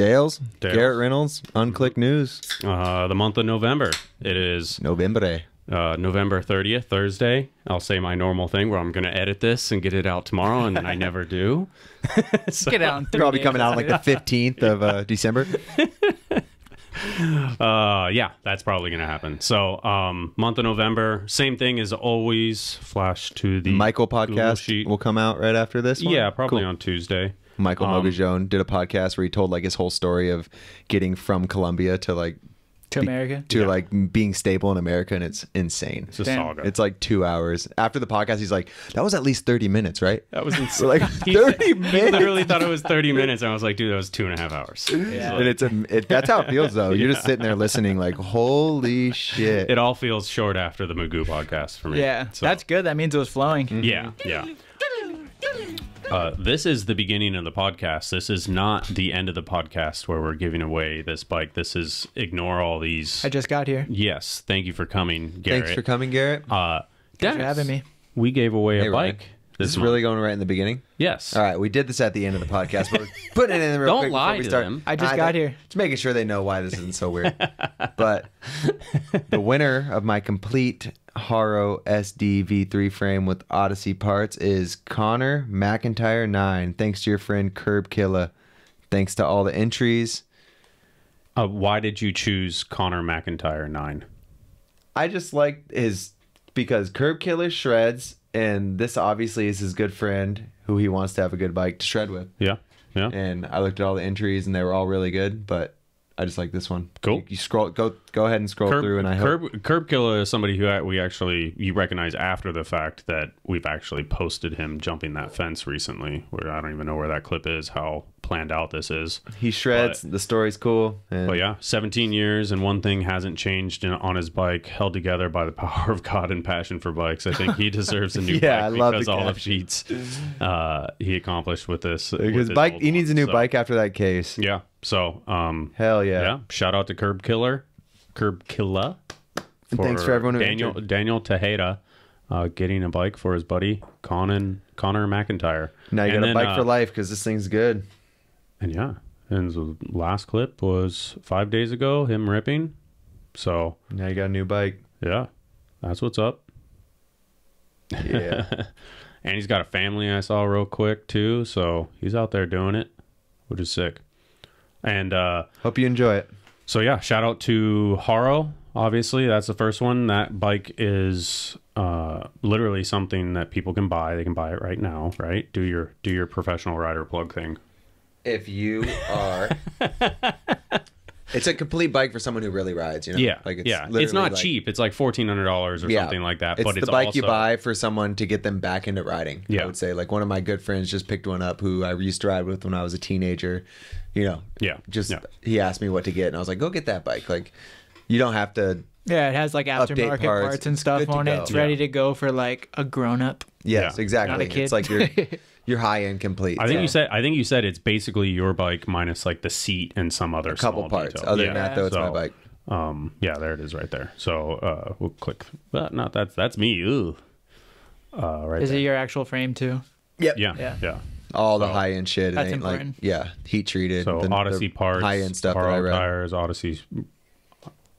Dales, Dales. Garrett Reynolds, Unclick News, Uh, the month of November. It is November. uh, November 30th, Thursday. I'll say my normal thing where I'm going to edit this and get it out tomorrow, and then I never do. So, Get out. in three Probably days. coming out on like the fifteenth of uh, December. uh, yeah, that's probably going to happen. So, um, month of November, same thing as always. Flash to the Michael podcast sheet. will come out right after this. One? yeah, probably Cool. on Tuesday. Michael Um, Mogajon did a podcast where he told like his whole story of getting from Colombia to like to America. to Yeah. like being stable in America, and it's insane. It's a Damn. saga. It's like two hours. After the podcast, he's like, "That was at least thirty minutes, right?" that was insane. Like thirty He minutes. literally thought it was 30 minutes, and I was like, dude, that was two and a half hours. Yeah. and it's a, it, that's how it feels though. You're just sitting there listening, like, "Holy shit!" It all feels short after the Magoo podcast for me. Yeah, So- that's good. That means it was flowing. Yeah, yeah. Uh, this is the beginning of the podcast. This is not the end of the podcast where we're giving away this bike. This is ignore all these. I just got here. yes, thank you for coming, Garrett. Thanks for coming, Garrett. uh, Thanks for Dennis, having me. We gave away a Hey, Ryan. bike. This This is really going right in the beginning. yes. All right, we did this at the end of the podcast, but we're putting it in the real Don't quick lie we to start. them. I just I got here. Just making sure they know why this isn't so weird. but the winner of my complete Haro SD V3 frame with Odyssey parts is Connor McIntyre 9. Thanks to your friend Curb Killa. Thanks to all the entries. Uh, why did you choose Connor McIntyre nine? I just like his because Curb Killer shreds, and this obviously is his good friend who he wants to have a good bike to shred with. Yeah, yeah. and I looked at all the entries and they were all really good, but I just like this one. Cool. You, you scroll, go go ahead and scroll Curb, through, and I hope. Curb, Curb Killer is somebody who we actually you recognize after the fact that we've actually posted him jumping that fence recently. Where I don't even know where that clip is, how planned out this is. He shreds. the story's cool. And But yeah, 17 years and one thing hasn't changed in, on his bike, held together by the power of God and passion for bikes. I think he deserves a new Yeah, I bike love because all the caption. feats uh, he accomplished with this. with his bike, he needs a new So, bike after that case. Yeah. So, um, Hell yeah. yeah. Shout out to Curb Killer, Curb Killa. And thanks for everyone who Daniel entered. Daniel Tejeda uh, getting a bike for his buddy Conan Connor McIntyre. Now you And got a bike uh, for life because this thing's good. And yeah, and the last clip was five days ago. Him ripping. So Now you got a new bike. yeah, that's what's up. Yeah. And he's got a family I saw real quick too, so he's out there doing it, which is sick. And uh, Hope you enjoy it. So yeah, shout out to Haro. Obviously, that's the first one. That bike is uh, literally something that people can buy. They can buy it right now, right? Do your do your professional rider plug thing. If you are. it's a complete bike for someone who really rides, you know? Yeah, Like yeah. It's not like- cheap. It's like fourteen hundred dollars or Yeah. something like that. It's but the it's bike also, you buy for someone to get them back into riding. Yeah. I would say like one of my good friends just picked one up who I used to ride with when I was a teenager. You know, Yeah, Just yeah. he asked me what to get, and I was like, "Go get that bike." Like, you don't have to. Yeah, it has like aftermarket parts. parts. and stuff Good to on go. it. It's Yeah. ready to go for like a grown up. Yes, Yeah. exactly. Not a kid. It's like your your high end complete. I think so. you said. I think you said it's basically your bike minus like the seat and some other a couple small parts. detail. Other yeah. than that, though, it's my bike. Um, yeah, there it is right there. So uh, we'll click. But not that's that's me. Ooh. Uh, right. Is there. it your actual frame too? Yep. yeah, Yeah. yeah. All the So- high end shit. That's ain't like important. yeah, heat treated. So Odyssey parts, high end stuff that Haro I read. tires, Odyssey,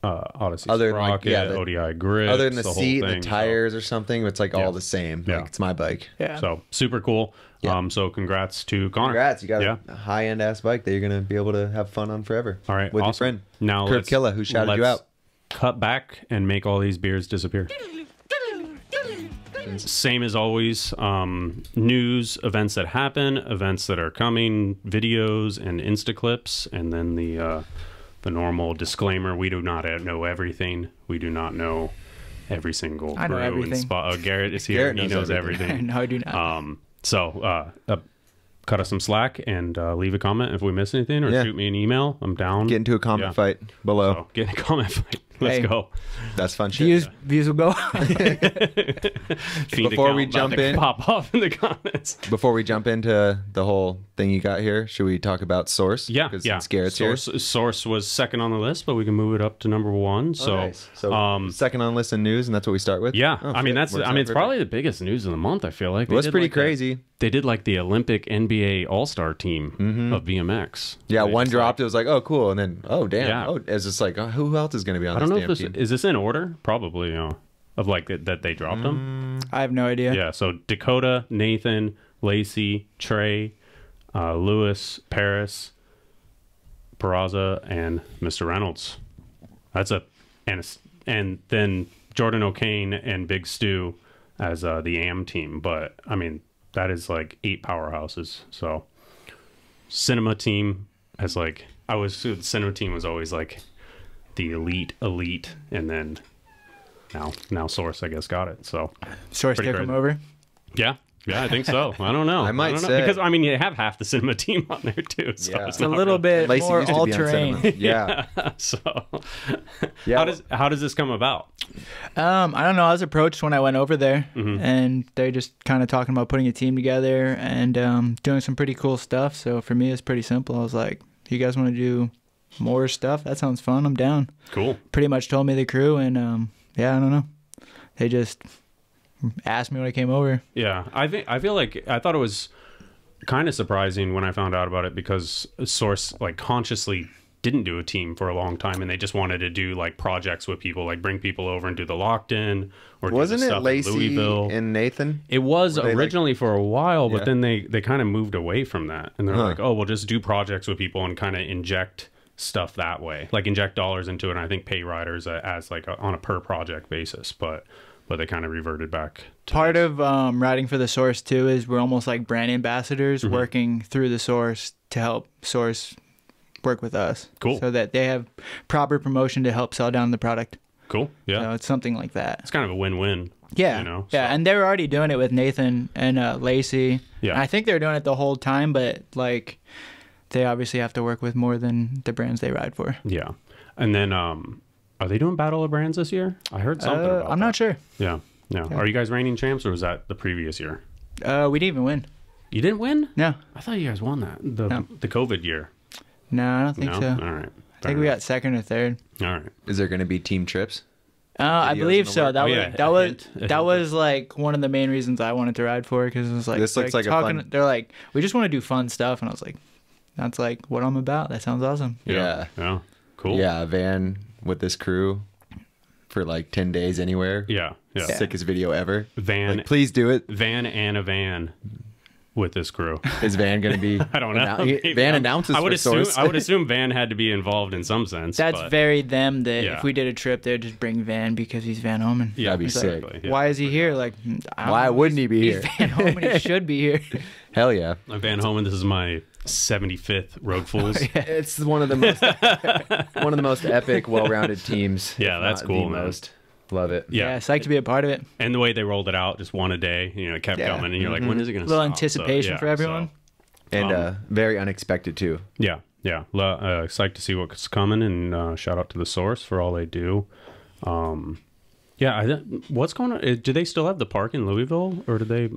uh, Odyssey Other than, like, yeah, the- ODI grips, Other than the, whole seat, thing, the so- tires, or something, it's like Yeah. all the same. Yeah. Like it's my bike. Yeah. So super cool. Yeah. Um, so congrats to Connor. Congrats, you got yeah. a high end ass bike that you're gonna be able to have fun on forever. All right, with your friend Now Curb let's- Killa, who shouted you let's out. Cut back and make all these beers disappear. Same as always. Um, news, events that happen, events that are coming, videos and Insta clips, and then the uh, the normal disclaimer: we do not know everything. We do not know every single I know crew and spot. Oh, Garrett is here. Garrett he knows knows everything. everything. no, I do not. Um, so uh, uh, cut us some slack and uh, leave a comment if we miss anything, or Yeah. shoot me an email. I'm down. Get into a comment Yeah. fight below. So get in a comment fight. Let's Hey. go. That's fun shit. Views views will go. Before we jump in- pop off in the comments. Before we jump into the whole thing you got here, should we talk about Source? Yeah, 'Cause yeah. since Garrett's here. Source, Source was second on the list, but we can move it up to number one. So, Oh, nice. so um, second on list in news, and that's what we start with. yeah, Oh, I mean that's I mean it's perfect. probably the biggest news of the month. I feel like They Well, it's pretty like a- crazy. they did like the Olympic NBA All Star team of BMX. yeah, Like, one it's dropped. it was like, oh, cool, and then oh, damn. Yeah. Oh, it's just like, oh, who else is going to be on Like, I this don't know if this team? is this in order. Probably, you know, of like that, that they dropped them. I have no idea. Yeah. So Dakota, Nathan, Lacey, Trey, uh, Lewis, Paris, Peraza, and Mr. Reynolds. That's a and and then Jordan O'Kane and Big Stu as uh, the AM team. But I mean, that is like eight powerhouses. So cinema team has like I was the cinema team was always like the elite elite, and then now now Source I guess got it. So Source Pretty took him over. yeah. Yeah, I think so. I don't know. I might don't know. say- because I mean you have half the cinema team on there too. So Yeah. it's It's a little really- bit Lacey more all terrain. cinema. Yeah. so Yeah. how does how does this come about? Um, I don't know. I was approached when I went over there, Mhm. and they're just kind of talking about putting a team together and um, doing some pretty cool stuff. So for me, it's pretty simple. I was like, "You guys want to do more stuff? That sounds fun. I'm down." Cool. Pretty much told me the crew, and um, yeah, I don't know. They just asked me when I came over. Yeah, I think I feel like I thought it was kind of surprising when I found out about it because Source like consciously didn't do a team for a long time and they just wanted to do like projects with people like bring people over and do the locked in or do the Wasn't it stuff in Lacey Louisville. and Nathan? It was Were they, like- originally for a while, but Yeah. then they they kind of moved away from that, and they're Huh. like, "Oh, we'll just do projects with people and kind of inject stuff that way, like inject dollars into it." And I think pay riders uh, as like a, on a per project basis, but but they kind of reverted back. to Part this. of um, writing for the source too is we're almost like brand ambassadors Mm-hmm. working through the source to help source work with us. Cool. So that they have proper promotion to help sell down the product. cool, yeah, So it's something like that. it's kind of a win-win. Yeah, you know, yeah, so- and they were already doing it with Nathan and uh, Lacey. Yeah. And I think they were doing it the whole time, but like they obviously have to work with more than the brands they ride for. Yeah, and then um, are they doing Battle of Brands this year? I heard something. Uh, about I'm that. not sure. Yeah, yeah. Are you guys reigning champs, or was that the previous year? Uh, we didn't even win. You didn't win. No, I thought you guys won that the No. the COVID year. no, I don't think no, so. all right. I think we got second or third. All right. Is there going to be team trips? Uh, I believe so. That Oh, was yeah, that a was hint, that was like one of the main reasons I wanted to ride for because it was like This looks like a talking. fun- They're like, we just want to do fun stuff, and I was like, that's like what I'm about. That sounds awesome. Yeah. Yeah. Cool. Yeah, a van with this crew for like 10 days anywhere. Yeah. Yeah. Sickest video ever. Van Like, please do it. van and a van with this crew. Is Van going to be? I don't know. Annou- Maybe. Van announces I would for assume I would assume Van had to be involved in some sense. That's but- very them. That Yeah. if we did a trip, they'd just bring Van because he's Van Homan. yeah, That'd be sick. exactly, yeah. Why is he here? Like, I don't Why know. wouldn't he be He's here? Van Homan. He should be here. Hell yeah. I'm Van Homan, this is my 75th Road Fools. It's one of the most one of the most epic, well-rounded teams. Yeah, that's cool, the most. Love it. Yeah. Yeah, psyched to be a part of it. And the way they rolled it out, just one a day, you know, it kept Yeah. coming, and you're like, when is it going to? A little stop? anticipation So, for everyone. so- And Um, uh, very unexpected too. Yeah, yeah. Lo- Uh, psyched to see what's coming, and uh, shout out to the source for all they do. Um, yeah, I, th- what's going on? Uh, Do they still have the park in Louisville, or do they?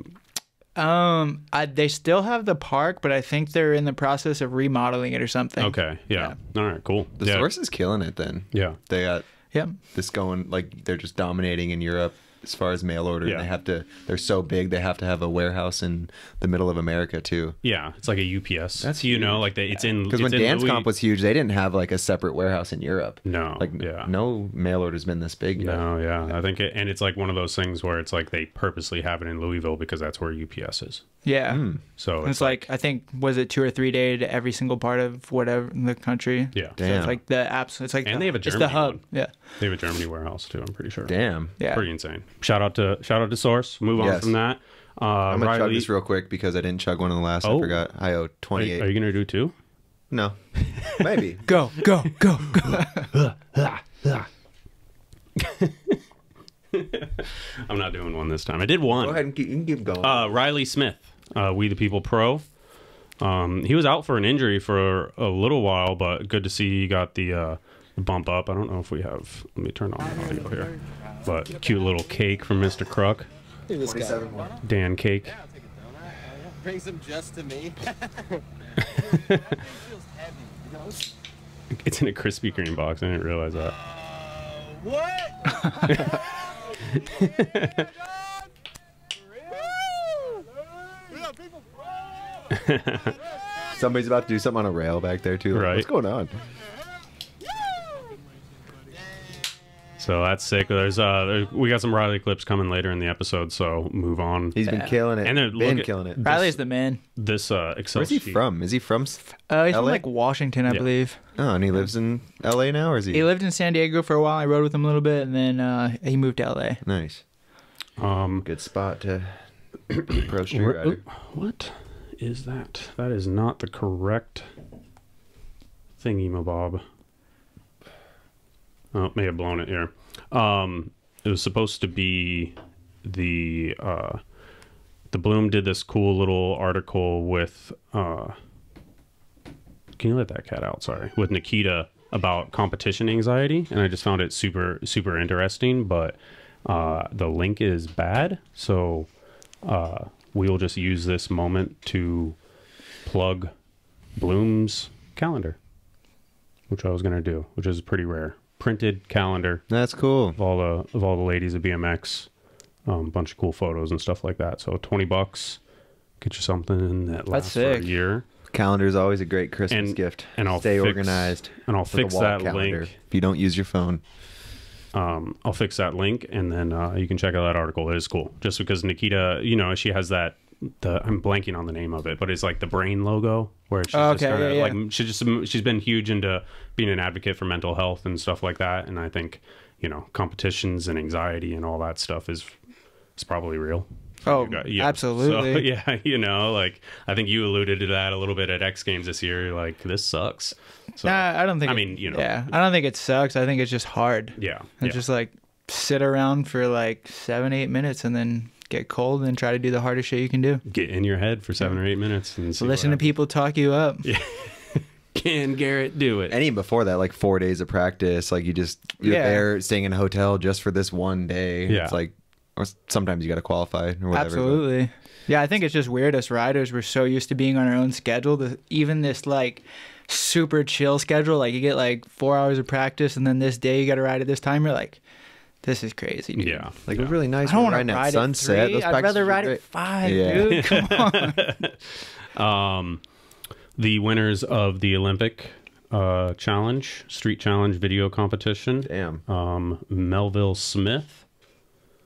Um, I, they still have the park, but I think they're in the process of remodeling it or something. Okay, yeah. All right, cool. The yeah, source is killing it. Then Yeah, they got Yeah. this going like they're just dominating in Europe as far as mail order. Yeah. They have to. They're so big. They have to have a warehouse in the middle of America too. yeah. It's like a UPS. That's you know, like they, it's in Because when it's in Louis- Dan's Comp was huge, they didn't have like a separate warehouse in Europe. no, Like yeah. no mail order's been this big yet. No, yeah, I think, it, and it's like one of those things where it's like they purposely have it in Louisville because that's where UPS is. Yeah. Hmm. So It's like I think was it two or three day to every single part of whatever in the country. yeah, So Damn. it's like the apps. It's like And the, they have a it's the Germany hub. one. Yeah. they have a Germany warehouse too. I'm pretty sure. Damn. Yeah. pretty insane. Shout out to shout out to Source. Move on Yes. from that. Uh, I'm gonna chug this real quick because I didn't chug one in the last. Oh. I forgot. I owe are, 28. you- are you gonna do two? No, maybe. Go go go go. I'm not doing one this time. I did one. Go ahead and keep, you can keep going. Uh, Reilly Smith, uh, We the People Pro. Um, he was out for an injury for a little while, but good to see he got the uh, bump up. I don't know if we have. Let me turn on the audio here. But cute little cake from Mr. Crook, Dan Cake. Brings them just to me. It's in a Krispy Kreme box. I didn't realize that. Uh, what? Somebody's about to do something on a rail back there too. Like, Right. What's going on? So that's sick. There's uh, there, we got some Reilly clips coming later in the episode. So move on. He's been killing it. And then been look killing it. Reilly's the man. This uh, Excel Where's he sheet- from? Is he from? s- Uh, he's from LA? like Washington, I Yeah. believe. Oh, and he lives in L.A. now, or is he? He lived in San Diego for a while. I rode with him a little bit, and then uh, he moved to LA. nice. Um, Good spot to be a pro street Where- rider. What is that? That is not the correct thingy, my Bob. Oh, may have blown it here. Um, it was supposed to be the uh, the Bloom did this cool little article with. Uh, can you let that cat out? Sorry, with Nikita about competition anxiety, and I just found it super super interesting. But uh, the link is bad, so uh, we will just use this moment to plug Bloom's calendar, which I was going to do, which is pretty rare. Printed calendar That's cool. of all the of all the ladies of BMX, a um, bunch of cool photos and stuff like that. So twenty bucks, get you something in that lasts for a sick. year, Calendar is always a great Christmas And- gift. and I'll stay fix- organized. and I'll fix wall that calendar link. If you don't use your phone, um, I'll fix that link and then uh, you can check out that article. It is cool, just because Nikita, you know, she has that. The I'm blanking on the name of it, but it's like the brain logo where she's Oh, just okay, yeah, yeah. like she just she's been huge into being an advocate for mental health and stuff like that. And I think you know competitions and anxiety and all that stuff is is probably real. Oh, got- yeah. absolutely. So, yeah, you know, like I think you alluded to that a little bit at X Games this year. Like, this sucks. So, Nah, I don't think. I it- mean, you know. Yeah, I don't think it sucks. I think it's just hard. yeah, And yeah. just like sit around for like seven, eight minutes, and then get cold, and try to do the hardest shit you can do. get in your head for seven or eight minutes and see Listen to people talk you up. happens. Can Garrett do it? and even before that, like four days of practice, like you just you're Yeah. there staying in a hotel just for this one day. Yeah. It's like, or sometimes you got to qualify or whatever. but- Absolutely. Yeah, I think it's just weird. Us riders, we're so used to being on our own schedule. that even this like super chill schedule, like you get like four hours of practice, and then this day you got to ride at this time. You're like, this is crazy. Dude. yeah, Like it yeah. was really nice. I don't want to ride at sunset. at. Those I'd rather ride at five, Yeah. dude. Come on. Um, the winners of the Olympic uh, challenge, street challenge video competition, Damn. um, Melville Smith.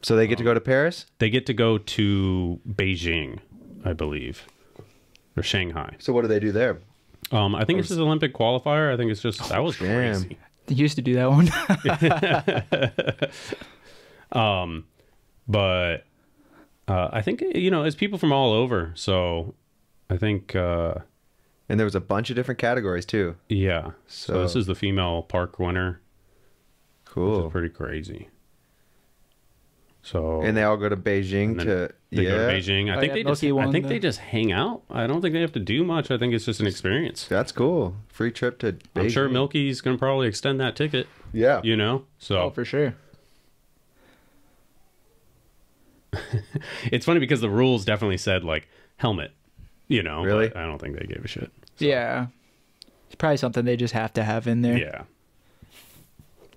So they get to go to Paris. They get to go to Beijing, I believe, or Shanghai. So what do they do there? Um, I think it's his Olympic qualifier. I think it's just that was damn. crazy. They used to do that one. Um, but uh, I think you know, it's people from all over. So I think uh, And there was a bunch of different categories too. yeah. So, So- this is the female park winner. Which Cool. is pretty crazy. So And they all go to Beijing to they yeah. go to Beijing. I Oh, think yeah, they just I think the- they just hang out. I don't think they have to do much. I think it's just an experience. That's cool. Free trip to Beijing. I'm sure Milky's gonna probably extend that ticket. Yeah. You know, so oh, for sure. it's funny because the rules definitely said like helmet. You know, Really? but I don't think they gave a shit. Yeah. It's probably something they just have to have in there. Yeah,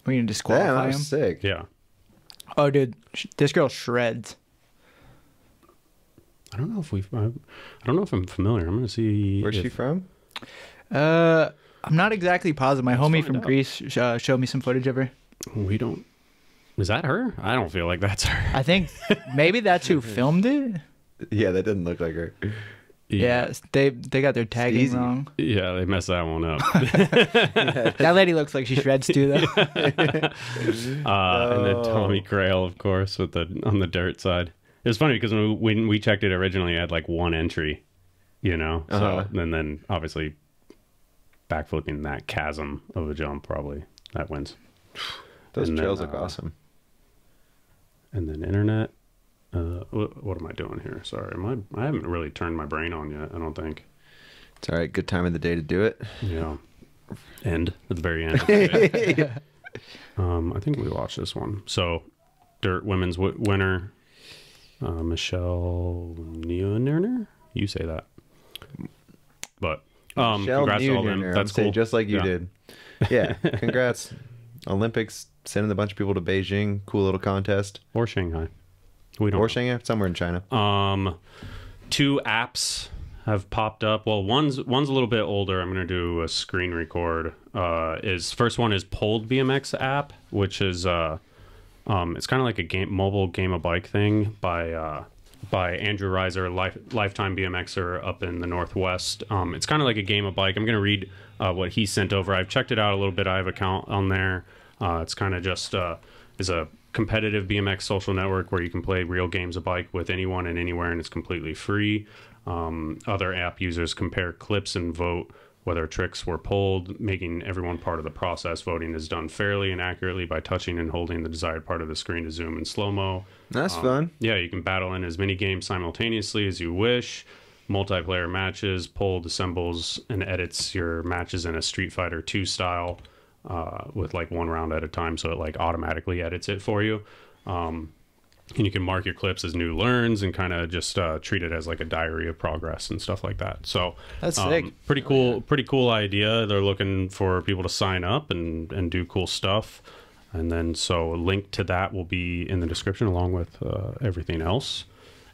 We're gonna Damn, disqualify that him. was sick. yeah. Oh, dude, this girl shreds. I don't know if we've. I, I don't know if I'm familiar. I'm gonna see. Where's if, she from? Uh, I'm not exactly positive. My homie from out. Greece sh- uh, showed me some footage of her. We don't. Is that her? I don't feel like that's her. I think maybe that's who filmed it. Yeah, that didn't look like her. Yeah, they they got their tagging easy. wrong. Yeah, they messed that one up. That lady looks like she shreds too, though. Uh, And then Oh. Tommy Crail, of course, with the on the dirt side. It was funny because when we, when we checked it originally, it had like one entry, you know. Uh-huh. So and then obviously backflipping that chasm of a jump probably that wins. Those And then, trails look uh, awesome. And then internet. Uh, what, what am I doing here? Sorry, am I? Haven't really turned my brain on yet. I don't think. It's all right. Good time of the day to do it. Yeah. end at the very end. um, I think we watched this one. So, Dirt Women's w- winner, uh, Michelle Neonerner. You say that, but um, Michelle congrats to all them. That's cool. just like you Yeah. did. Yeah, congrats. Olympics sending a bunch of people to Beijing. Cool little contest. Or Shanghai. We don't. Or know. Shanghai, somewhere in China. Um, two apps have popped up. Well, one's one's a little bit older. I'm gonna do a screen record. Uh, is first one is Pulled BMX app, which is uh, um, it's kind of like a game mobile game of bike thing by uh, by Andrew Reiser, life, lifetime BMXer up in the Northwest. Um, it's kind of like a game of bike. I'm gonna read uh, what he sent over. I've checked it out a little bit. I have account on there. Uh, it's kind of just uh, is a competitive BMX social network where you can play real games of bike with anyone and anywhere, and it's completely free. Um, other app users compare clips and vote whether tricks were pulled, making everyone part of the process. Voting is done fairly and accurately by touching and holding the desired part of the screen to zoom in slow mo. That's Um, fun. Yeah, you can battle in as many games simultaneously as you wish. Multiplayer matches, pulled assembles and edits your matches in a Street Fighter 2 style uh, with like one round at a time, so it like automatically edits it for you. Um, and you can mark your clips as new learns and kind of just uh, treat it as like a diary of progress and stuff like that. So That's um, sick. Pretty cool. Pretty cool idea. They're looking for people to sign up and and do cool stuff. And then so a link to that will be in the description along with uh, everything else.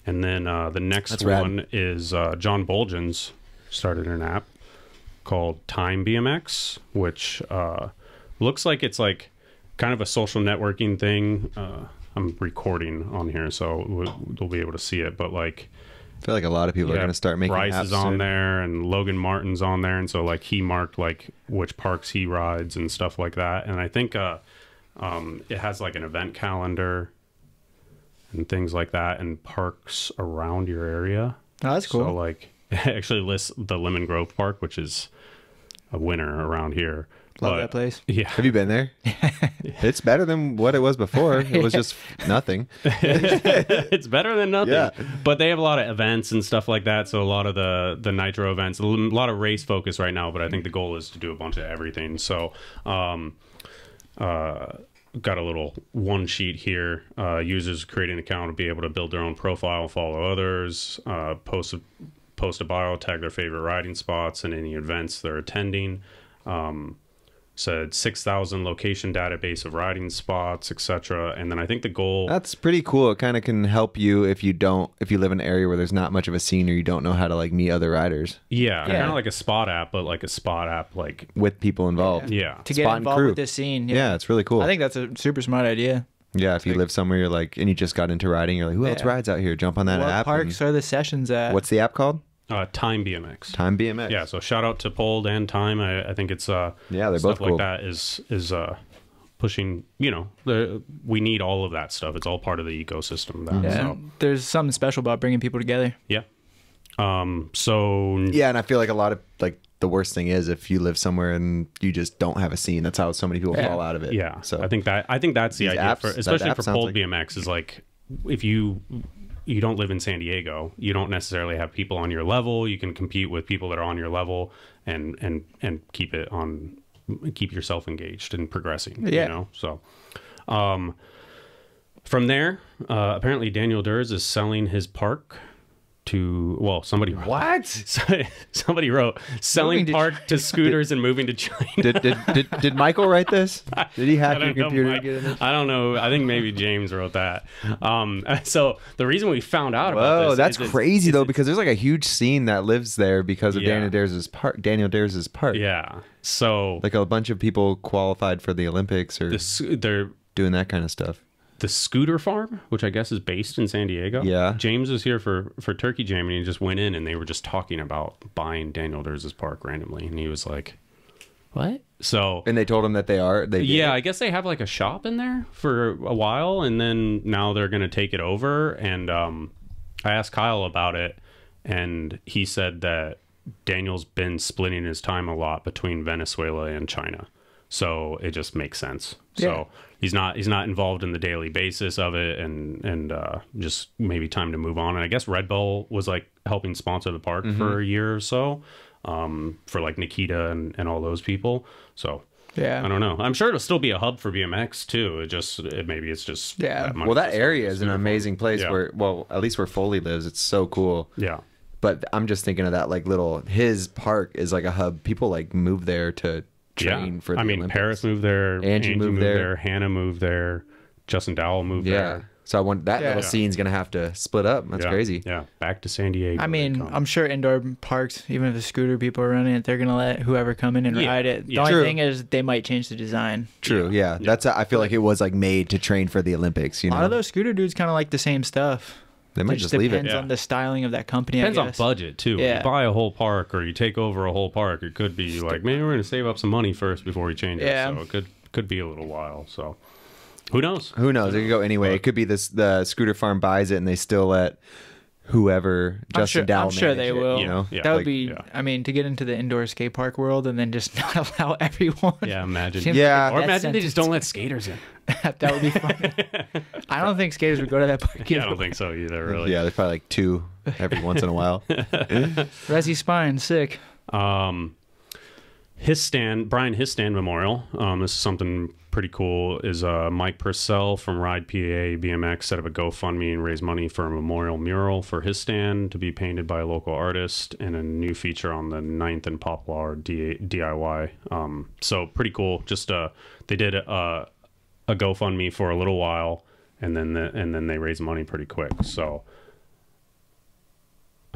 And then uh, the next That's rad. one is uh, John Bolgens started an app called Time BMX, which uh, looks like it's like kind of a social networking thing. Uh, I'm recording on here, so we- they'll be able to see it. But like, I feel like a lot of people are going to start making Bryce apps is on soon. there, and Logan Martin's on there, and so like he marked like which parks he rides and stuff like that. And I think uh, um, it has like an event calendar and things like that, and parks around your area. Oh, that's cool. So like, it actually lists the Lemon Grove Park, which is a winner around here. Love But- that place. Yeah, Have you been there? it's better than what it was before. It was just nothing. it's better than nothing. Yeah. But they have a lot of events and stuff like that. So a lot of the the nitro events, a lot of race focus right now. But I think the goal is to do a bunch of everything. So, um, uh, got a little one sheet here. Uh, users create an account to be able to build their own profile, follow others, uh, post a, post a bio, tag their favorite riding spots and any events they're attending. Um, said 6,000 location database of riding spots, etc. And then I think the goal. That's pretty cool. It kind of can help you if you don't, if you live in an area where there's not much of a scene or you don't know how to like meet other riders Yeah, Yeah. kind of like a spot app, but like a spot app, like with people involved. yeah, To get Spot and involved crew. with this scene. Yeah, it's really cool. I think that's a super smart idea. yeah, if you live somewhere, you're like, and you just got into riding, you're like, who else rides out here? Jump on that what app. parks and- are the sessions at? what's the app called? Uh, Time BMX. Time BMX. Yeah, so shout out to Pulled and Time. I, I think it's uh Yeah, they're stuff both cool. like that is is uh pushing. You know, the, we need all of that stuff. It's all part of the ecosystem. That, yeah, So there's something special about bringing people together. yeah. Um. So Yeah, and I feel like a lot of like the worst thing is if you live somewhere and you just don't have a scene. That's how so many people Yeah. fall out of it. Yeah, So I think that I think that's the These idea apps- for especially for sounds Pulled like- BMX is like if you you don't live in San Diego, you don't necessarily have people on your level. You can compete with people that are on your level and and and keep it on keep yourself engaged and progressing. Yeah. You know, so um, from there, uh, apparently Daniel Dhers is selling his park to well somebody what? somebody wrote selling Moving to park to scooters and moving to China. did, did did did Michael write this? Did he hack I your don't know, computer to get in this? I don't know. I think maybe James wrote that. Um, so the reason we found out about Whoa, this, that's is it's- crazy though, it's- because there's like a huge scene that lives there because of Yeah. Daniel Dhers's park. Daniel Dhers's park. yeah. So Like a bunch of people qualified for the Olympics or the they're doing that kind of stuff. The scooter farm, which I guess is based in San Diego. Yeah. James was here for for Turkey Jam, and he just went in, and they were just talking about buying Daniel Dhers's park randomly, and he was like, "What?" So And they told him that they are. They did. Yeah, I guess they have like a shop in there for a while, and then now they're going to take it over. And um, I asked Kyle about it, and he said that Daniel's been splitting his time a lot between Venezuela and China, so it just makes sense. Yeah. So he's not he's not involved in the daily basis of it, and and uh, just maybe time to move on. And I guess Red Bull was like helping sponsor the park for a year or so. um, for like Nikita and, and all those people. So Yeah. I don't know. I'm sure it'll still be a hub for BMX too. It just it, maybe it's just Yeah. money Well, that area is an scooter amazing place Yeah. where, well, at least where Foley lives, it's so cool. Yeah. But I'm just thinking of that like little his park is like a hub. People like move there to train yeah. for. The I mean, Olympics. Perris moved there. Angie moved there. Hannah moved there. Justin Dowell moved Yeah. there. So I want that Yeah. little scene's gonna have to split up. That's Yeah. crazy. Yeah. Back to San Diego. I mean. I'm sure indoor parks, even if the scooter people are running it, they're gonna let whoever come in and Yeah, ride it. The yeah. only True. thing is they might change the design. True. Yeah. That's. I feel like it was like made to train for the Olympics. You A know. lot of those scooter dudes kind of like the same stuff. They It might just just leave it. depends Yeah. on the styling of that company. Depends I on budget too. Yeah. You buy a whole park or you take over a whole park. It could be like maybe we're gonna save up some money first before we change Yeah. it. So it could could be a little while. So who knows? Who knows? It could go anyway. Uh, it could be this. The scooter farm buys it, and they still let whoever I'm Justin sure, Dow I'm sure they it, will. You know. Yeah. that would Like- be. yeah. I mean, to get into the indoor skate park world and then just not allow everyone. Yeah, imagine. Seems Yeah. Or death imagine they just don't let skaters in. that would be fun. I don't think skaters would go to that park. Yeah, I don't think so either. Really. Yeah, there's probably like two every once in a while. Resi Spine, sick. Um, Histand, Brian Histand Memorial. Um, this is something pretty cool. Is uh, Mike Purcell from Ride PA BMX set up a GoFundMe and raised money for a memorial mural for Histand to be painted by a local artist, and a new feature on the 9th and Poplar D- DIY. Um, so pretty cool. Just uh, they did a, a GoFundMe for a little while, and then the, and then they raised money pretty quick. So.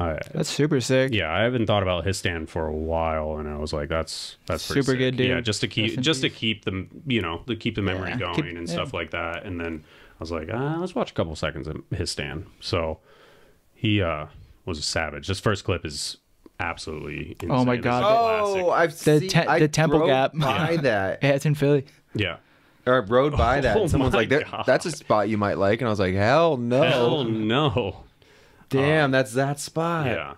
I, That's super sick. yeah, I haven't thought about Histand for a while, and I was like, "That's that's Super sick. good, dude. Yeah, just to keep just to keep the you know, to keep the memory Yeah, going keep- and yeah. stuff like that. And then I was like, ah, let's watch a couple seconds of Histand. So he uh was a savage. This first clip is absolutely insane. Oh my God. Oh, I've The seen te- I the Temple Gap. by that Yeah, it's in Philly. yeah. or I rode by that. Oh and someone's like, God. "That's a spot you might like," and I was like, "Hell no, Hell no. Damn, that's that spot." Yeah.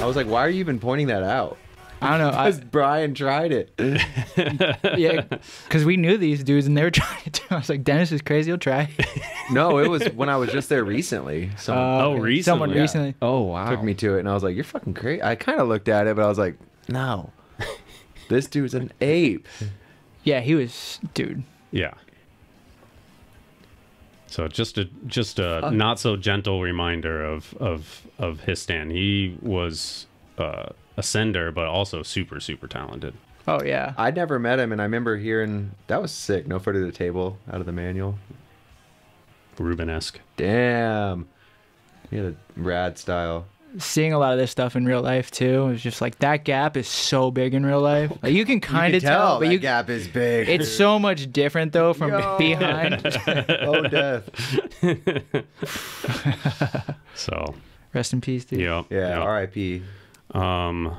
I was like, "Why are you even pointing that out?" I don't know. I, Because Brian tried it. yeah, because we knew these dudes and they were trying to. I was like, Dennis is crazy. He'll try. no, it was when I was just there recently. Someone Uh, Oh, recently? Someone Yeah. recently. Oh wow. took me to it, and I was like, "You're fucking crazy." I kind of looked at it, but I was like, "No, this dude's an ape." Yeah, he was, dude. Yeah. So just a just a not so gentle reminder of of of Histand. He was uh, a sender, but also super super talented. Oh yeah. I'd never met him, and I remember hearing that was sick. No foot to the table out of the manual. Ruben-esque. Damn, he had a rad style. Seeing a lot of this stuff in real life too. It was just like that gap is so big in real life. Like, you can kind of tell, but that you. gap is big. It's so much different though from Yo. behind. oh death. So Rest in peace, dude. yeah, Yeah, R.I.P. Um,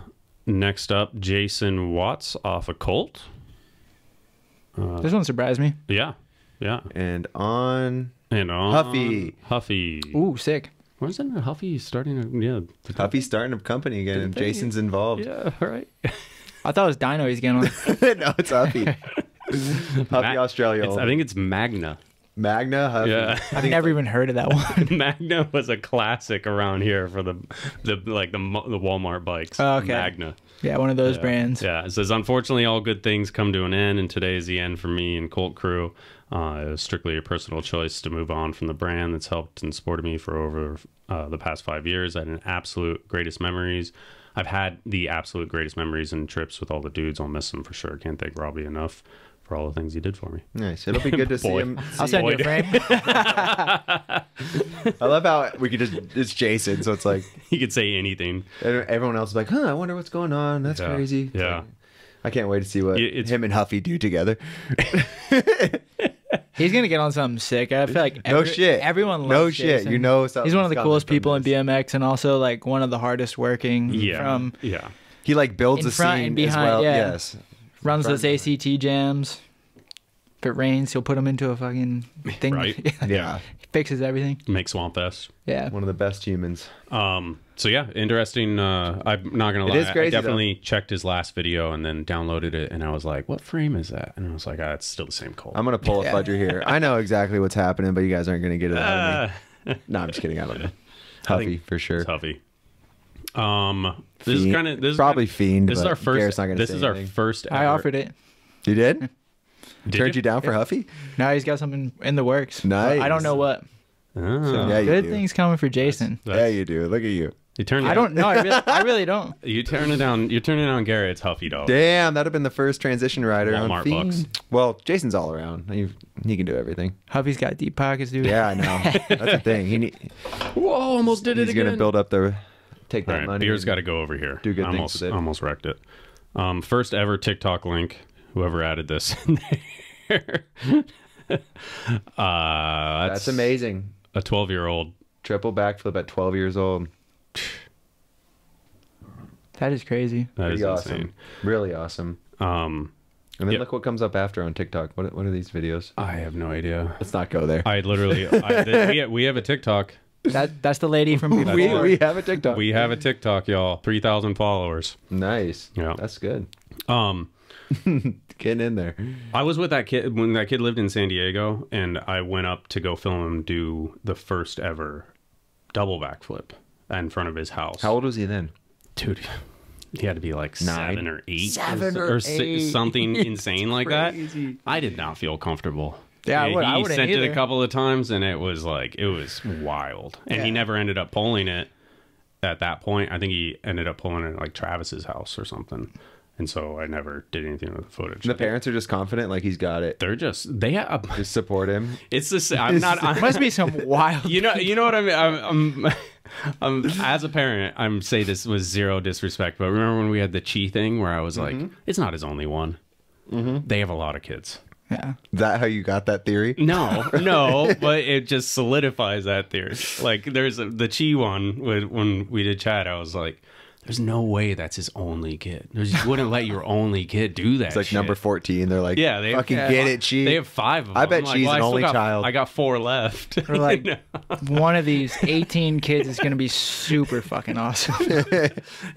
next up, Jason Watts off a Colt. This one surprised me. Yeah, yeah, And on and on Huffy. Huffy. Ooh, sick. Wasn't it Huffy starting? To, yeah, the- Huffy's starting a company again, and they- Jason's involved. yeah, right. I thought it was Dino he's getting on. no, it's Huffy. Huffy Ma- Australia. I think it's Magna. Magna Huffy. Yeah. I've never even heard of that one. Magna was a classic around here for the the like the the Walmart bikes. Oh, okay. Magna. yeah, one of those Yeah. brands. Yeah. It says unfortunately all good things come to an end, and today is the end for me and Colt Crew. Uh, it was strictly a personal choice to move on from the brand that's helped and supported me for over uh, the past five years. I had an absolute greatest memories. I've had the absolute greatest memories and trips with all the dudes. I'll miss them for sure. Can't thank Robbie enough for all the things he did for me. Nice. It'll be good to see him. I'll see- send you a Boyd. frame. I love how we could just it's Jason, so it's like He could say anything. And everyone else is like, huh, I wonder what's going on. That's Yeah. crazy. It's Yeah. like, I can't wait to see what it's- him and Huffy do together. He's gonna get on something sick. I feel like no shit. Everyone loves No shit. Jason. You know something. He's one of the coolest people in BMX and also like one of the hardest working. Yeah. From yeah. He like builds In a front scene and as behind, well. yeah. Yes. runs Front those ACT jams. If it rains, he'll put them into a fucking thing. Right. Yeah. Fixes everything. Make Swamp Fest. Yeah. One of the best humans. Um, so yeah, interesting. Uh, I'm not gonna lie. is crazy, I definitely checked his last video and then downloaded it, and I was like, "What frame is that?" And I was like, "Ah, it's still the same Colt." I'm gonna pull a Yeah. fudger here. I know exactly what's happening, but you guys aren't gonna get it out of Ah, me. No, I'm just kidding. I don't know. I Huffy for sure. it's Huffy. Um, this is kind of this is probably kinda- fiend. This is our first. Not this say is our anything. first. I offered it. You did? Did Turned you down for Huffy? Now he's got something in the works. Nice. I don't know what. Ah, Yeah, Good do. things coming for Jason. that's- Yeah, you do. Look at you. You turn. I don't know. I really, I really don't. You turn it down. You're turning down Garrett's Huffy dog. Damn, that'd have been the first transition rider on Walmart Fiend. bucks. Well, Jason's all around. He, he can do everything. Huffy's got deep pockets, dude. Yeah, I know. That's the thing. He need, Whoa! Almost did it he's gonna build up the take that All right, money. beer's and- got to go over here. do good I things almost, with it. Almost wrecked it. Um, first ever TikTok link. Whoever added this in there. uh, that's, That's amazing. A 12 year old. Triple backflip at 12 years old. That is crazy. That is Pretty awesome. insane. Really awesome. Um, And then Yeah. look what comes up after on TikTok. What what are these videos? I have no idea. Let's not go there. I literally, I, th- we, have, we have a TikTok. That that's the lady from before. we, we have a TikTok. We have a TikTok, y'all. 3,000 followers. nice. Yeah. That's good. Um, Getting in there. I was with that kid when that kid lived in San Diego, and I went up to go film him do the first ever double backflip in front of his house. How old was he then? dude? He had to be like Nine? seven or eight, Seven or, or s- eight. something insane like that. I did not feel comfortable. Yeah, I would- he wouldn't sent it a couple of times, and it was like it was wild. And he never ended up pulling it at that point. I think he ended up pulling it at like Travis's house or something. And so I never did anything with the footage. The parents are just confident, like he's got it. They're just they have. Just support him. It's the same. I'm not. I'm, Must be some wild. you know. You know what I mean. I'm, I'm, I'm. As a parent, I'm say this was zero disrespect, but remember when we had the Chi thing where I was like, mm-hmm. it's not his only one. Mm-hmm. They have a lot of kids. Yeah. Is that how you got that theory? No, no, but it just solidifies that theory. Like there's a, the Chi one with, when we did chat. I was like, "There's no way that's his only kid. There's, you wouldn't let your only kid do that." It's like shit. number 14. They're like, Yeah, they fucking yeah. get it, Chi. They have five of them. I bet I'm like, she's well, an only got- child. I got four left. Or like You know? one of these 18 kids is gonna be super fucking awesome.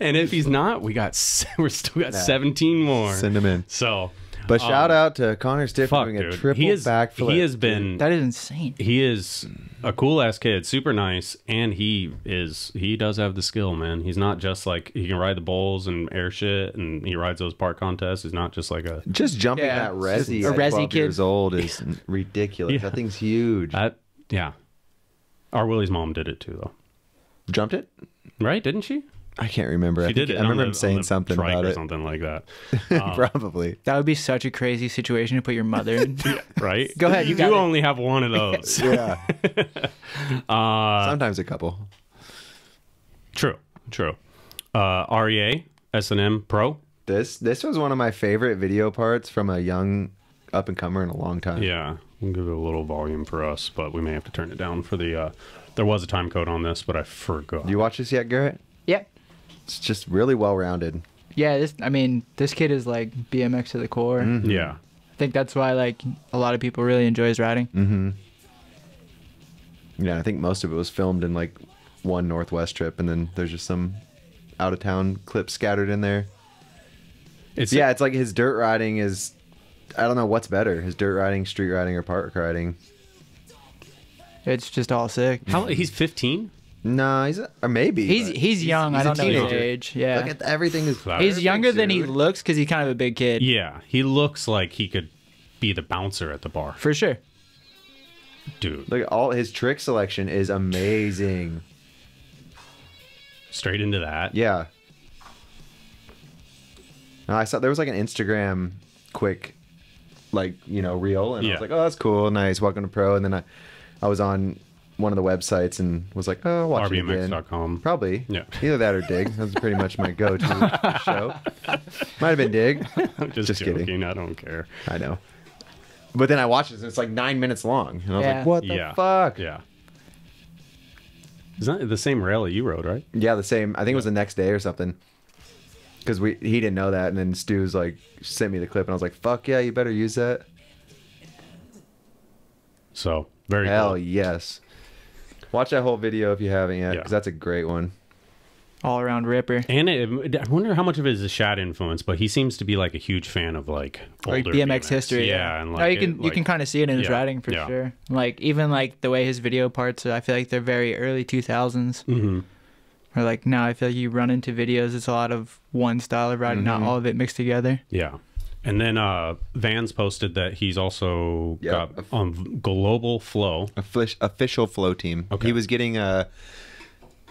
And if he's not, we got we're still got 17 more. Send him in. So, But um, shout out to Connor Stiff fuck, doing a dude. triple he is backflip. he has been that is insane. he is a cool ass kid, super nice, and he is he does have the skill, man. He's not just like he can ride the bowls and air shit, and he rides those park contests. He's not just like a Just jumping Yeah. that resi A at resi 12 kid. years old is ridiculous. Yeah. That thing's huge. that. Yeah, our Willie's mom did it too, though. Jumped it? Right? Didn't she? I can't remember. I, She think- did it. I remember on him saying something trike about or it. something like that. Probably. That would be such a crazy situation to put your mother in. Right? Go ahead, you got do it. only have one of those. Yeah. Uh, Sometimes a couple. True, true. Uh, REA S and M Pro. This this was one of my favorite video parts from a young up and comer in a long time. Yeah, we'll give it a little volume for us, but we may have to turn it down for the. Uh, there was a time code on this, but I forgot. You watch this yet, Garrett? Yeah. It's just really well rounded. Yeah, this I mean, this kid is like BMX to the core. Mm-hmm. yeah, I think that's why like a lot of people really enjoy his riding. Mm-hmm. Yeah, I think most of it was filmed in like one Northwest trip, and then there's just some out of town clips scattered in there. it's Yeah, it's like his dirt riding is. I don't know what's better, his dirt riding, street riding, or park riding. It's just all sick. How he's 15. No, he's or maybe He's he's young. I he's a don't know his age. Yeah. Look at everything is. Wow. he's perfect, younger than he looks because he's kind of a big kid. Yeah, he looks like he could be the bouncer at the bar, For sure. dude. Look, at all his trick selection is amazing. Straight into that. Yeah. And I saw there was like an Instagram quick, like you know, reel, and I was like, oh, that's cool, nice, welcome to pro. And then I, I was on one of the websites and was like, oh, I'll watch it again. RBMX.com. Probably. Yeah. Either that or Dig. That's pretty much my go-to show. Might have been Dig. I'm just, Just joking. kidding. I don't care. I know. But then I watched it and it's like nine minutes long, and I was Yeah. like, what the yeah. fuck? Yeah. Is that the same rail that you rode, right? Yeah, the same. I think it was the next day or something. Because we he didn't know that, and then Stu's like sent me the clip, and I was like, "Fuck yeah, you better use that." So very Hell cool. yes. Watch that whole video if you haven't yet, Yeah. because that's a great one. All around ripper. And it, I wonder how much of it is a Shad influence, but he seems to be like a huge fan of like Like older BMX history. Yeah, and like no, you it- can you can kind of see it in his yeah, riding for yeah. sure. Like even like the way his video parts, I feel like they're very early 2000s. Mhm. Or like now, I feel like you run into videos. It's a lot of one style of riding, not Mhm. all of it mixed together. Yeah. And then uh Vans posted that he's also Yeah. got on Global Flow. Offic- official flow team. Okay. He was getting uh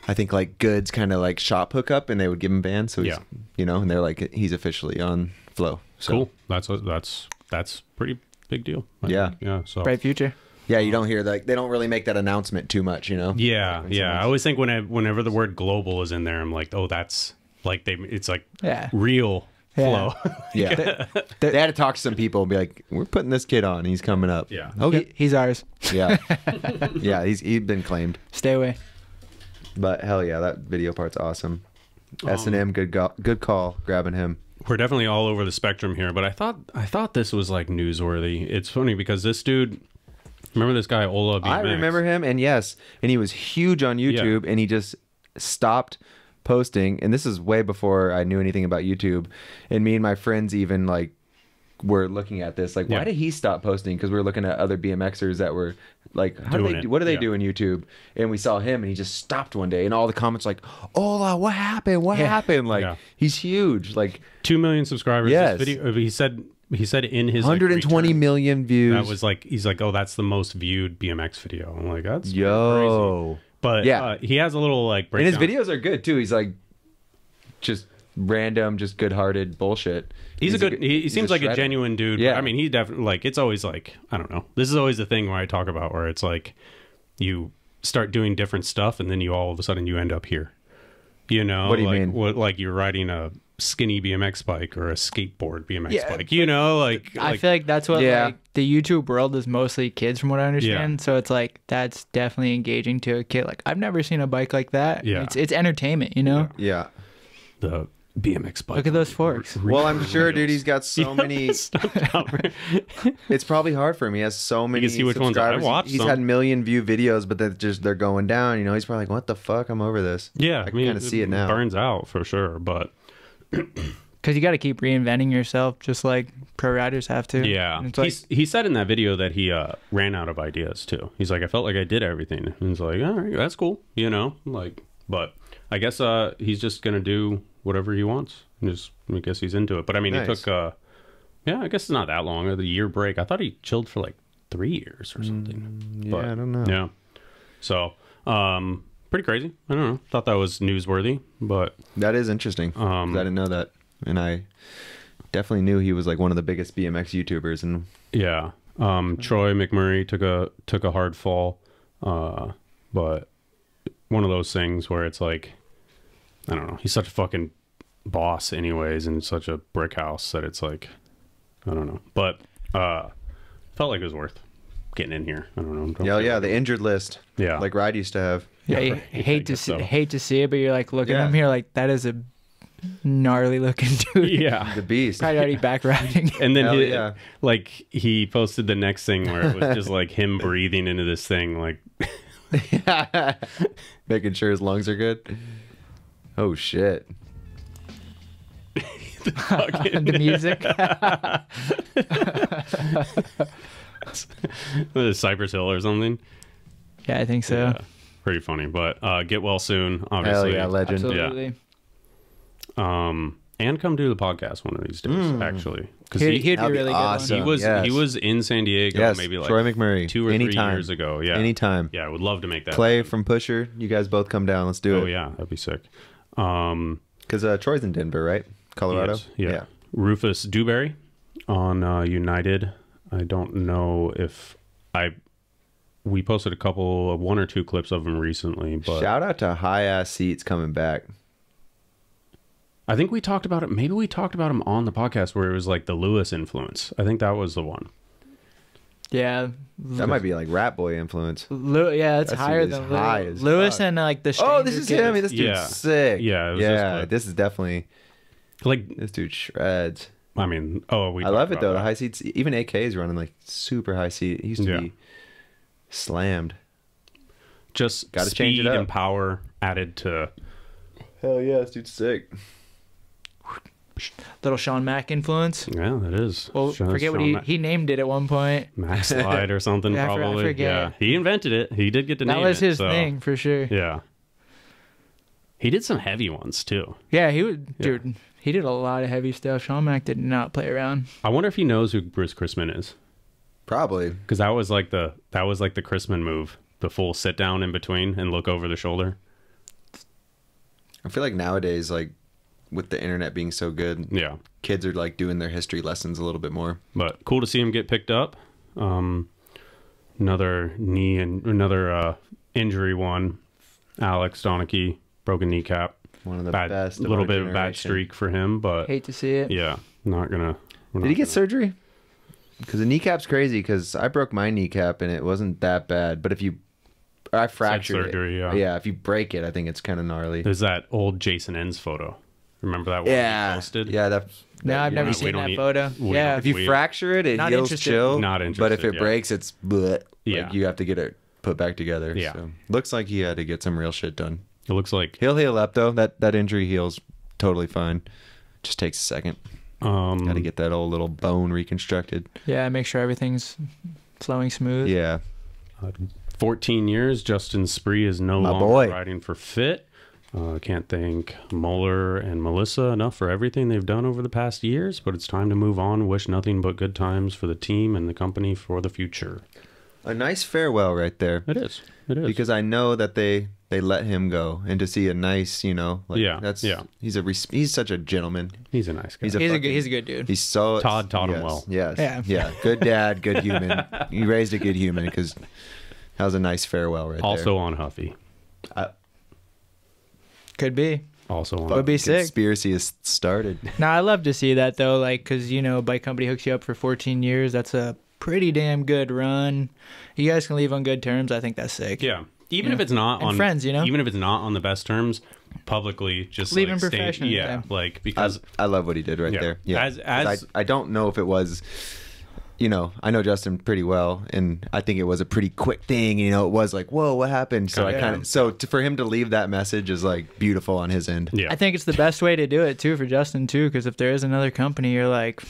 I think like goods kind of like shop hookup and they would give him bands so he's Yeah. you know and they're like he's officially on flow. So Cool. That's what that's that's pretty big deal. I Yeah. think. Yeah. So Bright future. yeah, you don't hear like they don't really make that announcement too much, you know. Yeah, When yeah. I always think when I, whenever the word global is in there, I'm like, oh, that's like they. It's like Yeah. real Yeah. Flow. Yeah. they had to talk to some people and be like, "We're putting this kid on. He's coming up." Yeah. Okay. He, he's ours. yeah. yeah. He's he's been claimed. Stay away. But hell yeah, that video part's awesome. Um, S and M, good go- good call, grabbing him. We're definitely all over the spectrum here, but I thought I thought this was like newsworthy. It's funny because this dude, remember this guy Ola? BMX? I remember him, and yes, and he was huge on YouTube, and he just stopped posting. And this is way before I knew anything about YouTube. And me and my friends even like were looking at this, like, why Yeah. did he stop posting? Because we were looking at other BMXers that were like, how do they? do- What do they yeah. do in YouTube? And we saw him, and he just stopped one day, and all the comments like, Ola, what happened? What Yeah. happened? Like, he's huge, like two million subscribers. Yes. This video, uh, he said he said in his like, 120 return, million views. That was like he's like, oh, that's the most viewed BMX video. I'm like, that's pretty crazy. But Yeah. uh, he has a little like And his videos are good too. He's like just random, just good-hearted bullshit. He's, a good. he, he he's seems like a genuine dude. Yeah. Yeah. I mean, he definitely like. It's always like I don't know. This is always the thing where I talk about where it's like you start doing different stuff and then you all of a sudden you end up here. You know, What do you like, mean? What like you're writing a skinny BMX bike or a skateboard BMX Yeah, bike. You know, like, I like feel like that's what Yeah. like the YouTube world is mostly kids, from what I understand. So it's like that's definitely engaging to a kid. Like I've never seen a bike like that. Yeah. it's it's entertainment, you know. Yeah. the BMX bike. Look at those forks. Well, I'm sure, dude. He's got so many. It's probably hard for him. He has so many. see which ones I subscribers. He's some. had million view videos, but they're just they're going down. You know, he's probably like, "What the fuck? I'm over this." yeah, I can kind of see it now. Burns out for sure, but Because you got to keep reinventing yourself, just like pro riders have to. Yeah, it's like He's, he said in that video that he uh, ran out of ideas too. He's like, I felt like I did everything. And he's like, all right, that's cool, you know, like, but I guess uh, he's just gonna do whatever he wants. And just, I guess he's into it. But I mean, Nice. he took, uh, yeah, I guess it's not that long. The year break. I thought he chilled for like three years or something. Yeah, But, I don't know. Yeah. So, um, pretty crazy. I don't know. Thought that was newsworthy, but that is interesting. Um, I didn't know that, and I definitely knew he was like one of the biggest BMX YouTubers. And Yeah. Um, Troy McMurray took a took a hard fall, uh, but one of those things where it's like, I don't know. He's such a fucking boss, anyways, and such a brick house that it's like, I don't know. But uh, felt like it was worth getting in here. I don't know. Don't yeah, yeah, the injured list. Yeah. like Ride used to have. Yeah, you right. I hate to see so. hate to see it, but you're like looking Yeah. at him here, like that is a gnarly looking dude. yeah. The beast. Probably already back riding. And then Hell he, yeah. like he posted the next thing where it was just like him breathing into this thing, like Making sure his lungs are good. Oh shit. fucking the music. Cypress Hill or something. yeah, I think so. Yeah, pretty funny. But uh, get well soon, obviously. Hell yeah, legend. Absolutely. Um, and come do the podcast one of these days, Mm. actually, because He, he, he'd be That'd be really awesome. he was yes. he was in San Diego Yes, maybe like Troy McMurray. two or Anytime. three years ago. Yeah, Anytime. Yeah, I would love to make that. Clay happen. from Pusher, you guys both come down. Let's do it. Oh yeah, that'd be sick. Um, Because uh, Troy's in Denver, right? Colorado. yes, yeah. Rufus Dewberry on uh, United. I don't know if I. We posted a couple of one or two clips of him recently, but Shout out to High Ass Seats coming back. I think we talked about it. Maybe we talked about him on the podcast where it was like the Lewis influence. I think that was the one. Yeah. That might be like Rat Boy influence. Lew- yeah, it's That higher than high Lew- as Lewis and like the. Oh, this Stranger is Kids. him. This dude's Yeah. sick. Yeah, it was this yeah. clip. This is definitely Like, this dude shreds. I mean, oh, we. I love it though. about The high seats, even AK is running like super high seat. He used to Yeah. be slammed. Just Gotta speed change it up. and power added to. Hell yeah, this dude's sick. Little Sean Mack influence. Yeah, that is. Well, Sean- forget what he Ma- he named it at one point. Max Slide or something Yeah, I I probably. forget. Yeah, he invented it. He did get to That name it. That was his so- thing for sure. Yeah. He did some heavy ones too. Yeah, he would, dude. He did a lot of heavy stuff. Sean Mack did not play around. I wonder if he knows who Bruce Crisman is Probably. because that was like the that was like the Crisman move, the full sit down in between and look over the shoulder. I feel like nowadays, like with the internet being so good, Yeah, kids are like doing their history lessons a little bit more. but cool to see him get picked up. Um, another knee and another uh, injury one. Alex Donnachie broken kneecap. One of the Bad, best. a little our bit of a bad streak for him, but Hate to see it. yeah, not gonna. Did not he get gonna- surgery? Because the kneecap's crazy. Because I broke my kneecap and it wasn't that bad. But if you, I fractured surgery, it. yeah. Yeah. If you break it, I think it's kind of gnarly. There's that old Jason Enns photo. Remember that one? he Yeah. posted? Yeah. That. No, I've yeah. never we seen that need- photo. yeah, If you We- fracture it, it Not heals interested. chill. Not But if it yeah. breaks, it's bleh. Yeah. Like you have to get it put back together. Yeah. So. Looks like he had to get some real shit done. It looks like He'll heal up though. That that injury heals totally fine. Just takes a second. Um, Got to get that old little bone reconstructed. yeah. Make sure everything's flowing smooth. Yeah. 14 years. Justin Spriet is no My longer boy. riding for Fit. Uh, can't thank Moeller and Melissa enough for everything they've done over the past years, but it's time to move on. Wish nothing but good times for the team and the company for the future. A nice farewell right there. It is. It is. because I know that they they let him go, and to see a nice, you know, like Yeah, that's yeah. He's a res- he's such a gentleman. he's a nice guy. He's a He's a good, he's a good dude. He's so Todd taught him well. Yes, Yeah. yeah, Good dad, good human. he raised a good human because that was a nice farewell right also on Huffy. Could be. Also on. Would be sick. Conspiracy is started. now I love to see that though, like, cause you know, bike company hooks you up for 14 years. That's a pretty damn good run. You guys can leave on good terms. I think that's sick. Yeah. Even You if it's not and on friends, you know? even if it's not on the best terms, publicly just Leave like him stay- professional, yeah, yeah. like because I love what he did right Yeah. there. Yeah, As- as- I, I don't know if it was. You know, I know Justin pretty well, and I think it was a pretty quick thing. You know, it was like, "Whoa, what happened?" So I Kinda. kind of, so to, for him to leave that message is like beautiful on his end. yeah. I think it's the best way to do it too for Justin too, because if there is another company, you're like,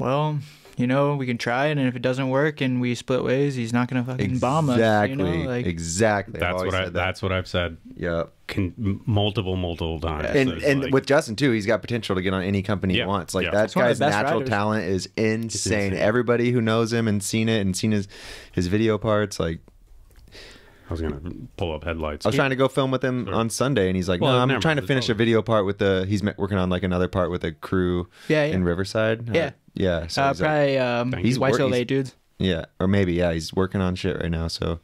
well, you know, we can try it, and if it doesn't work and we split ways, he's not gonna fucking bomb us. Exactly. You know? Like, exactly. That's what I. That. That's what I've said Yep. con- multiple multiple times. And It's and like- with Justin too, he's got potential to get on any company Yeah, he wants. Like yeah. that He's guy's natural riders. talent is insane. insane. Everybody who knows him and seen it and seen his his video parts, like I was gonna pull up headlights. I was trying to go film with him Sure. on Sunday, and he's like, Well, "No, I'm never trying mind, to finish a video part with the. He's working on like another part with a crew Yeah, yeah. in Riverside. Uh, Yeah. yeah. So uh, he's like- probably um, he's you. White He's Tail wor- Late dudes. yeah, or maybe yeah, he's working on shit right now. So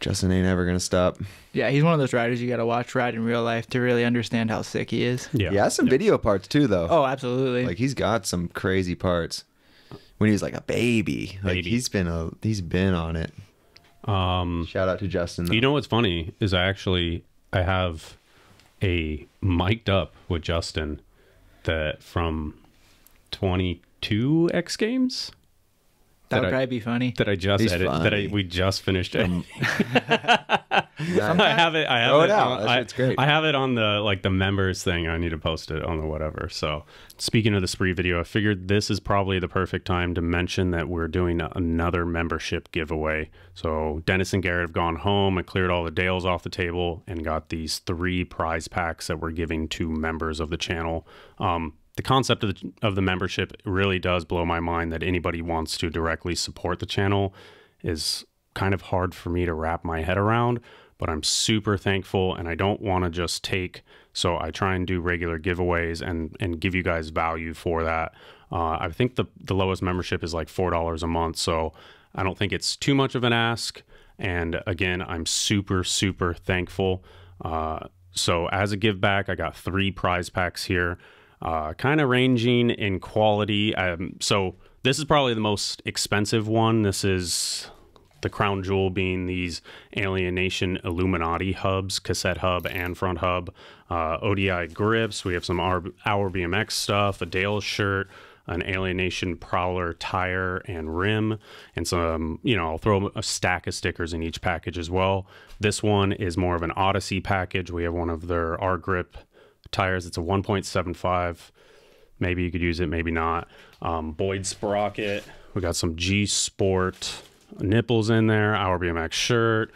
Justin ain't ever gonna stop. Yeah, he's one of those riders you got to watch ride in real life to really understand how sick he is. yeah. He has some video parts too, though. Oh, absolutely. like he's got some crazy parts. When he was like a baby, like he's been a he's been on it. Um, Shout out to Justin. though. you know what's funny is I actually I have a mic'd up with Justin that from 22 X Games that would I- probably be funny. that I just He's edited that I we just finished it. Nice. I have it. I have Throw it. it out. on- I, shit's great. I have it on the like the members thing. I need to post it on the whatever. So speaking of the Spriet video, I figured this is probably the perfect time to mention that we're doing another membership giveaway. So Dennis and Garrett have gone home and cleared all the Dales off the table and got these three prize packs that we're giving to members of the channel. Um, the concept of the, of the membership really does blow my mind that anybody wants to directly support the channel is kind of hard for me to wrap my head around, but I'm super thankful and I don't want to just take. So I try and do regular giveaways and and give you guys value for that. Uh, I think the the lowest membership is like four dollars a month, so I don't think it's too much of an ask. And again, I'm super super thankful. Uh, so as a give back, I got three prize packs here, uh, kind of ranging in quality. Um, so this is probably the most expensive one. This is the crown jewel being these Alienation Illuminati hubs, cassette hub and front hub, uh, ODI grips. We have some our, our BMX stuff, a Dale shirt, an Alienation Prowler tire and rim, and some, you know, I'll throw a stack of stickers in each package as well. This one is more of an Odyssey package. We have one of their R grip tires. It's a 1.75 maybe you could use it, maybe not. Um, Boyd sprocket. We got some G Sport nipples in there. Our BMX shirt.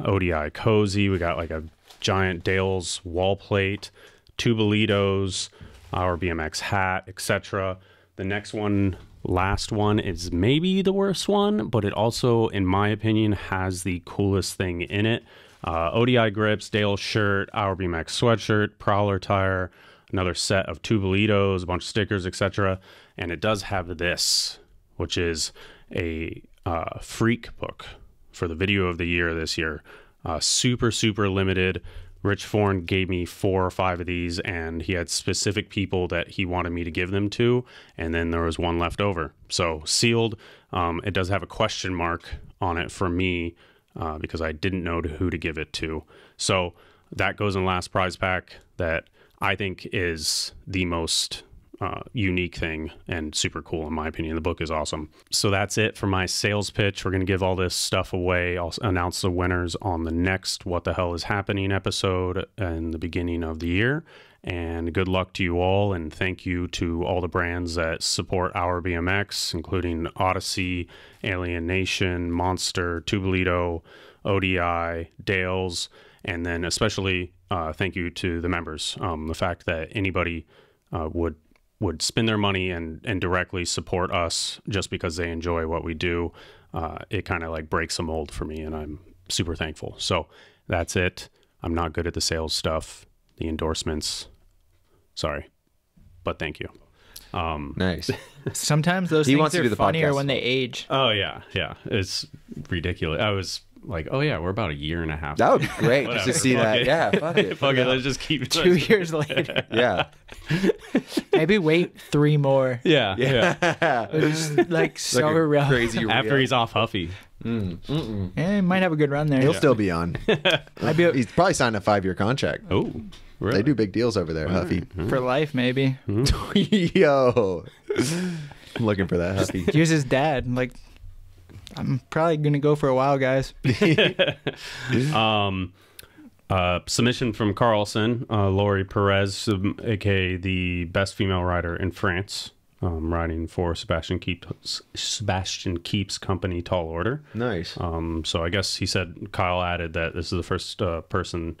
ODI cozy. We got like a giant Dale's wall plate, Tubolitos, our BMX hat, etc. The next one, last one, is maybe the worst one, but it also, in my opinion, has the coolest thing in it. Uh, ODI grips, Dale shirt, our BMX sweatshirt, Prowler tire, another set of Tubolitos, a bunch of stickers, etc. And it does have this, which is a uh, freak book for the video of the year this year. Uh, super, super limited. Rich Forne gave me four or five of these, and he had specific people that he wanted me to give them to, and then there was one left over. So sealed. Um, it does have a question mark on it for me uh, because I didn't know who to give it to. So that goes in the last prize pack. That I think is the most uh, unique thing and super cool in my opinion. The book is awesome. So that's it for my sales pitch. We're going to give all this stuff away. I'll announce the winners on the next What the Hell is Happening episode in the beginning of the year. And good luck to you all. And thank you to all the brands that support our BMX, including Odyssey, Alienation, Monster, Tubolito, ODI, Dales, and then especially uh, thank you to the members. Um, the fact that anybody uh, would would spend their money and and directly support us just because they enjoy what we do, uh, it kind of like breaks a mold for me, and I'm super thankful. So that's it. I'm not good at the sales stuff, the endorsements. Sorry, but thank you. Um, Nice. Sometimes those He things wants to are do funnier podcast. when they age. oh yeah, yeah, it's ridiculous. I was like, oh yeah, we're about a year and a half. That would be great just to see fuck that. it. Yeah, fuck it. Fuck it, let's just keep Two years later, Yeah. maybe wait three more. Yeah, yeah. It's like so Like a crazy After he's off Huffy. Yeah, he might have a good run there. He'll still be on. Might be He's probably signed a five year contract. Oh, really? They do big deals over there, Huffy. for life, maybe. Yo. I'm looking for that Huffy. Use his dad. Like, I'm probably gonna go for a while, guys. Um, uh, submission from Carlson, uh, Laury Perez, um, aka the best female rider in France, um, riding for Sebastian Keeps Sebastian Keeps company Tall Order. Nice. Um, so I guess he said Kyle added that this is the first uh, person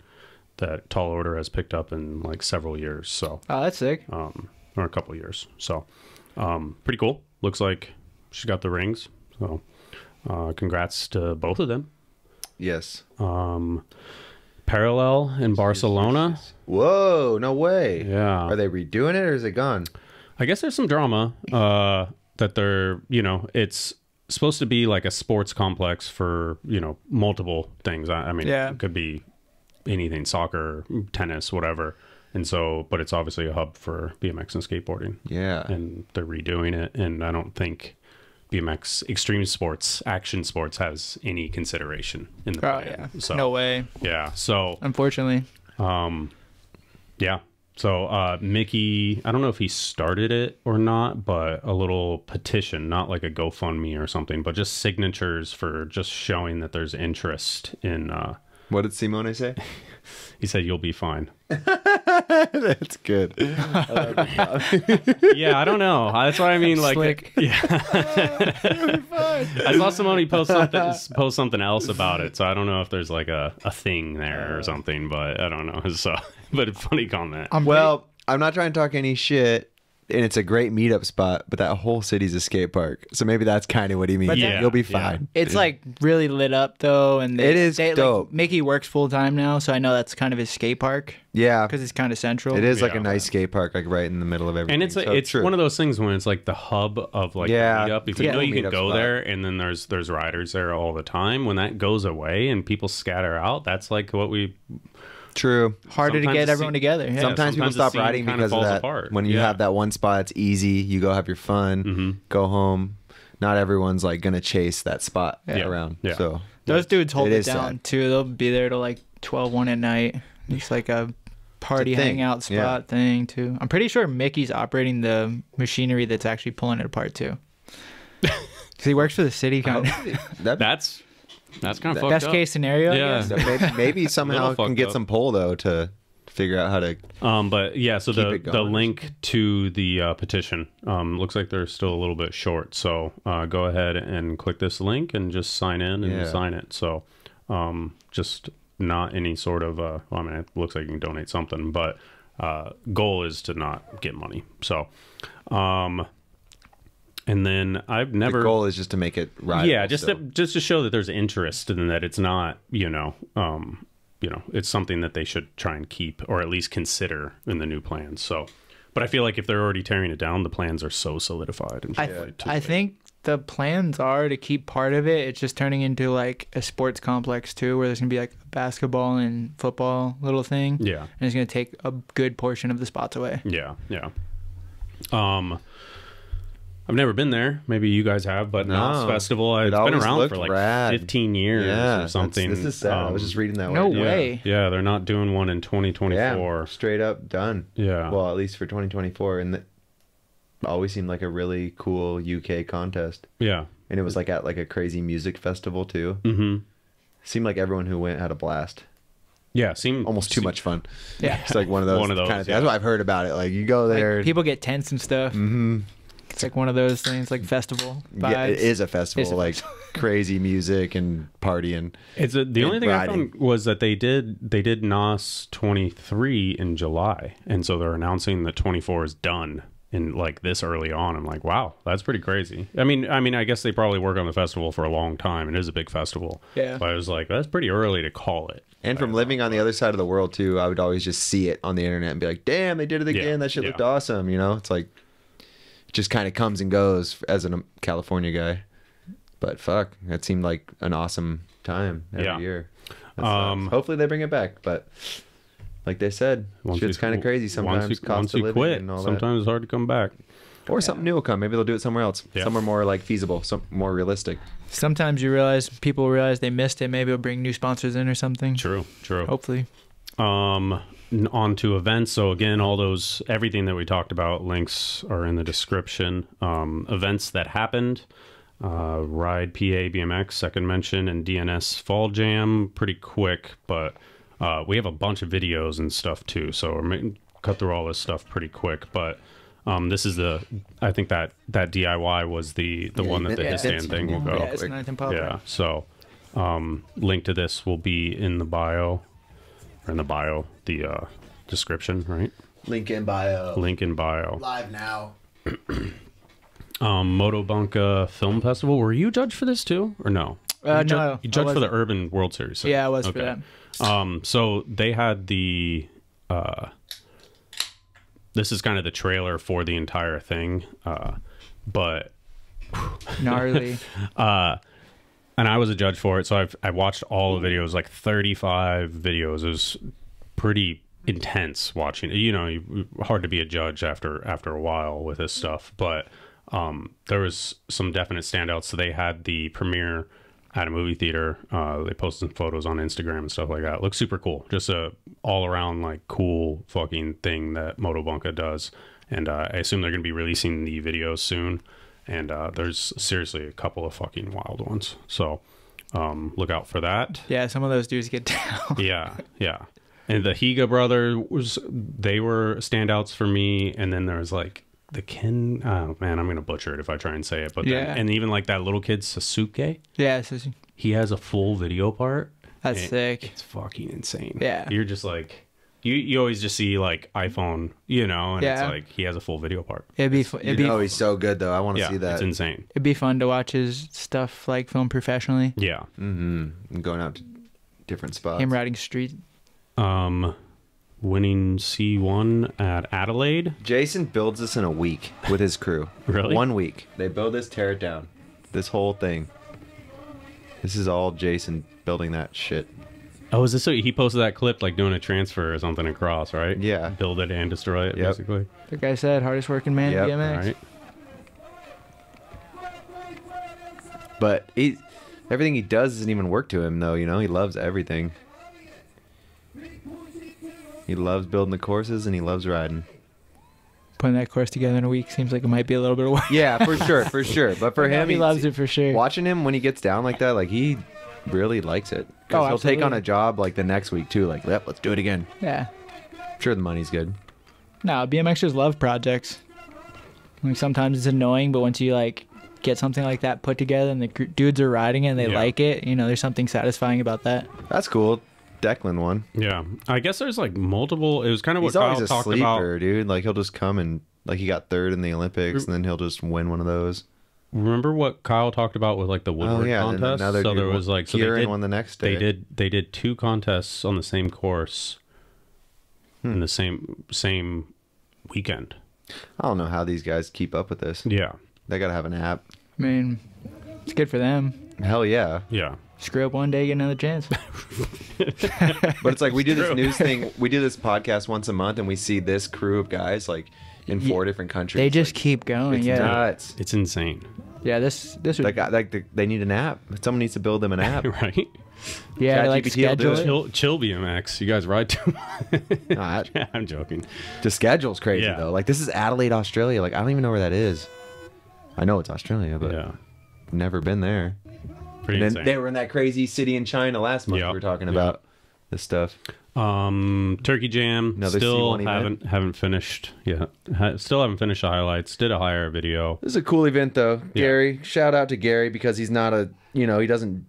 that Tall Order has picked up in like several years. So Oh, that's sick. um, or a couple years. So, um, pretty cool. Looks like she's got the rings. So, uh, congrats to both of them. Yes. Um, Parallel in Barcelona. Whoa, no way. Yeah. Are they redoing it or is it gone? I guess there's some drama uh, that they're, you know, it's supposed to be like a sports complex for, you know, multiple things. I, I mean, Yeah. it could be anything soccer, tennis, whatever. And so, but it's obviously a hub for BMX and skateboarding. Yeah. and they're redoing it. And I don't think BMX extreme sports, action sports, has any consideration in the Oh plan. yeah. So No way. yeah, so Unfortunately. um, yeah. So uh, Mickey, I don't know if he started it or not, but a little petition, not like a GoFundMe or something, but just signatures for just showing that there's interest in. Uh, What did Simone say? he said you'll be fine. That's good. yeah, I don't know. That's what I mean. Like, Slick. yeah. I saw Simone post something post something else about it, so I don't know if there's like a, a thing there or something, but I don't know. So, but a funny comment. I'm Well, I'm not trying to talk any shit, and it's a great meetup spot, but that whole city's a skate park. So maybe that's kind of what he means. But Yeah, You'll be yeah. fine. It's like really lit up though, and they, It is they, like. Mickey works full time now, so I know that's kind of his skate park Yeah. because it's kind of central. It is like a nice skate park, like right in the middle of everything. and it's a, So, it's true. one of those things when it's like the hub of like Yeah, meetup. If it's a you know you can go spot. there, and then there's there's riders there all the time. When that goes away and people scatter out, that's like what we true. harder to get everyone scene- together. Yeah. sometimes, people sometimes the stop riding kinda because of that. apart. When you Yeah. have that one spot, it's easy. You go have your fun, Mm-hmm. go home. Not everyone's like gonna chase that spot Yeah. around. Yeah. So Those dudes hold It it, is down sad. too. They'll be there till like 12, 1 at night. It's like a party thing. hangout spot Yeah. thing too. I'm pretty sure Mickey's operating the machinery that's actually pulling it apart too. Because he works for the city, kind of. that's that's kind of fucked Best up. case scenario. Yeah. I guess. that maybe, maybe somehow can get up. some pull though to figure out how to. Um, but yeah, so the the link to the uh, petition um, looks like they're still a little bit short. So uh, go ahead and click this link and just sign in and Yeah. sign it. So um, just not any sort of. Uh, well, I mean, it looks like you can donate something, but uh, goal is to not get money. So, um, and then I've never. The goal is just to make it right. yeah, just to, just to show that there's interest and that it's not, you know, um, you know, it's something that they should try and keep or at least consider in the new plans. So, but I feel like if they're already tearing it down, the plans are so solidified. And I, shit, too I think the plans are to keep part of it. It's just turning into like a sports complex too, where there's gonna be like basketball and football little thing, Yeah. and it's gonna take a good portion of the spots away. Yeah, yeah. Um, I've never been there. Maybe you guys have, but No. NASS Festival, It it's been around for like rad. 15 years yeah, or something. This is sad. I was Um, just reading that. no one. yeah, way. Yeah, they're not doing one in 2024. Yeah, straight up done. Yeah. Well, at least for 2024, and it always seemed like a really cool UK contest, Yeah. and it was like at like a crazy music festival too. hmm Seemed like everyone who went had a blast. Yeah, seemed Almost too se- much fun. Yeah, It's like one of those. One of those, kind of yeah. That's what I've heard about it. Like you go there. like, people get tents and stuff. hmm It's like one of those things, like festival vibes. Yeah, it is a festival. It's a like crazy music and partying. It's a, the and only thing I found was that they did they did NASS 23 in July, and so they're announcing that 24 is done in like this early on. I'm like, wow, that's pretty crazy. I mean, I mean, I guess they probably work on the festival for a long time. It is a big festival. Yeah. but I was like, that's pretty early to call it. And from living on the other side of the world too, I would always just see it on the internet and be like, "Damn, they did it again. Yeah, that shit looked awesome." You know, it's like it just kind of comes and goes as a California guy. But fuck, that seemed like an awesome time every Yeah. year. Um. Hopefully they bring it back, but like they said, Once shit's kind of crazy sometimes. Once you, cost once of you quit, and all sometimes it's hard to come back. that. Or something new will come. Maybe they'll do it somewhere else, Yeah. somewhere more like feasible, some more realistic. Sometimes you realize people realize they missed it. Maybe it'll bring new sponsors in or something. True, true. Hopefully. um n- on to events so again all those everything that we talked about links are in the description um events that happened uh ride pa bmx second mention and dns fall jam pretty quick but uh we have a bunch of videos and stuff too so we're making cut through all this stuff pretty quick but um this is the i think that that diy was the the Yeah, one that the yeah, stand thing will go yeah, it's quick. ninth and Pop. yeah. So, um, link to this will be in the bio, in the bio, the uh, description, right? Link in bio. Link in bio. Live now. Um, Motobunka Film Festival. Were you judged for this too, or no? Uh, you ju- no, you judged for the. Urban World Series. so- Yeah, I was for that. Um, so they had the. Uh, this is kind of the trailer for the entire thing, uh, but Gnarly. uh and I was a judge for it, so I've I watched all the videos, like thirty five videos. It was pretty intense watching. You know, you, hard to be a judge after after a while with this stuff, but um, there was some definite standouts. So they had the premiere at a movie theater. Uh, they posted some photos on Instagram and stuff like that. It looks super cool. Just a all around like cool fucking thing that Motobunka does. And uh, I assume they're gonna be releasing the videos soon and uh, there's seriously a couple of fucking wild ones. So um, look out for that. yeah, some of those dudes get down. yeah, yeah. And the Higa brother was they were standouts for me, and then there was like the Ken. Oh man, I'm gonna butcher it if I try and say it. But Yeah. then, and even like that little kid Sasuke, yeah, so he has a full video part. that's sick. It's fucking insane. Yeah. you're just like. You, you always just see like iPhone, you know, and it's like he has a full video part. It'd be fu- it'd be know he's so good though. I want to Yeah, see that. it's insane. it'd be fun to watch his stuff like film professionally. Yeah. mm-hmm. Going out to different spots. Him riding street. um, winning C1 at Adelaide. Jason builds this in a week with his crew. Really? One week. They build this, tear it down. This whole thing. This is all Jason building that shit. Oh, is this so he posted that clip like doing a transfer or something across, right? Yeah. Build it and destroy it, Yep. basically. The guy said, hardest working man Yep. in BMX. All right. But he, everything he does doesn't even work to him though. You know, he loves everything. He loves building the courses and he loves riding. Putting that course together in a week seems like it might be a little bit of work. Yeah, for sure, for sure. But for him, he loves it for sure. Watching him when he gets down like that, like he really likes it. Oh, he'll take on a job like the next week too. Like, yep, let's do it again. Yeah. I'm sure the money's good. No, BMXers love projects. Like sometimes it's annoying, but once you like get something like that put together and the gr- dudes are riding it and they Yeah. like it, you know, there's something satisfying about that. That's cool. Declan won. Yeah, I guess there's like multiple. It was kind of what He's Kyle always a talked sleeper, about. dude. Like he'll just come and like he got third in the Olympics, and then he'll just win one of those. Remember what Kyle talked about with like the Woodward Oh yeah, and contest? another so there was like so they did, won the next day. they did they did two contests on the same course Hmm. in the same same weekend. I don't know how these guys keep up with this. Yeah, They gotta have an app. I mean, it's good for them. Hell yeah. yeah. Screw up one day, get another chance. But it's like we do this news thing. We do this podcast once a month, and we see this crew of guys like in four different countries. They just like, keep going. it's Yeah, nuts. It's insane, yeah. This this would Like, like they- they need an app. Someone needs to build them an app. right? yeah like ChatGPT will do schedule it. it. Chill, chill BMX. You guys ride too much. Nah, that- I'm joking. the schedule's crazy Yeah. though. Like this is Adelaide, Australia. Like I don't even know where that is. I know it's Australia, but Yeah, never been there. pretty And insane. then they were in that crazy city in China last month. Yep. We were talking Yep. about this stuff. Um, Turkey Jam. Another still C1 event? haven't haven't finished. Yeah, ha- still haven't finished the highlights. Did a higher video. This is a cool event though. Yeah. Gary, shout out to Gary because he's not a you know he doesn't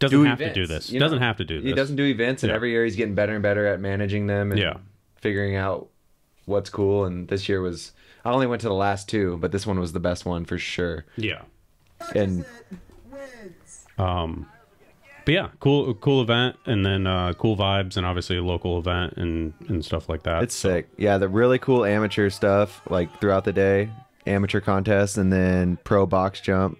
Doesn't do have events, to do this. you Doesn't know? have to do this. He doesn't do events, and Yeah. every year he's getting better and better at managing them and Yeah. figuring out what's cool. And this year was I only went to the last two, but this one was the best one for sure. Yeah. And Um, but yeah, cool, cool event, and then uh, cool vibes, and obviously a local event and and stuff like that. it's sick. Yeah, the really cool amateur stuff like throughout the day, amateur contests, and then pro box jump.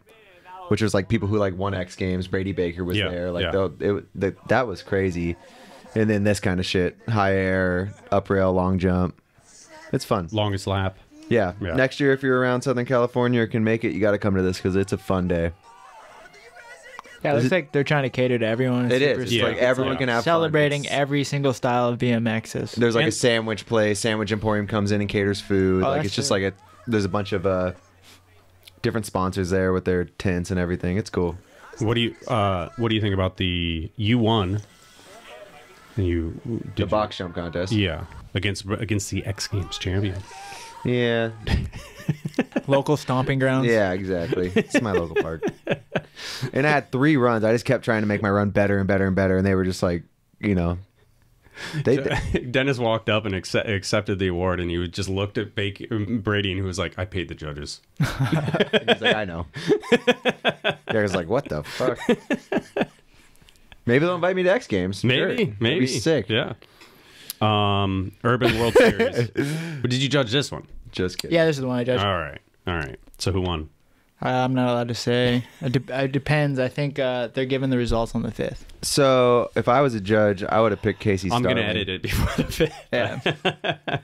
Which was like people who like won X Games. Brady Baker was Yeah, there. Like yeah. tho- it, the, that was crazy. And then this kind of shit: high air, up rail, long jump. It's fun. Longest lap. Yeah. Yeah. Next year, if you're around Southern California or can make it, you got to come to this because it's a fun day. Yeah, it Is looks it- like they're trying to cater to everyone. It's It super is. It's Yeah. like everyone Yeah. can have celebrating It's- every single style of BMXs. There's like a sandwich place. Sandwich Emporium comes in and caters food. Oh, like that's it's just like a. There's a bunch of uh, different sponsors there with their tents and everything. It's cool. What do you uh What do you think about the you won? And you did The you- box jump contest. Yeah, against against the X Games champion. Yeah. Local stomping grounds. Yeah. Exactly. It's my local park. And I had three runs. I just kept trying to make my run better and better and better, and they were just like, you know, they. Dennis walked up and accept, accepted the award, and he just looked at Bake, Brady, and he was like, "I paid the judges." He's like, I know. Gary's like, what the fuck? Maybe they'll invite me to X Games. Maybe, Sure. maybe That'd be sick. Yeah. Um, Urban World Series. but did you judge this one? Just kidding. Yeah, this is the one I judged. All right, all right. So who won? Uh, I'm not allowed to say. It, de- it depends. I think uh, they're giving the results on the fifth. So if I was a judge, I would have picked Casey. I'm gonna edit it before the fifth. Yeah,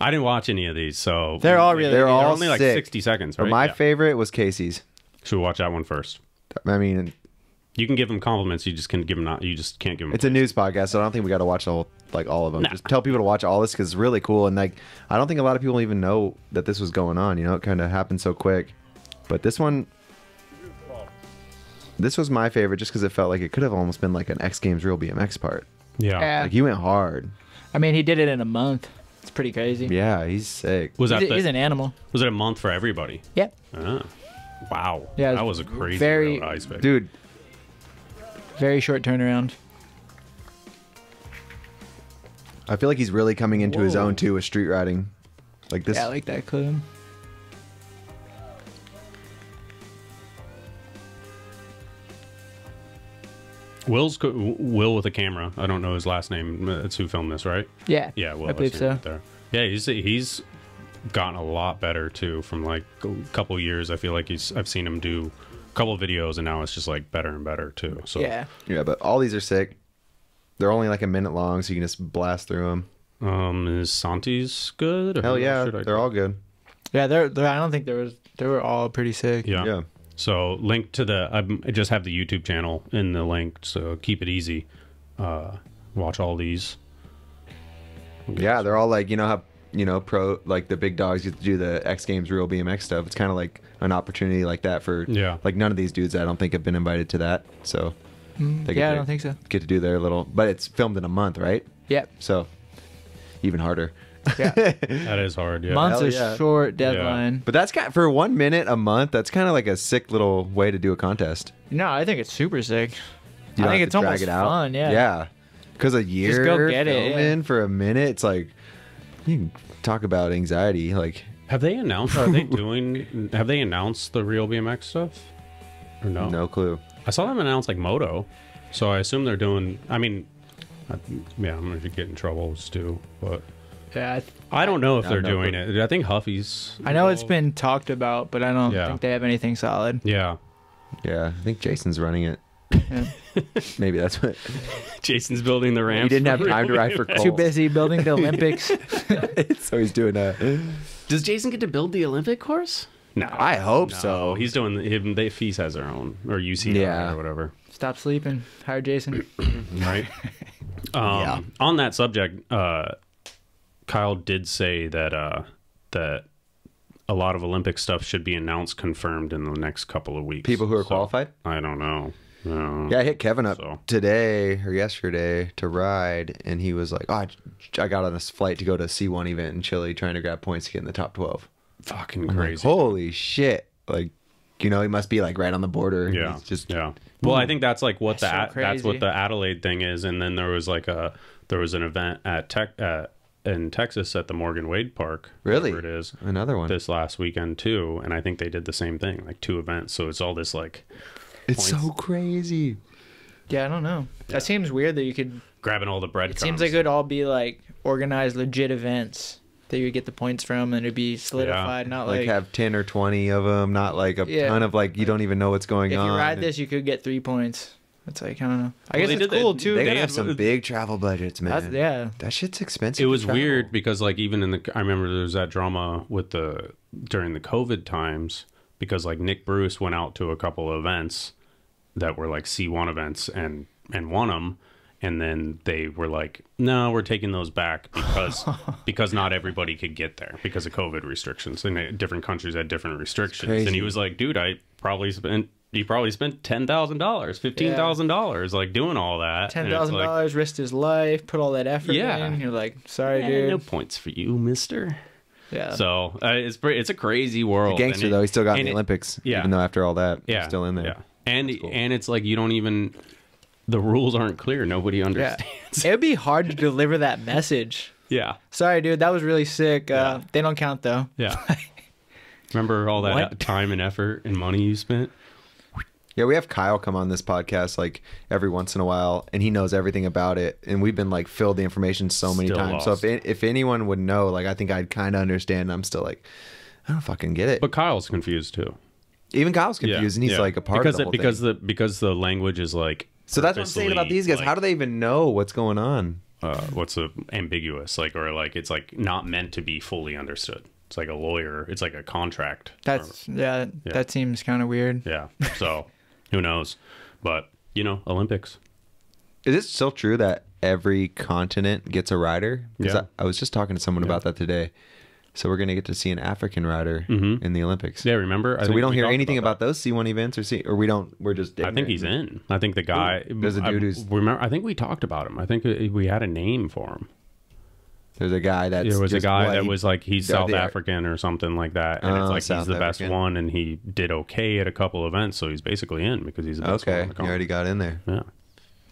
I didn't watch any of these, so They're all really They're good. all only like 60 seconds, But right? my Yeah. favorite was Casey's. Should we watch that one first? I mean, You can give them compliments. You just can't give them not. You just can't give them. it's a news podcast, so I don't think we got to watch the whole like all of them. Nah. Just tell people to watch all this because it's really cool, and like I don't think a lot of people even know that this was going on. You know, it kind of happened so quick. But this one, this was my favorite just because it felt like it could have almost been like an X Games real BMX part. yeah. Yeah. Like he went hard. I mean, he did it in a month. It's pretty crazy. Yeah, he's sick. Was that he's, the, he's an animal. was it a month for everybody? Yeah. Ah. Wow. Yeah, that was a crazy very- ice. Dude, Very short turnaround. I feel like he's really coming into his own too with street riding. Like this. Yeah, I like that clip. Will's co- Will with a camera. I don't know his last name. That's who filmed this, right? Yeah. Yeah, Will. I believe so. it There. Yeah, he's he's gotten a lot better too from like a couple years. I feel like he's I've seen him do a couple videos and now it's just like better and better too. So Yeah. Yeah, but all these are sick. They're only like a minute long, so you can just blast through them. Um, is Santi's good? Or Hell yeah, they're all good. Yeah, they're, they're I don't think there was they were all pretty sick. Yeah. Yeah. So link to the I'm- I just have the YouTube channel in the link. So keep it easy. Uh, watch all these. Yeah, they're all like you know how you know pro like the big dogs get to do the X Games real BMX stuff. It's kind of like an opportunity like that for Yeah. Like none of these dudes I don't think have been invited to that, so mm. they get Yeah, I don't think so. Get to do their little, but it's filmed in a month, right? Yep. So even harder. Yeah. That is hard. Yeah. Months Hell a yeah. short deadline. But that's kind for one minute a month. That's kind of like a sick little way to do a contest. No, I think it's super sick. You I think it's to drag almost it out. fun. Yeah. Yeah. Because a year go get it, yeah. filming for a minute, it's like you can talk about anxiety. Like Have they announced? Are they doing? Have they announced the real BMX stuff? Or no? no clue. I saw them announce like Moto, so I assume they're doing. I mean, I, yeah, I'm gonna get in trouble, Stu, but Yeah, I, th- I don't know if I they're don't doing it. I think Huffy's. I know it's been talked about, but I don't Yeah. think they have anything solid. Yeah, Yeah, I think Jason's running it. Yeah. Maybe that's what. Jason's building the ramp. He didn't have time to ride for Too busy building the Olympics. so he's doing a. Does Jason get to build the Olympic course? No, I hope no. so. He's doing the, him. They Fees has their own or UC Yeah. or whatever. Stop sleeping. Hire Jason. right? Um, Yeah. On that subject, uh, Kyle did say that uh, that a lot of Olympic stuff should be announced, confirmed in the next couple of weeks. People who are So, qualified. I don't know. No. Yeah, I hit Kevin up So. today or yesterday to ride, and he was like, "Oh, I, I got on this flight to go to a C1 event in Chile, trying to grab points to get in the top 12." fucking I'm like, crazy. Holy shit! Like, you know, he must be like right on the border. yeah, He's just yeah. Well, I think that's like what That's the so that's what the Adelaide thing is, and then there was like a there was an event at Tech at, in Texas at the Morgan Wade Park. Really? it is. another one. This last weekend too, and I think they did the same thing, like two events. So it's all this like it's points. so crazy. Yeah, I don't know. That seems weird that you could. grabbing all the breadcrumbs. It seems like it would all be like organized, legit events that you would get the points from, and it'd be solidified. Not Like, like, have ten or twenty of them, not like a Yeah. ton of like you don't even know what's going if on. you ride this, you could get three points. It's like I don't know. I Well, guess they it's did that- cool too. they they gotta have had- some big travel budgets, man. That's, yeah. That shit's expensive. it was weird because like even in the I remember there was that drama with the during the COVID times because like Nick Bruce went out to a couple of events that were like C1 events and and won them and then they were like no we're taking those back because because not everybody could get there because of COVID restrictions and different countries had different restrictions and he was like dude I probably spent you probably spent ten thousand dollars, fifteen thousand dollars, like doing all that. Ten thousand like, dollars, risked his life, put all that effort Yeah. in. You're like, sorry, "Eh, dude. no points for you, Mister. Yeah. So uh, it's pretty, it's a crazy world. Gangster it- though, he still got in the it- Olympics. yeah. Even though after all that, Yeah, he's still in there. Yeah, and and it's like you don't even the rules aren't clear. Nobody yeah. understands. it would be hard to deliver that message. Yeah, Sorry, dude. That was really sick. Uh, They don't count though. yeah. Remember all that What? time and effort and money you spent? Yeah, we have Kyle come on this podcast like every once in a while, and he knows everything about it. And we've been like filled the information so many Still times. lost. So if if anyone would know, like I think I'd kind of understand. I'm still like, I don't fucking get it. But Kyle's confused too. Even Kyle's Yeah, confused, and he's yeah. like a part because of the it, because thing. the because the language is like so that's what I'm saying about these guys. How do they even know what's going on? uh, what's a, ambiguous like or like it's like not meant to be fully understood. It's like a lawyer. It's like a contract. That's yeah. Yeah. That seems kind of weird. yeah. So who knows? But you know, Olympics. Is it still true that every continent gets a rider? 'Cause Yeah. I, I was just talking to someone about that today. So we're gonna get to see an African rider Mhm. in the Olympics. Yeah, remember? I So we don't hear anything about about, those C1 events or C or we don't. We're just. that. I think he's in. I think the guy. There's a I dude who's- remember. I think we talked about him. I think uh, we had a name for him. There's a guy that's. There was a just guy that was like he's They're- South they are- African or something like that, and Oh, it's like South he's the best one, and he did okay at a couple events, so he's basically in because he's the best one. Okay, on the you already got in there. Yeah,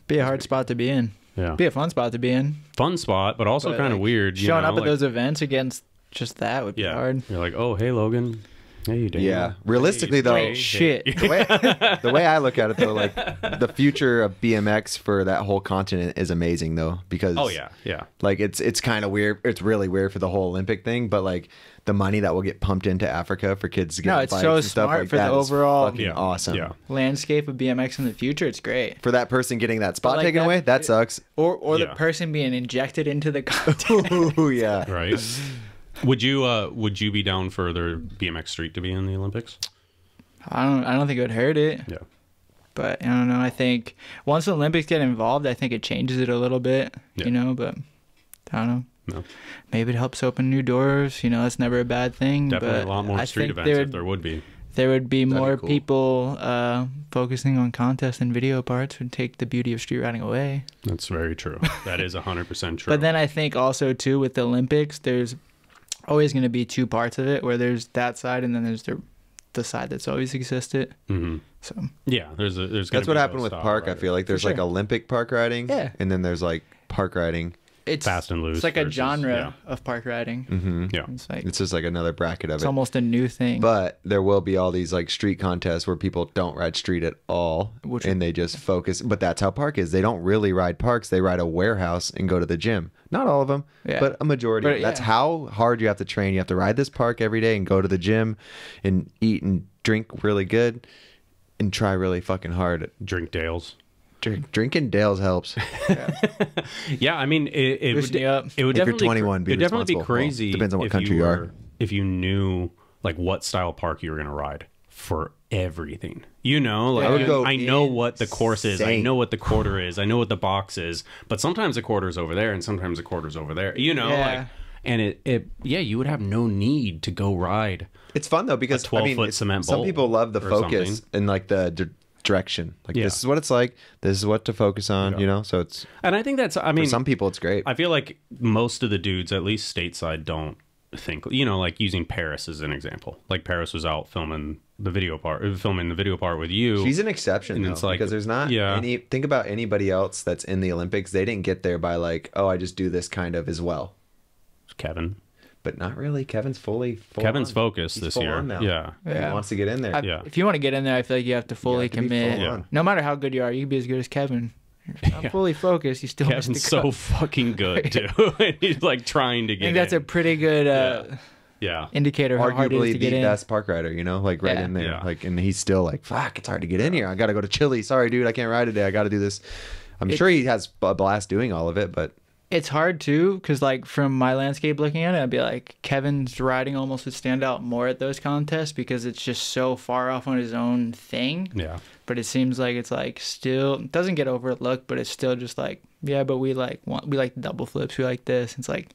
Be a hard spot to be in. yeah. Be a fun spot to be in. Fun spot, but also kind of like, weird. You Showing know, up at those events against just that would be yeah, hard. you're like, oh hey Logan, hey Dan. Yeah. Realistically, though- Great shit. The way, the way I look at it though, like the future of BMX for that whole continent is amazing though because Oh yeah, yeah. like it's it's kind of weird. It's really weird for the whole Olympic thing, but like the money that will get pumped into Africa for kids to get No, on it's bikes so and stuff smart like for the overall- Yeah, awesome. yeah. Landscape of BMX in the future, it's great. For that person getting that spot like taken that- away, that sucks. Or or Yeah. the person being injected into the content. Ooh, yeah. Right. would you uh would you be down for the BMX Street to be in the Olympics? I don't I don't think it would hurt it. Yeah. But I don't know. I think once the Olympics get involved, I think it changes it a little bit. Yeah. You know, but I don't know. No. Maybe it helps open new doors. You know, that's never a bad thing. Definitely but a lot more I street think events there if would, there would be. there would be That'd be more cool. people uh, focusing on contests and video parts would take the beauty of street riding away. That's very true. That is hundred percent true. But then I think also too with the Olympics, there's always going to be two parts of it, where there's that side and then there's the the side that's always existed. hmm So Yeah, there's a there's. That's what be happened with style park. I feel like there's like. Olympic park riding, Yeah. and then there's like park riding. it's Fast and loose It's like a versus- genre of park riding. hmm Yeah. It's like It's just like another bracket of it's it. It's almost a new thing. But there will be all these like street contests where people don't ride street at all, Which- and they just focus. But that's how park is. They don't really ride parks. They ride a warehouse and go to the gym. Not all of them, Yeah. but a majority. But, That's yeah. how hard you have to train. You have to ride this park every day and go to the gym, and eat and drink really good, and try really fucking hard. Drink Dales. Drink, drinking Dales helps. Yeah, I mean, it, it would me up. it would If you're definitely 21, be it'd definitely be responsible. Well, crazy. depends on what if country you are. If you knew like what style park you were gonna ride for everything, you know, like I would go I know what the course is, I know what the quarter is, I know what the box is, but sometimes the quarter's over there and sometimes the quarter's over there, you know, Yeah. like. And it, it, yeah, you would have no need to go ride. It's fun though because A 12 I mean, foot it's- cement some people love the focus something. and like the d- direction. Like Yeah. this is what it's like. This is what to focus on. You know, so it's And I think that's, I for mean, some people it's great. I feel like most of the dudes, at least stateside, don't think you know, like using Perris as an example. Like Perris was out filming the video part, uh, filming the video part with you. She's an exception And though, it's like- because there's not yeah. any. Think about anybody else that's in the Olympics. They didn't get there by like, oh, I just do this kind of as well. Kevin. But not really. Kevin's fully. Full Kevin's on. focused He's this full year. on now. Yeah. Yeah. He wants to get in there. I- Yeah. If you want to get in there, I feel like you have to fully have to commit. full Yeah. No matter how good you are, you can be as good as Kevin. If you're not fully focused, you still Kevin's so fucking good too. he's like trying to get. I get. think that's a pretty good uh, yeah. Indicator of how hard it is Arguably to the get in. best park rider, you know, like right Yeah. in there. Yeah. Like, and he's still like, fuck, it's hard to get in here. I got to go to Chile. Sorry, dude, I can't ride today. I got to do this. I'm It- sure he has a blast doing all of it, but It's hard too, because like from my landscape looking at it, I'd be like Kevin's riding almost would stand out more at those contests because it's just so far off on his own thing. Yeah. But it seems like it's like still it doesn't get overlooked, but it's still just like yeah, but we like want we like double flips, we like this. It's like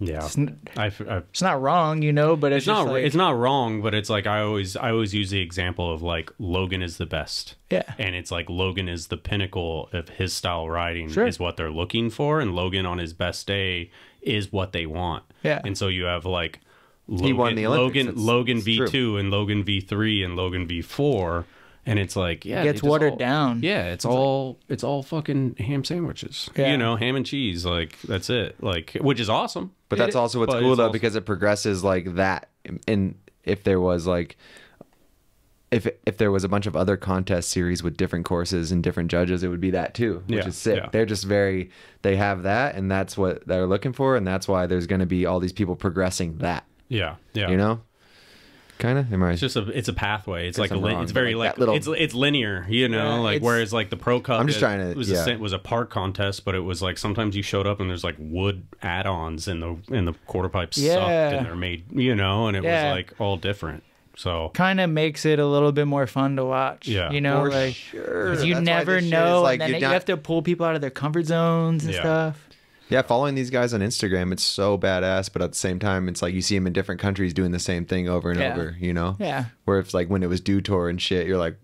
Yeah. it's, n- I, f- I it's not wrong, you know, but it's, it's not like, it's not wrong, but it's like I always I always use the example of like Logan is the best. yeah. And it's like Logan is the pinnacle of his style riding Sure. is what they're looking for, and Logan on his best day is what they want. Yeah. And so you have like Logan, won the Olympics. Logan, It's- Logan V two and Logan V three and Logan V four, and it's like yeah, It gets just watered all- down. Yeah, it's, all it's all fucking ham sandwiches. Yeah. You know, ham and cheese. Like that's it. Like which is awesome. But that's It- also what's cool though also- because it progresses like that. And if there was like, if if there was a bunch of other contest series with different courses and different judges, it would be that too, which Yeah, is sick. yeah. They're just very they have that, and that's what they're looking for, and that's why there's going to be all these people progressing that. Yeah, yeah. You know, kind of. Am I? It's just a it's a pathway. It's like a I'm li- wrong, it's very like like, little- it's it's linear, you know. Yeah, like whereas like the pro cup, I'm just it trying to- It was yeah. a, sa- was a park contest, but it was like sometimes you showed up and there's like wood add-ons and the and the quarter pipes sucked Yeah. and they're made, you know, and it Yeah. was like all different. So Kind of makes it a little bit more fun to watch. Yeah. You know, For like sure. you That's never know, like, and then you're you not- have to pull people out of their comfort zones and Yeah. stuff. Yeah, following these guys on Instagram, it's so badass. But at the same time, it's like you see them in different countries doing the same thing over and Yeah. over. You know? Yeah. Where it's like when it was Dew Tour and shit, you're like,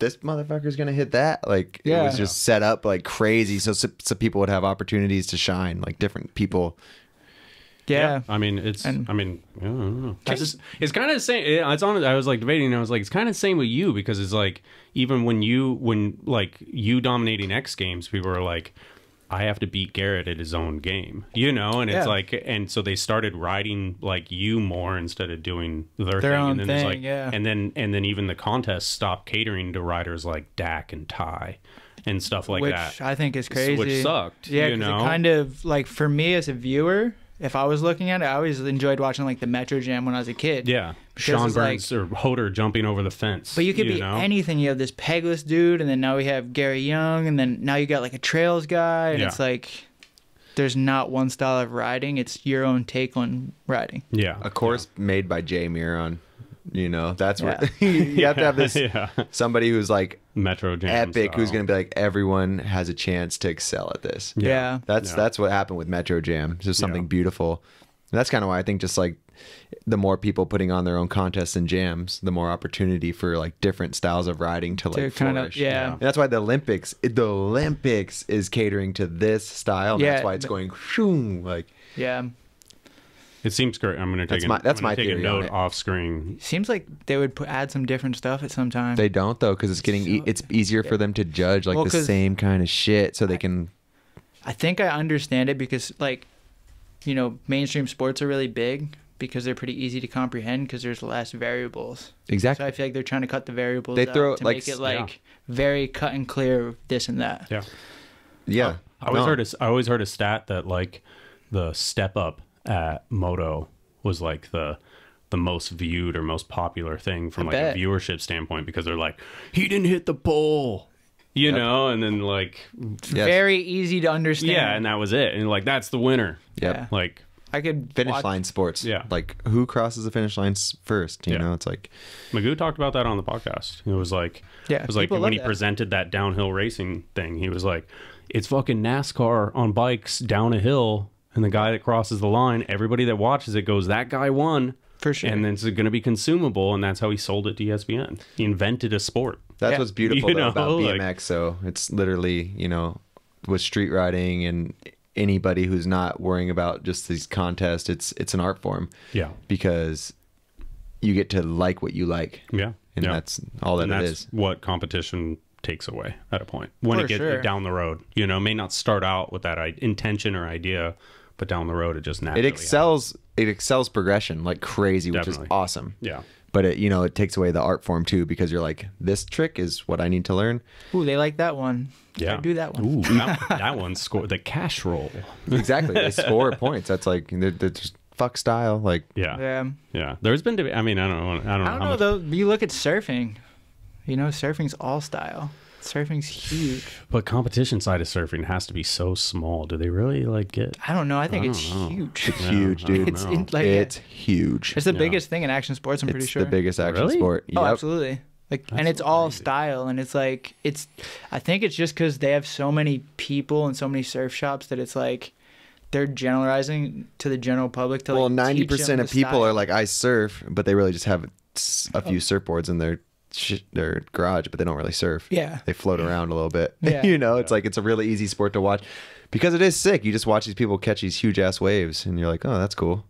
this motherfucker's gonna hit that. Like it was just set up like crazy, so, so so people would have opportunities to shine. Like different people. Yeah. I mean, it's. And- I mean, I don't know. It's, just, it's kind of the same. It's on. I was like debating. and I was like, it's kind of the same with you because it's like even when you when like you dominating X Games, people are like, I have to beat Garrett at his own game, you know. And it's Yeah. like, and so they started riding like you more instead of doing their, Their thing. own and then thing, like, yeah. and then and then even the contest stopped catering to riders like Dak and Ty and stuff like which that. Which I think is crazy. which sucked, Yeah, you know? it kind of like for me as a viewer, if I was looking at it, I always enjoyed watching like the Metro Jam when I was a kid. yeah, Sean it's like- Burns or Hoder jumping over the fence. But you could be know? anything. You have this pegless dude, and then now we have Gary Young, and then now you got like a trails guy, and Yeah. it's like there's not one style of riding. It's your own take on riding. Yeah, A course made by Jay Miron. You know, that's what you have to have this yeah. somebody who's like Metro Jam. epic, who's gonna be like everyone has a chance to excel at this. Yeah. That's Yeah. that's what happened with Metro Jam. It's just something Yeah. beautiful. And that's kind of why I think just like the more people putting on their own contests and jams, the more opportunity for like different styles of riding to like To kind of flourish. yeah. And that's why the Olympics, the Olympics is catering to this style. And that's why it's going shoom like Yeah. It seems great. I'm gonna take That's a, my- that's my take a note it. off screen. Seems like they would put, add some different stuff at some time. They don't though, because it's getting e- it's easier for them to judge like Well, the 'cause- same kind of shit, so they can. I think I understand it because like, you know, mainstream sports are really big because they're pretty easy to comprehend because there's less variables. Exactly. So I feel like they're trying to cut the variables. They out throw, to like, make it like yeah. very cut and clear. This and that. Yeah. yeah. I always No. heard a, I always heard a stat that like the step up at Moto was like the the most viewed or most popular thing from I like bet. a viewership standpoint because they're like he didn't hit the pole, you know, and then like Yes. Very easy to understand. yeah, and that was it, and like that's the winner. Yep. Yeah. Like I could Finish watch- line sports. Yeah. Like who crosses the finish line s- first? You Yeah. know, it's like Magoo talked about that on the podcast. It was like Yeah, it was like when he that. presented that downhill racing thing, he was like, It's fucking NASCAR on bikes down a hill and the guy that crosses the line, everybody that watches it goes, That guy won. For sure. And then it's gonna be consumable and that's how he sold it to ESPN. He invented a sport. that's Yeah. what's beautiful You though, know, about like- BMX. So it's literally you know with street riding and anybody who's not worrying about just these contests, it's it's an art form Yeah. because you get to like what you like, Yeah. and yeah. that's all that and it that's is. what competition takes away at a point when For it gets sure. down the road. You know, may not start out with that intention or idea, but down the road it just naturally. It naturally excels. It excels progression like crazy, which Definitely. is awesome. Yeah. But it, you know, it takes away the art form too because you're like, this trick is what I need to learn. Ooh, they like that one. Yeah. I do that one. Ooh, that, that one scored the cash roll. Exactly. They score points. That's like they're, they're just fuck style. Like Yeah. Yeah. Yeah. There's been, deba- I mean, I don't know. I don't know. I don't how know much- though. You look at surfing. You know, surfing's all style. Surfing's huge. But competition side of surfing has to be so small. Do they really like get? I don't know. I think I it's know. huge. it's Yeah, huge, dude. It's in, like it's huge. it's the Yeah. biggest thing in action sports. I'm pretty sure. It's the biggest action Really? sport. Oh, absolutely. Like, and That's it's all crazy. style, and it's like it's. I think it's just because they have so many people and so many surf shops that it's like they're generalizing to the general public to like Well, teach ninety them percent the of people style. are like, I surf, but they really just have a few oh. surfboards in their sh- their garage, but they don't really surf. Yeah. they float around a little bit. Yeah. you know, it's like it's a really easy sport to watch because it is sick. You just watch these people catch these huge ass waves, and you're like, oh, that's cool.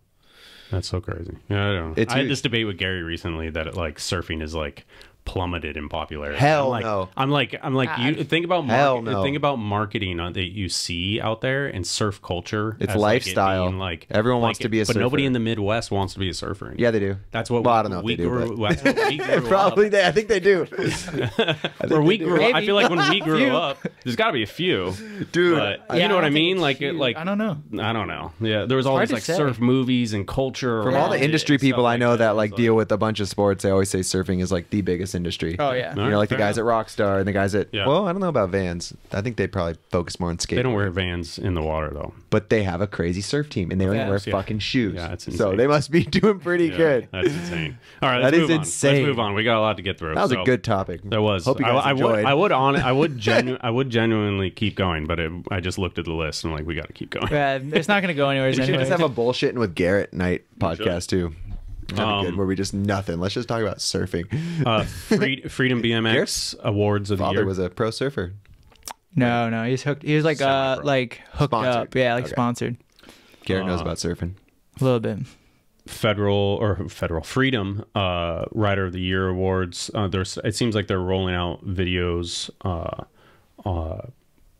That's so crazy. Yeah, I don't know. It's I had huge. this debate with Gary recently that it, like surfing is like plummeted in popularity. Hell I'm like, no. I'm like, I'm like, I- you think about Hell market, no. think about marketing on- that you see out there and surf culture. It's as, like, it lifestyle. being, like Everyone wants like to be a but nobody in the Midwest wants to be a surfer. anymore. Yeah, they do. That's what Well, we, I don't know if we they grew. but- That's what we grew Probably up. they. I think they do. Where we grew, up, I feel like when we grew up, there's got to be a few, Dude, But Yeah, you know I what I mean? Like, it, like I don't know. I don't know. Yeah, there was all these like say. surf movies and culture. From all the industry people I know that like deal with a bunch of sports, they always say surfing is like the biggest industry. Oh yeah. You know, like the guys at Rockstar and the guys at Yeah. well, I don't know about Vans. I think they probably focus more on skate. They don't wear Vans in the water though. but they have a crazy surf team and they don't even wear Yeah. fucking shoes. Yeah, it's so they must be doing pretty Yeah, good. That's insane. All right, That let's is move on. insane. Let's move on. We got a lot to get through. That was So, a good topic. That was. Hope you I- guys I, enjoyed. would. I would on. I would genu- I would genuinely keep going, but it, I just looked at the list and I'm like, we got to keep going. Yeah, it's not gonna go anywhere. we should anyway. just have a bullshitting with Garrett night podcast too. That'd be Um, good, where we just nothing. Let's just talk about surfing. Uh, Free, Freedom BMX Awards of the Father year. was a pro surfer. no, no. He's hooked. He was like uh Semi-pro. like hooked Sponsored. up. Yeah, like Okay. sponsored. Garrett knows Uh, about surfing. A little bit. federal or federal freedom uh rider of the year awards uh there's it seems like they're rolling out videos uh uh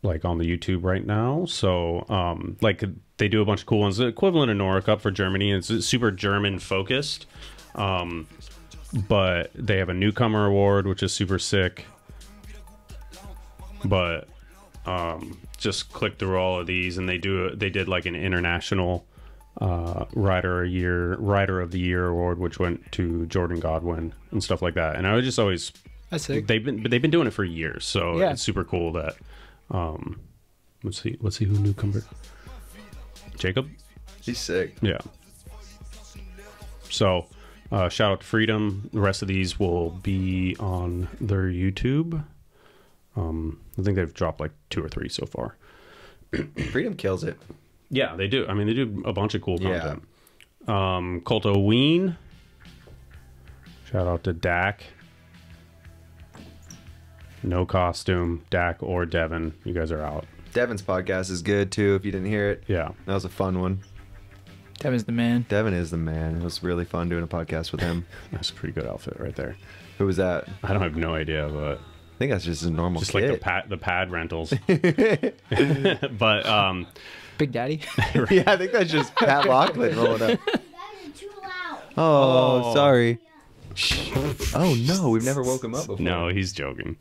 like on the youtube right now so um like they do a bunch of cool ones the equivalent of nora cup for germany it's super german focused um but they have a newcomer award which is super sick but um just click through all of these and they do they did like an international uh, rider a year rider of the year award which went to jordan godwin and stuff like that and i was just always That's sick. they've been but they've been doing it for years so Yeah. it's super cool that um let's see let's see who newcomer jacob He's sick. yeah so uh shout out to freedom the rest of these will be on their youtube um i think they've dropped like two or three so far Freedom kills it. yeah they do i mean they do a bunch of cool Yeah. content um Culto Ween. Shout out to Dak. No costume, Dak or Devin. You guys are out. Devin's podcast is good too. If you didn't hear it, Yeah. that was a fun one. Devin's the man. Devin is the man. It was really fun doing a podcast with him. That's a pretty good outfit right there. Who was that? I don't have no idea, but I think that's just a normal just like the pad the pad rentals. but um, Big Daddy. yeah, I think that's just Pat Lockland rolling up. Guys are too loud. Oh, Oh. sorry. Oh no, we've never woke him up before. no, he's joking.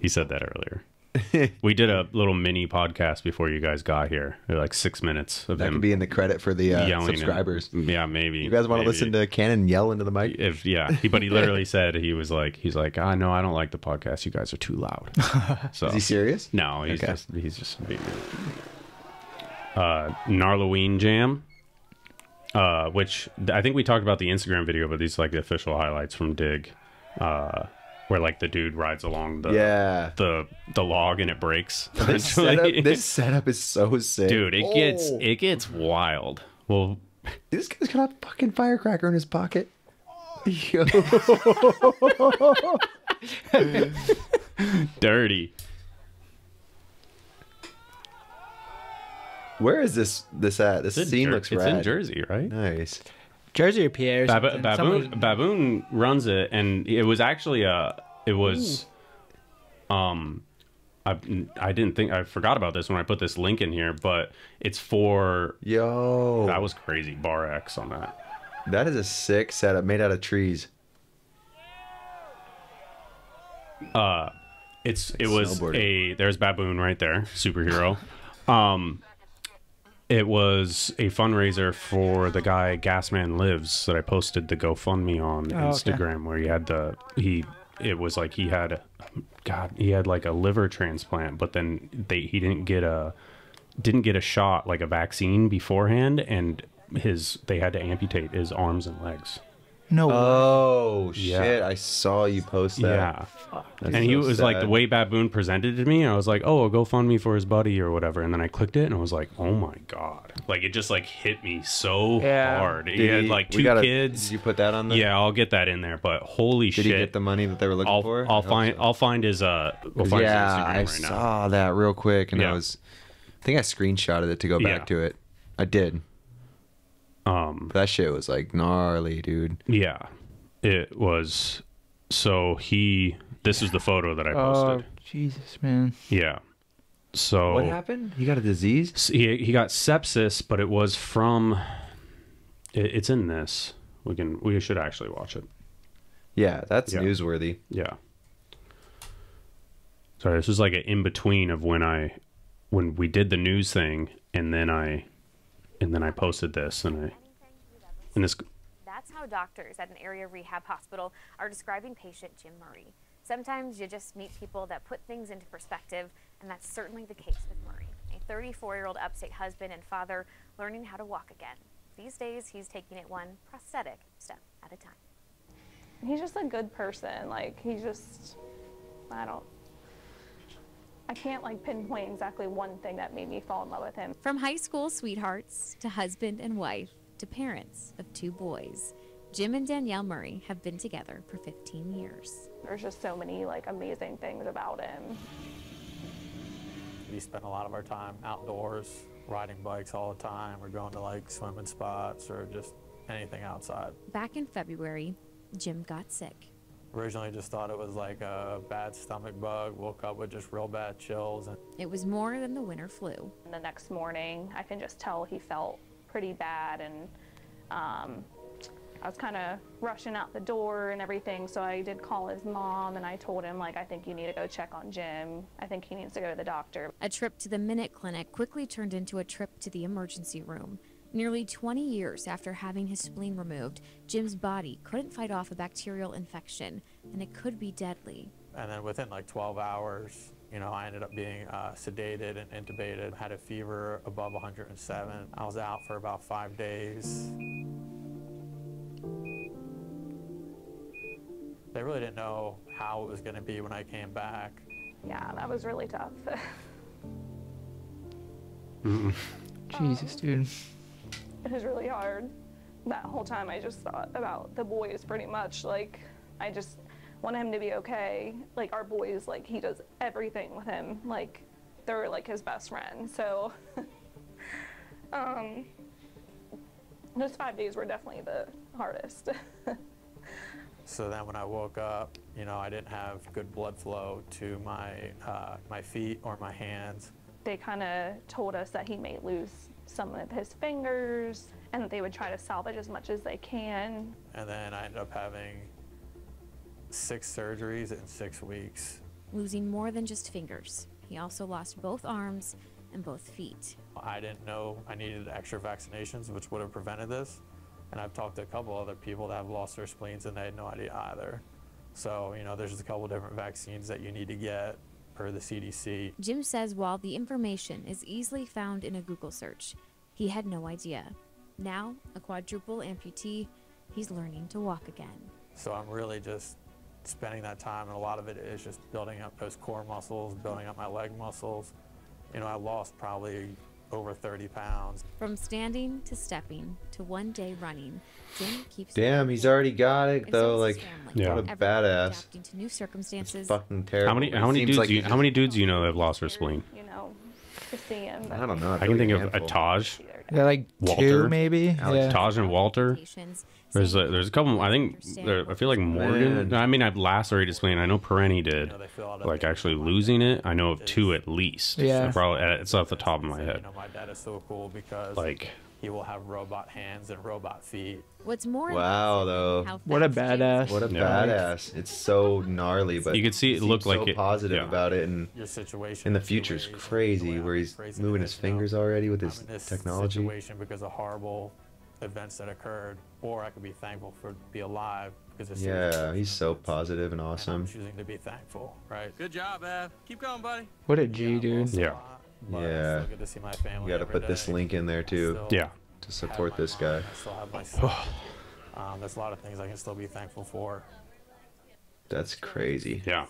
He said that earlier. we did a little mini podcast before you guys got here. Like six minutes of that him could be in the credit for the uh, yelling. and- subscribers. yeah, maybe. You guys want to listen to Cannon yell into the mic? If yeah, he, but he literally said he was like he's like ah no I don't like the podcast. You guys are too loud. So Is he serious? no, he's Okay. just he's just being uh Narloween Jam. Uh, which I think we talked about the Instagram video, but these are like the official highlights from Dig, uh, where like the dude rides along the Yeah. the the log and it breaks. This setup, this setup is so sick. dude, it gets Oh. it gets wild. Well, This guy's got a fucking firecracker in his pocket. Yo. dirty. Where is this this at? This It's scene looks it's rad. in Jersey, right? Nice. Jersey or PA or Bab- Baboon Baboon runs it, and it was actually a it was um I I didn't think I forgot about this when I put this link in here, but it's for Yo. that was crazy bar X on that. that is a sick setup made out of trees. Uh, it's it was a there's Baboon right there, superhero. Um, it was a fundraiser for the guy Gasman Lives that I posted the GoFundMe on Oh, okay. Instagram, where he had the he it was like he had God he had like a liver transplant, but then they he didn't get a didn't get a shot like a vaccine beforehand, and his they had to amputate his arms and legs. No. way. Oh Yeah. shit! I saw you post that. Yeah. That's and he so was like the way Baboon presented it to me. I was like, "Oh, a GoFundMe for his buddy or whatever." And then I clicked it, and I was like, "Oh my god!" Like it just like hit me so Yeah. hard. He had like two gotta- kids. Did you put that on there? Yeah, I'll get that in there. But holy Did shit! Did he get the money that they were looking I'll for? I I'll find so. I'll find his uh we'll find yeah, his I right now. saw that real quick, and Yeah. I was, I think I screenshotted it to go Yeah. back to it. I did. Um, That shit was like gnarly, dude. yeah, it was. So he. This is the photo that I oh, posted. Jesus, man. Yeah. So What happened? He got a disease? S- he he got sepsis, but it was from. It, it's in this. We can we should actually watch it. Yeah, that's Yeah. newsworthy. Yeah. Sorry, this was like an in between of when I when we did the news thing, and then I and then I posted this, and I and this That's how doctors at an area rehab hospital are describing patient Jim Murray. Sometimes you just meet people that put things into perspective, and that's certainly the case with Murray, a 34 year old upstate husband and father learning how to walk again. These days, he's taking it one prosthetic step at a time. he's just a good person. Like he just, I don't, I can't like pinpoint exactly one thing that made me fall in love with him. From high school sweethearts to husband and wife to parents of two boys, Jim and Danielle Murray have been together for 15 years. There's just so many like amazing things about him. We spend a lot of our time outdoors, riding bikes all the time, or going to like swimming spots, or just anything outside. Back in February, Jim got sick. Originally, just thought it was like a bad stomach bug. Woke up with just real bad chills, and It was more than the winter flu. And the next morning, I can just tell he felt pretty bad, and um, I was kind of rushing out the door and everything. So I did call his mom, and I told him like, I think you need to go check on Jim. I think he needs to go to the doctor. A trip to the Minute Clinic quickly turned into a trip to the emergency room. Nearly 20 years after having his spleen removed, Jim's body couldn't fight off a bacterial infection, and it could be deadly. and then within like 12 hours, you know, I ended up being uh, sedated and intubated. Had a fever above 107. I was out for about five days. They really didn't know how it was going to be when I came back. Yeah, that was really tough. Jesus, dude. It was really hard. That whole time, I just thought about the boys pretty much. Like, I just want him to be okay. Like, our boys, like, he does everything with him. Like, they're like his best friend. So, um, those five days were definitely the hardest. So then when I woke up, you know, I didn't have good blood flow to my, uh, my feet or my hands. they kind of told us that he may lose some of his fingers and they would try to salvage as much as they can. And then I ended up having six surgeries in six weeks. Losing more than just fingers, he also lost both arms and both feet. I didn't know I needed extra vaccinations, which would have prevented this. And I've talked to a couple other people that have lost their spleens and they had no idea either. So, you know, there's just a couple different vaccines that you need to get per the CDC. Jim says while the information is easily found in a Google search, he had no idea. Now, a quadruple amputee, he's learning to walk again. So I'm really just spending that time, and a lot of it is just building up those core muscles, building up my leg muscles. You know, I lost probably over 30 pounds. From standing to stepping to one day running, Jim keeps. Damn, he's already got it though. Like. Yeah. what a badass. Adapting to new circumstances. Fucking terrible. How many how many dudes like you, how many dudes you know that have lost their spleen? You know, to see him. I don't know. I can think of a. Taj, Yeah, like Walter? two maybe. Alex yeah. Taj and Walter. Patients There's a, there's a couple. I think there, I feel like Morgan. Man. I mean, I've lacerated spleen. I know Perenni did. know, they feel out of Like actually losing it, I know of two at least. Yeah. So probably it's off the top of my You head. know, my dad is so cool because Like he will have robot hands and robot feet. What's more Wow, though. What a badass. What a Yeah. badass! It's so gnarly, but You could see it he looked like so it- positive yeah. about it, and Your situation. and the is future's crazy, where he's phrasing moving his is, know, fingers already with I'm his in this technology. situation because of horrible events that occurred, or I could be thankful for be alive because of serious Yeah, he's so circumstances. positive and And I'm awesome. choosing to be thankful, right? Good job, Ev. Keep going, buddy. What a Yeah, G, I'm dude. lost Yeah. lot, Yeah. still get to see my family You got to every put this link in there too yeah, to support this mom, guy. I still have my son. um, there's a lot of things I can still be thankful for. That's crazy. yeah.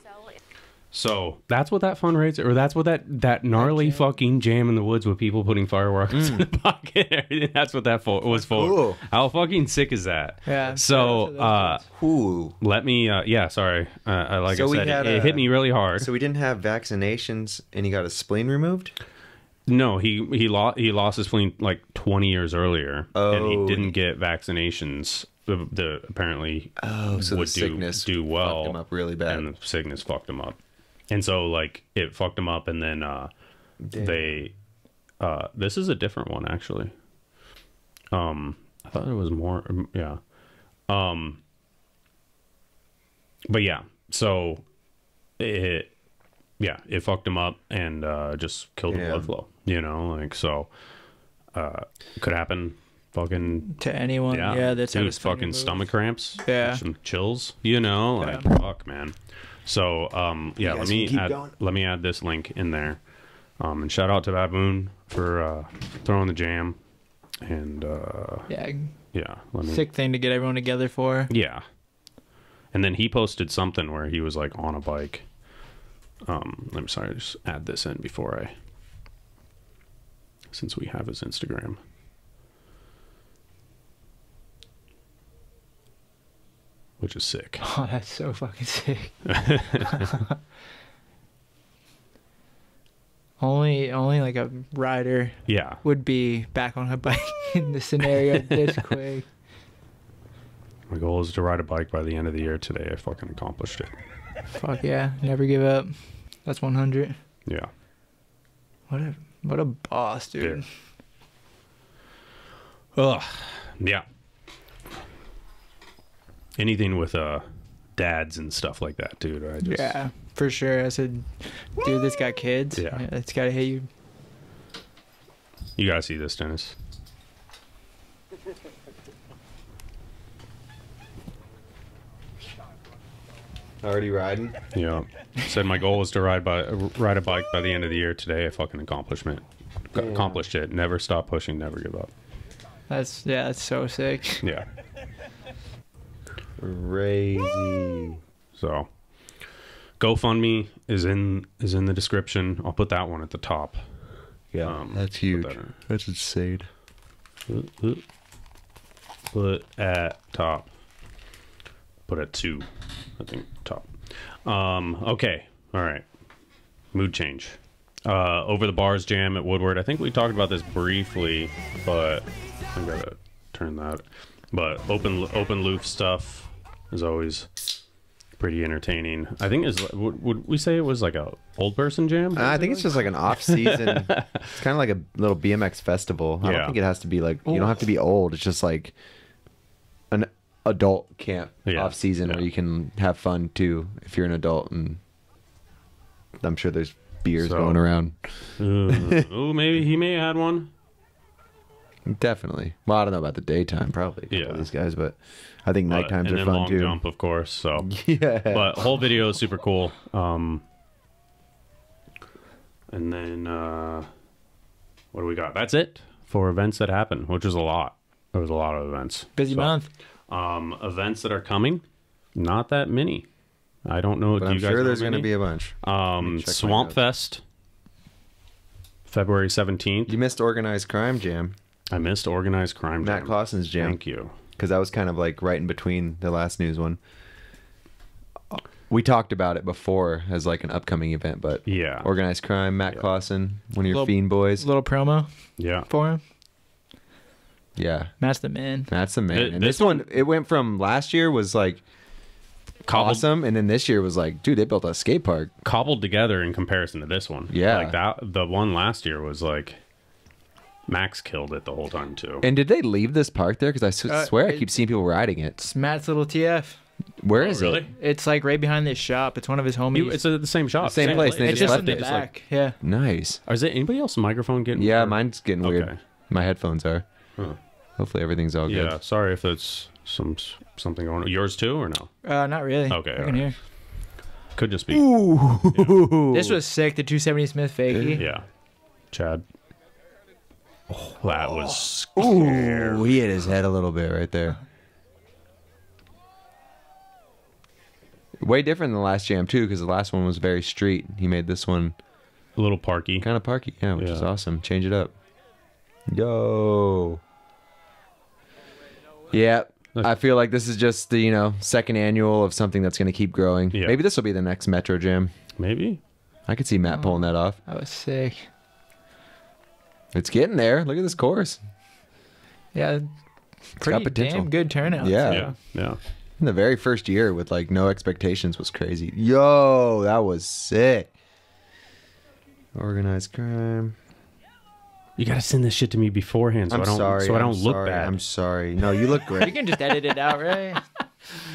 So that's what that fundraiser, or that's what that that gnarly fucking jam in the woods with people putting fireworks in the pocket. and everything, That's what that for, was for. Cool. How fucking sick is that? Yeah. So Shout uh, to Ooh. let me. Uh, yeah, sorry. Uh, uh, like So I we said, had it, it hit me really hard. So we didn't have vaccinations, and he got his spleen removed. No, he he lost he lost his spleen like 20 years earlier, and he Oh. didn't get vaccinations. The, the apparently Oh, so the would do sickness do well, fucked him up really bad. and the sickness fucked him up, and so like it fucked him up, and then uh, Damn. they uh, this is a different one actually. Um, I thought it was more. um, Yeah, um, but yeah, so it yeah, it fucked him up and uh, just killed the blood flow. You know, like so, uh, could happen. Fucking To anyone, yeah, yeah, that's how dude, fucking stomach cramps. Yeah. some chills. You know, like Yeah. fuck, man. So, um, yeah, let me add, going. let me add this link in there. Um, and shout out to Baboon for uh, throwing the jam. And uh, Yeah, yeah, let me. sick thing to get everyone together for. Yeah. And then he posted something where he was like on a bike. Um, I'm sorry, just add this in before I, since we have his Instagram. Which is sick. Oh, that's so fucking sick. only, only like a rider Yeah. would be back on a bike in the scenario this quick. My goal is to ride a bike by the end of the year. Today, I fucking accomplished it. Fuck yeah, never give up. That's 100. Yeah. What a what a boss, dude. Ugh. Yeah. Anything with uh dads and stuff like that, dude. I just Yeah, for sure. I said, dude, this got kids. Yeah. it's gotta hit you. You gotta see this, Dennis. Already riding. Yeah. Said my goal was to ride by ride a bike by the end of the year. Today, a fucking accomplishment accomplished it. Never stop pushing. Never give up. That's yeah, that's so sick. Yeah. Crazy. So, GoFundMe is in is in the description. I'll put that one at the top. Yeah, Um, that's huge. that. That's insane. Put at top. Put at two. I think top. Um, okay. All right. Mood change. Uh, over the bars jam at Woodward. I think we talked about this briefly, but I'm gonna turn that. But open open loop stuff is always pretty entertaining. I think is would, would we say it was like a old person jam? Uh, I think it's just like an off season. it's kind of like a little BMX festival. I don't think it has to be like you don't have to be old. It's just like an adult camp Yeah, off season where you can have fun too if you're an adult and I'm sure there's beers So- going around. Ooh, uh, ooh, maybe he may have had one. Definitely. Well, I don't know about the daytime, probably. Yeah. Yeah, these guys, but I think But- night times and are then fun long too. jump, of course. So, Yeah. but whole video is super cool. Um, and then uh, what do we got? That's it for events that happen, which is a lot. There was a lot of events. Busy So, month. Um, events that are coming, not that many. I don't know. but do I'm you guys sure there's going to be a bunch. um, Swamp. Fest, February seventeenth. You missed organized crime jam, I missed organized crime. Matt Jam. Clausen's jam, Thank you. Because that was kind of like right in between the last news one. We talked about it before as like an upcoming event, but Yeah. organized crime, Matt Yeah. Clausen, one of your Little- fiend boys. Little promo Yeah. for him. Yeah, Matt's the man. that's the man. Th- and this this one, it went from last year was like Cobbled, awesome, and then this year was like, dude, they built a skate park. cobbled together in comparison to this one. Yeah. Like that the one last year was like Max killed it the whole time too. And did they leave this park there? Because I s- Uh, swear I keep seeing people riding it. It's Matt's little TF. Where is Oh, really? it? It's like right behind this shop. It's one of his homies. You, it's at the same shop. Same place, they it's just just left in the it. Just like- back. yeah. Nice. Is it anybody else's microphone getting Yeah, or- mine's getting Okay. weird. My headphones are. Huh. Hopefully everything's all Yeah, good. Yeah. Sorry if it's some something going on. Yours too or no? Uh, not really. Okay, I can hear. Could just be. Ooh. This was sick. The 270 Smith fakie. Yeah. Chad. Oh, that was Ooh, he hit his head a little bit right there. Way different than the last jam too, because the last one was very street. He made this one a little parky. kind of parky, yeah, which is awesome. Change it up. Yo. Yeah, I feel like this is just the you know second annual of something that's going to keep growing. Yeah. Maybe this will be the next Metro Jam. Maybe. I could see Matt pulling that off. That was sick. It's getting there. Look at this course. Yeah. Pretty potential. damn good turnout. Yeah. Yeah. Yeah. In the very first year with like no expectations was crazy. Yo, that was sick. Organized crime. You got to send this shit to me beforehand so I'm I don't sorry. so I I'm don't look sorry, bad. I'm sorry. No, you look great. You can just edit it out, right?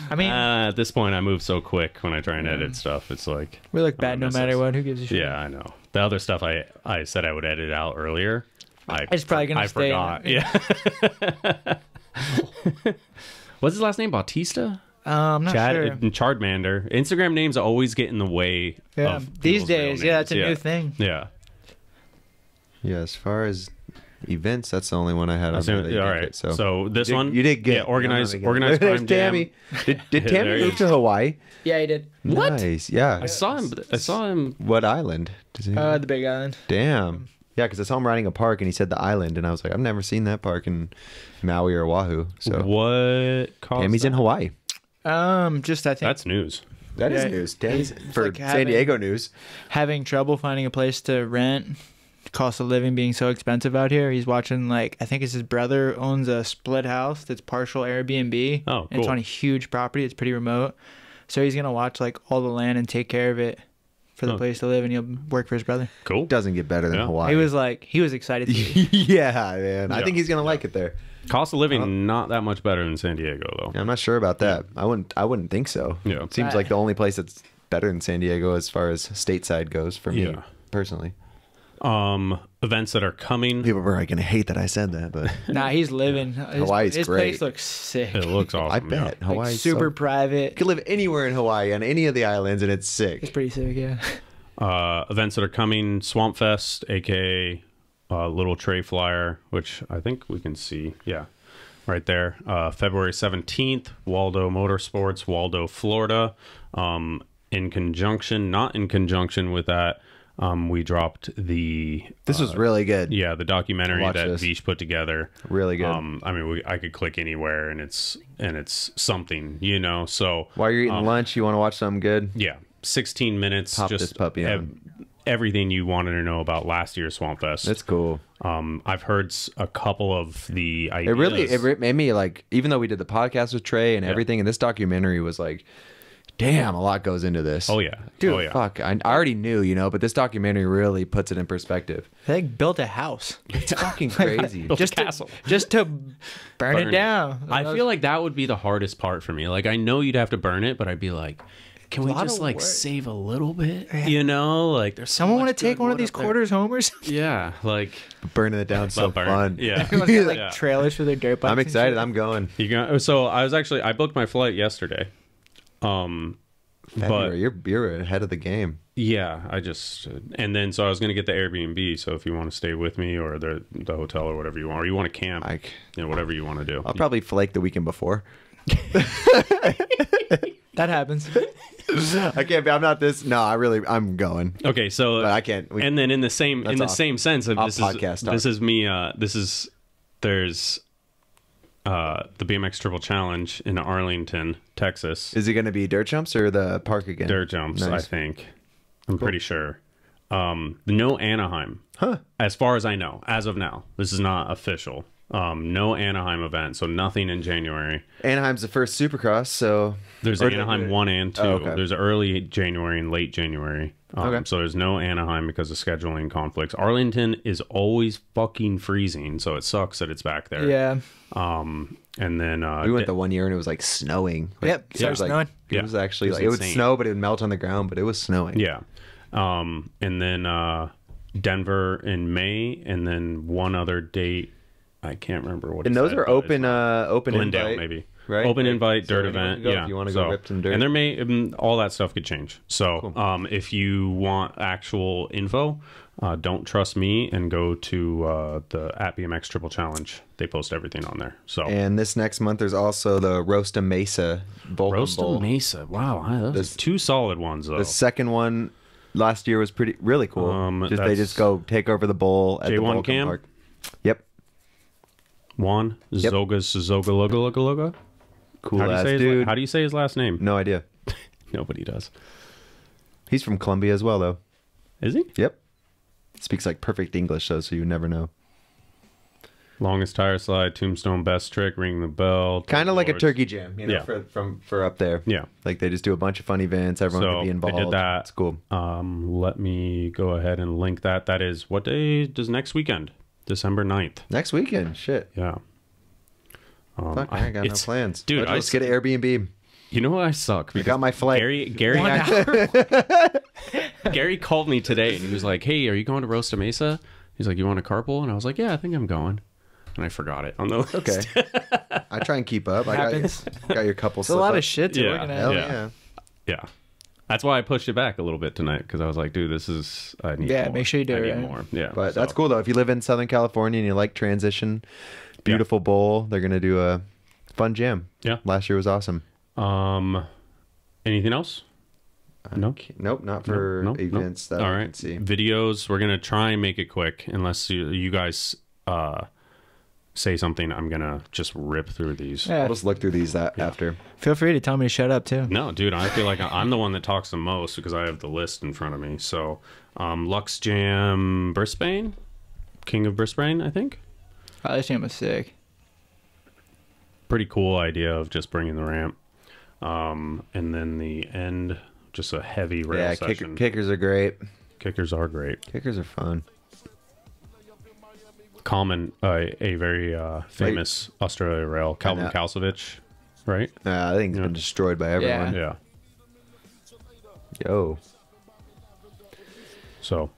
I mean, Uh, at this point, I move so quick when I try and edit stuff. It's like, we look bad no matter this. what. Who gives a shit? yeah, I know. The other stuff I I said I would edit out earlier. I It's probably gonna I stay forgot. in. Yeah. What's his last name? Bautista? Um, I'm not Chad sure. Chardmander. Instagram names always get in the way. Yeah. Of These people's real days, yeah, names. that's a new thing. Yeah. yeah, as far as events, that's the only one I had on That's there. it. that you all did right. it, So, so this you did, one, you did get Yeah, organized, Yeah, I'm organized There's crime. Tammy. Did, did Tammy move to Hawaii? Yeah, he did. What? Nice. Yeah. I saw him. I saw him. What island? Does he, Uh, the Big Island. Damn. Yeah, because I saw him riding a park and he said the island, and I was like, I've never seen that park in Maui or Oahu. So What? Caused Tammy's in? Hawaii. Um, just I think That's news. That is Yeah, news. Tammy's it's for like San Diego news. having trouble finding a place to rent. Cost of living being so expensive out here. He's watching like I think it's his brother owns a split house that's partial Airbnb. Oh, and It's on a huge property. It's pretty remote. So he's gonna watch like all the land and take care of it for the Oh. place to live, and he'll work for his brother. Cool. Doesn't get better than Yeah. Hawaii. He was like he was excited. To leave. yeah, man. I think he's gonna like it there. Cost of living not that much better than San Diego though. I'm not sure about that. I wouldn't. I wouldn't think so. Yeah. It seems I- like the only place that's better than San Diego as far as stateside goes for me Yeah. personally. Um, events that are coming. People were like, gonna hate that I said that, but nah, he's living. His, Hawaii's his great. place looks sick. It looks awesome. I bet yeah. Like, super So, private. you could live anywhere in Hawaii on any of the islands, and it's sick. It's pretty sick. Yeah. Uh, events that are coming: Swamp Fest, aka uh, Little Trey Flyer, which I think we can see. Yeah, right there. Uh, February seventeenth, Waldo Motorsports, Waldo, Florida. Um, in conjunction, not in conjunction with that, um, we dropped the This was really good. yeah the documentary Watch that this. Vish put together. Really good. Um, I mean, we, I could click anywhere and it's and it's something, you know. So While you're eating um, lunch, you want to watch something good? yeah, 16 minutes. Pop just this puppy ev- on. everything you wanted to know about last year's Swamp Fest. That's cool. um, I've heard a couple of the ideas. It really it made me like even though we did the podcast with Trey and everything, and this documentary was like, damn, a lot goes into this. oh yeah, Dude, oh yeah. fuck. I, I already knew, you know, but this documentary really puts it in perspective. They built a house It's fucking crazy. Built a just castle. to, just to burn, Burn it down. I feel like that would be the hardest part for me. Like I know you'd have to burn it, but I'd be like, can we just like work. save a little bit? You know, like there's so someone want to take one of these up there. quarters home or something. Yeah, like Burning it down so burn. fun. Yeah. Everyone's got, like Yeah. trailers for their dirt bikes. I'm excited. I'm going. You go. So I was actually I booked my flight yesterday. Um, February. but You're you're ahead of the game. yeah, I just and then so I was gonna get the Airbnb. So if you want to stay with me or the the hotel or whatever you want, or you want to camp, Like you know, whatever you want to do. I'll probably flake the weekend before. That happens. I can't be. I'm not this. No, I really. I'm going. Okay, so But I can't. We, and then in the same in That's the off- same sense of off this podcast is talk. this is me uh this is there's uh the BMX Triple Challenge in Arlington, Texas. is it going to be dirt jumps or the park again? Dirt jumps, I think. I'm pretty sure. Um no Anaheim. Huh. As far as I know, as of now. This is not official. Um no Anaheim event, so nothing in January. Anaheim's the first Supercross, so There's Or- Anaheim 1 and 2. Oh, okay. There's early January and late January. Um, Okay. So there's no Anaheim because of scheduling conflicts. Arlington is always fucking freezing, so it sucks that it's back there. yeah. Um, and then uh, we went Da- the one year and it was like snowing. Like, Yep, it started was like- snowing. It Yeah. was actually It was like it would snow, but it would melt on the ground. But it was snowing. yeah. Um, and then uh, Denver in May, and then one other date. I can't remember what. And those said, are open. Uh, open Glendale invite, maybe. Right? Open Like, invite so dirt event. go if yeah. you wanna so, go rip some dirt. And there may um, all that stuff could change. So um, if you want actual info, uh, don't trust me and go to uh, the at BMX Triple Challenge. They post everything on there. So And this next month, there's also the Roasta Mesa Volcom Bowl. Mesa. Wow, those This- two solid ones though. The second one last year was pretty really cool. Um, just they just go take over the bowl at the J1 Vulcan Cam? Park. Yep, Juan Yep. Zogas Zoga Loga Loga Loga. Cool How do you ass say his, dude. How do you say his last name? no idea. Nobody does. He's from Colombia as well, though. Is he? Yep. Speaks like perfect English though, so you never know. Longest tire slide, tombstone best trick, ring the bell. Kind of like a turkey jam, you know, Yeah. for, from for up there. Yeah. Like they just do a bunch of fun events. Everyone So can be I involved. did that. It's cool. Um, let me go ahead and link that. That is what day does next weekend? December 9th. Next weekend, shit. Yeah. Um, Fuck, I ain't got no plans, dude, Let's, I let's get an Airbnb. You know what? I suck. I got my flight. Gary Gary Gary called me today and he was like, "Hey, are you going to Rosta Mesa?" He's like, "You want a carpool?" And I was like, "Yeah, I think I'm going." And I forgot it on the list. Okay. I try and keep up. I Happens. got, got your couple. It's a lot of shit to Yeah. organize. Hell Yeah. yeah. Yeah. That's why I pushed it back a little bit tonight because I was like, "Dude, this is I need Yeah, more. make sure you do I it need right. more." Yeah, But so- that's cool though. If you live in Southern California and you like transition, beautiful bowl. They're gonna do a fun jam. Yeah. Last year was awesome. Um, anything else? No. Nope, not for No, no, no. events that All I right. see. Videos. We're gonna try and make it quick, unless you, you guys uh say something. I'm gonna just rip through these. Yeah. I'll just look through these that after. Feel free to tell me to shut up too. No, dude, I feel like I'm the one that talks the most because I have the list in front of me. So, um, Lux Jam Brisbane, King of Brisbane, I think. Oh, this jam was sick. Pretty cool idea of just bringing the ramp. Um, and then the end, just a heavy rail Yeah, kick, session. kickers are great. Kickers are great. Kickers are fun. Common, uh, a very uh, famous Australia rail, Calvin know. Kalsovich, right? Uh, I think it's been destroyed by everyone. Yeah. Yo, So,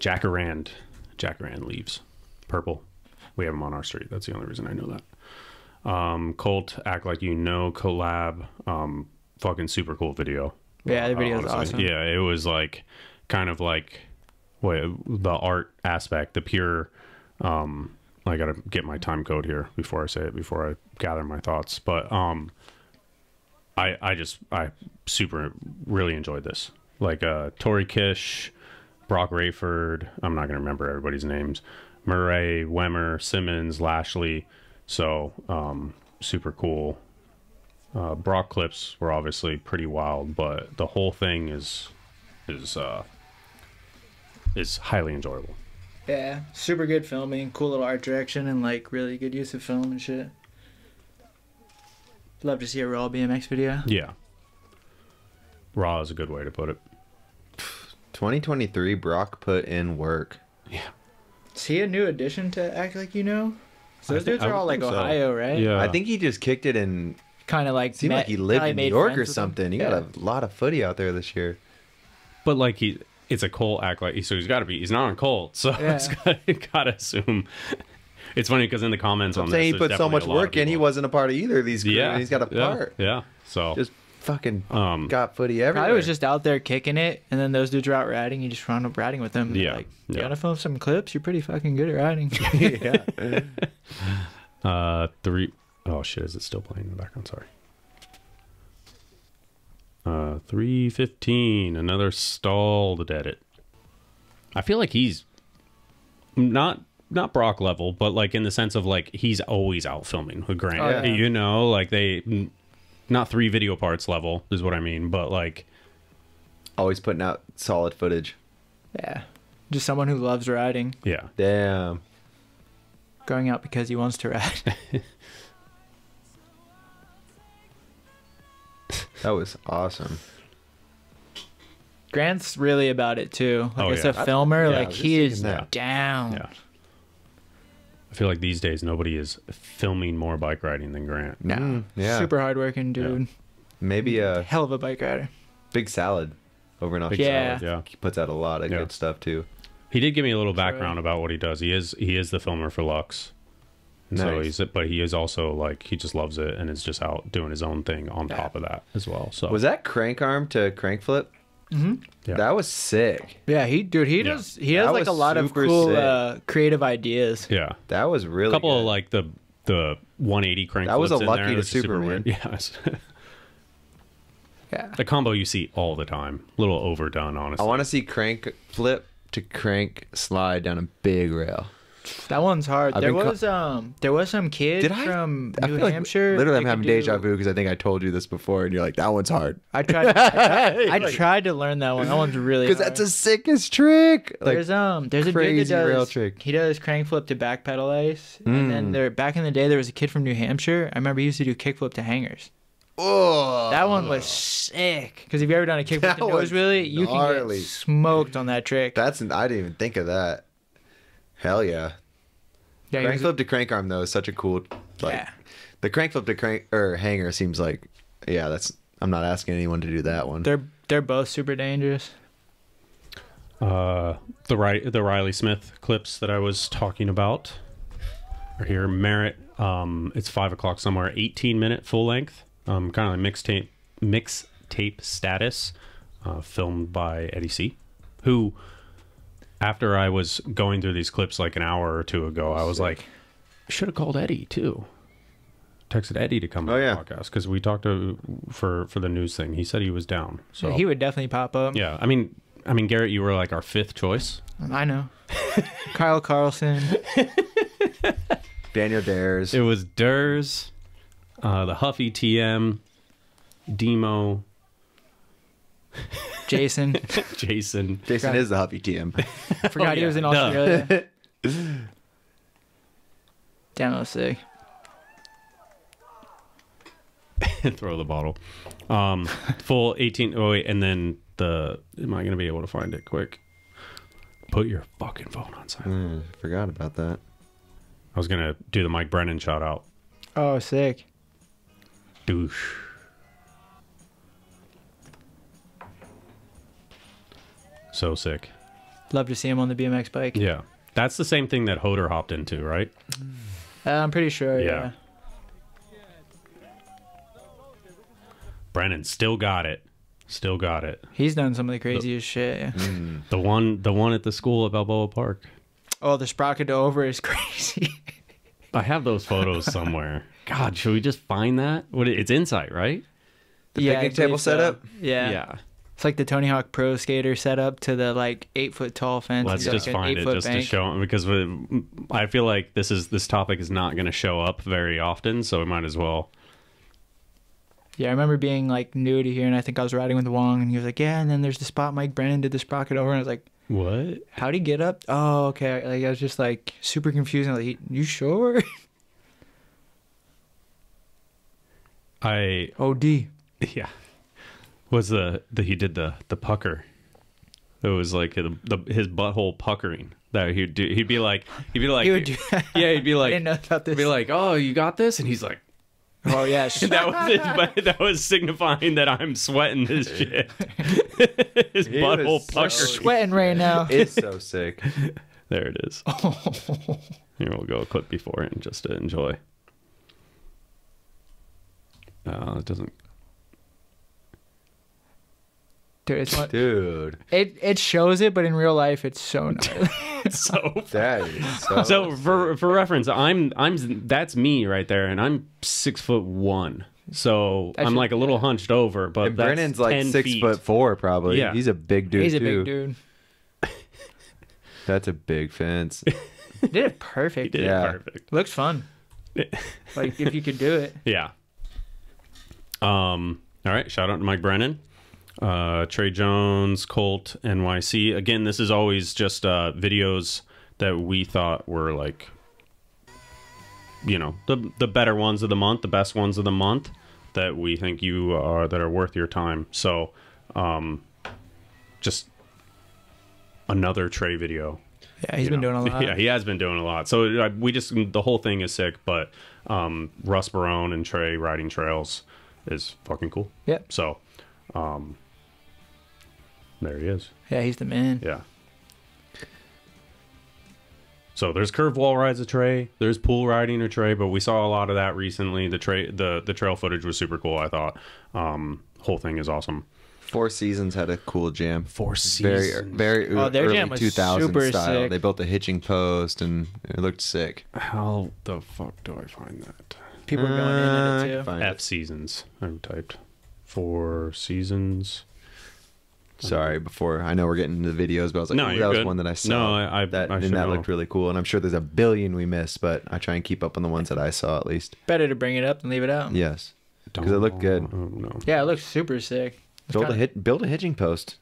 Jackarand, Jackarand leaves. Purple. We have them on our street. That's the only reason I know that. Um, Cult, Act Like You Know, collab. Um, fucking super cool video. Yeah, the Uh, video's honestly. awesome. Yeah, it was like kind of like what the art aspect, the pure. Um, I gotta get my time code here before I say it, before I gather my thoughts. But um, I I just I super really enjoyed this. Like uh Tori Kish, Brock Rayford, I'm not gonna remember everybody's names. Murray, Wemmer, Simmons, Lashley. So um super cool. Uh Brock clips were obviously pretty wild, but the whole thing is is uh is highly enjoyable. Yeah, super good filming, cool little art direction, and like really good use of film and shit. Love to see a raw BMX video. Yeah. Raw is a good way to put it. 2023, Brock put in work. Yeah. Is he a new addition to Act Like You Know? So those thi- dudes are all like think so. Ohio, right? Yeah. I think he just kicked it and Kind of like seemed met- like he lived in New York or friends with them. something. He Yeah. got a lot of footy out there this year. But like he, it's a Cult act like so he's got to be. He's not on Cult, so Yeah. it's gotta, gotta assume. It's funny because in the comments on I'm this, saying he put so much a lot of work in. He wasn't a part of either of these crews, Yeah, and he's got a yeah, part. Yeah, so Just fucking um, got footy everywhere. I was just out there kicking it, and then those dudes were out riding. You just wound up riding with them. Yeah, Like, you yeah. gotta film some clips. You're pretty fucking good at riding. yeah. uh three oh shit, is it still playing in the background? Sorry. Uh, three fifteen. Another stalled edit. I feel like he's not not Brock level, but like in the sense of like he's always out filming with Grant. Oh, yeah. You know, like they n- not three video parts level is what I mean, but like Always putting out solid footage. yeah. Just someone who loves riding, yeah. Damn. going out because he wants to ride. That was awesome. Grant's really about it too. Like Oh, as yeah. a filmer, yeah, like he is that. down. Yeah. I feel like these days nobody is filming more bike riding than Grant. No, Mm, yeah. super hardworking dude. Maybe a Hell of a bike rider. big salad over in Big Australia. Yeah. yeah. He puts out a lot of Yeah. good stuff too. He did give me a little background about what he does. He is he is the filmer for Lux. And So Nice. he's but he is also like he just loves it and is just out doing his own thing on top of that as well. So Was that crank arm to crank flip? Mm-hmm. Yeah. That was sick. Yeah, he dude, he Yeah. does. He has That like was a lot of super cool sick. uh, creative ideas. yeah. That was really a couple good. of like the the 180 crank That was flips a in lucky there to that's super Superman. weird. Yes. Yeah, the combo you see all the time. A little overdone, honestly. I want to see crank flip to crank slide down a big rail. That one's hard. I've there been co- was um, there was some kid Did I? from I New feel like Hampshire. literally, I'm having do- deja vu because I think I told you this before, and you're like, "That one's hard." I tried. I, tried, I tried to learn that one. That one's really Because that's the sickest trick. Like, there's um there's a dude that does rail trick. he does crank flip to back pedal ice and then Mm. there back in the day there was a kid from New Hampshire I remember he used to do kickflip to hangers oh, that one was sick because if you ever done a kickflip to nose was wheelie you can get smoked on that trick That's I didn't even think of that. Hell yeah! yeah, crank flip to crank arm though is such a cool. Like, yeah The crank flip to crank or hanger seems like, yeah. That's I'm not asking anyone to do that one. they're they're both super dangerous Uh, the Ri- the Reilly Smith clips that I was talking about are here. Merit. Um, it's five o'clock somewhere. Eighteen minute full length. Um, kind of like mixtape mixtape status. Uh, filmed by Eddie C. Who, after I was going through these clips like an hour or two ago, I was like, should have called Eddie too. Texted Eddie to come Oh, on yeah. the podcast because we talked to for for the news thing. He said he was down. So Yeah, he would definitely pop up yeah, I mean, I mean, Garrett, you were like our fifth choice. I know Kyle Carlson Daniel Dhers. It was Dhers, uh, the Huffy TM, Demo, Jason Jason. Jason is the Huffy TM. forgot he yeah, was in duh. Australia damn that was sick throw the bottle. Um, full 18. Oh, wait, and then the. Am I going to be able to find it quick? Put your fucking phone on silent. Hmm, forgot about that. I was going to do the Mike Brennan shout out. oh sick Douche. So sick. love to see him on the BMX bike Yeah. That's the same thing that Hoder hopped into, right? uh, I'm pretty sure Yeah. yeah. Brennan still got it. Still got it. he's done some of the craziest shit yeah. Hmm. The one the one at the school at Balboa Park. Oh, the sprocket over is crazy. I have those photos somewhere. God, should we just find that? What it's insight, right? The yeah, picnic table so. setup? Yeah. Yeah. It's like the Tony Hawk Pro Skater setup to the like eight foot tall fence. Let's just like find it just to bank. show because we, I feel like this is this topic is not going to show up very often, so we might as well. Yeah, I remember being like new to here, and I think I was riding with Wong, and he was like, "Yeah," and then there's the spot Mike Brennan did the sprocket over, and I was like, What? "How'd he get up?" Oh, okay. Like I was just like super confused. And Like, you sure? I Od. yeah. Was the the he did the the pucker? It was like the, the his butthole puckering that he'd do. He'd be like he'd be like He would do yeah. He'd be I like didn't know about this. be like oh you got this and he's like oh yeah, sh- that was it, but that was signifying that I'm sweating this shit. his He butthole was so pucker. sweating right now. It's so sick. There it is. Here we'll go a clip before it just to enjoy. Uh, it doesn't. Dude, it's one, Dude, it it shows it, but in real life, it's so gnarly. So that is so. so for for reference, I'm I'm that's me right there, and I'm six foot one. So That I'm should- like a little hunched over, but and that's Brennan's like 10 six feet. foot four, probably. Yeah. He's a big dude He's a too. big dude. That's a big fence. Did it perfect. He did Yeah. perfect. Looks fun. like if you could do it. Yeah. Um. All right. Shout out to Mike Brennan, uh, Trey Jones, Cult, NYC. Again, this is always just uh, videos that we thought were like, you know, the the better ones of the month, the best ones of the month that we think you are that are worth your time. So, um, just another Trey video Yeah, he's you been know. doing a lot. Yeah, he has been doing a lot. So uh, we just the whole thing is sick, but um, Russ Barone and Trey riding trails is fucking cool. Yep. So, um, there he is. Yeah, he's the man. Yeah. So there's curved wall rides a Trey. There's pool riding a Trey, but we saw a lot of that recently. The Trey, the the trail footage was super cool. I thought. Um, whole thing is awesome. Four Seasons had a cool jam. Four Seasons, Very, very Oh, their early jam was 2000 super style. sick. They built a hitching post and it looked sick. How the fuck do I find that? People are going Uh, in I it can too. F it. seasons. I typed four seasons. Sorry, before I know we're getting into the videos, but I was like, No, "Ooh, you're that was good. one that I saw. No, I- I- that I and that know. looked really cool. And I'm sure there's a billion we missed, but I try and keep up on the ones that I saw at least. Better to bring it up than leave it out. Yes, because it looked good. Oh, no. Yeah, it looks super sick. It's Build a kinda- hit, build a hitching post,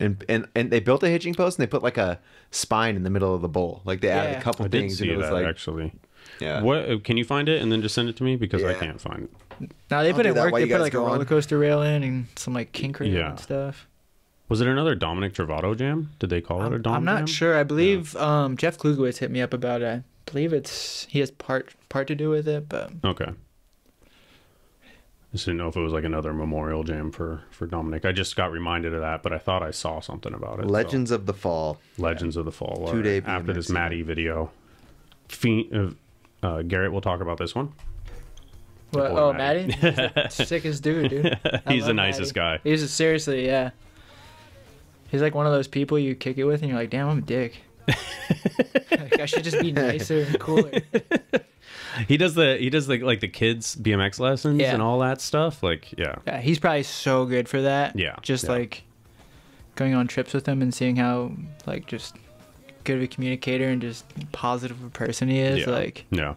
and and and they built a hitching post and they put like a spine in the middle of the bowl. Like they added a couple I did things see and it was that like, actually. yeah. What uh, can you find it and then just send it to me because I can't find it. Now they I'll put it that work. They put like a roller coaster rail in and some like kink rail Yeah. and stuff. Was it another Dominic Travato jam? Did they call it a I'm, Dom I'm not jam? sure. I believe um, Jeff Klugowitz hit me up about it. I believe it's he has part part to do with it, but Okay. I just didn't know if it was like another memorial jam for for Dominic. I just got reminded of that, but I thought I saw something about it. so. Legends of the Fall. Legends of the Fall. uh, Two-day after this BMX Maddie video. Fe- uh, uh, Garrett will talk about this one. what, boy oh, Matty. Matty, sickest dude, dude. I He's the nicest Matty. guy. He's a, seriously, yeah. He's like one of those people you kick it with, and you're like, damn, I'm a dick. like, I should just be nicer and cooler. He does the he does the like the kids BMX lessons Yeah. and all that stuff. Like yeah, Yeah, he's probably so good for that. Yeah, Just yeah. like going on trips with him and seeing how like just good of a communicator and just positive of a person he is. yeah, Like yeah.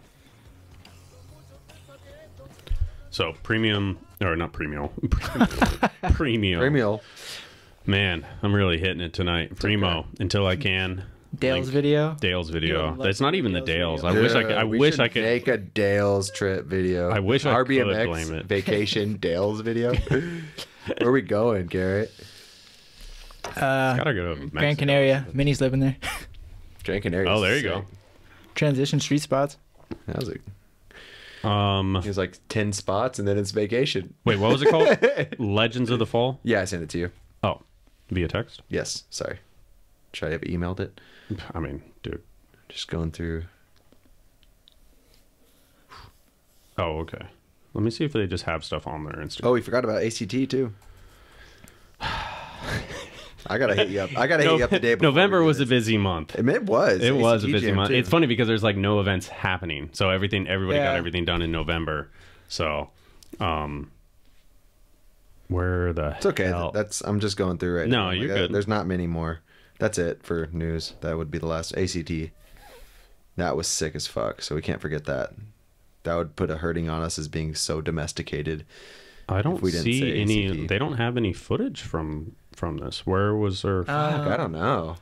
So premium or not premium, premium, Premium. Man, I'm really hitting it tonight. Primo until I can. Dale's Link video. Dale's video. love That's not even the Dale's Dale's. video. I wish I could. I we wish I could. make a Dale's trip video. I wish I could RBMX blame it. vacation Dale's video. Where are we going, Garrett? Uh, Gotta go to Gran Mexico. Canaria. Minnie's living there. Drinking area. Oh, there you go. Transition street spots. How's it? Um, It was like ten spots, and then it's vacation. wait, what was it called? Legends of the Fall. Yeah, I sent it to you. Oh, via text. Yes, sorry. Should I have emailed it? I mean, dude. Just going through. Oh, okay. Let me see if they just have stuff on their Instagram. Oh, we forgot about ACT too. I gotta hit you up. I gotta hit you up the day before. November was a busy month. I mean, it was. It was a busy month. too. It's funny because there's like no events happening, so everything everybody got everything done in November. So, um, where the It's okay. hell- That's I'm just going through right No, now. you're Like, good. There's not many more. That's it for news. That would be the last ACT. That was sick as fuck. So we can't forget that. That would put a hurting on us as being so domesticated I don't we didn't see say any. ACT. They don't have any footage from from this. Where was there? Fuck, Uh, I don't know.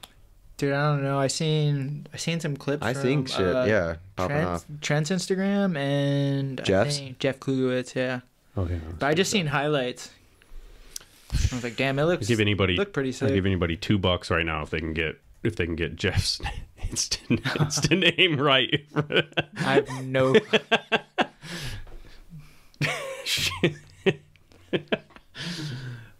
Dude, I don't know. I seen I seen some clips. I from, think shit. uh, yeah, popping Trent's, off. Trent's Instagram and I Jeff's? think Jeff Klugowitz. Yeah, okay, but I just seen highlights. I was like, damn, it looks I'll give anybody. look pretty I'll sick. give anybody two bucks right now if they can get if they can get Jeff's instant instant name right. I have no.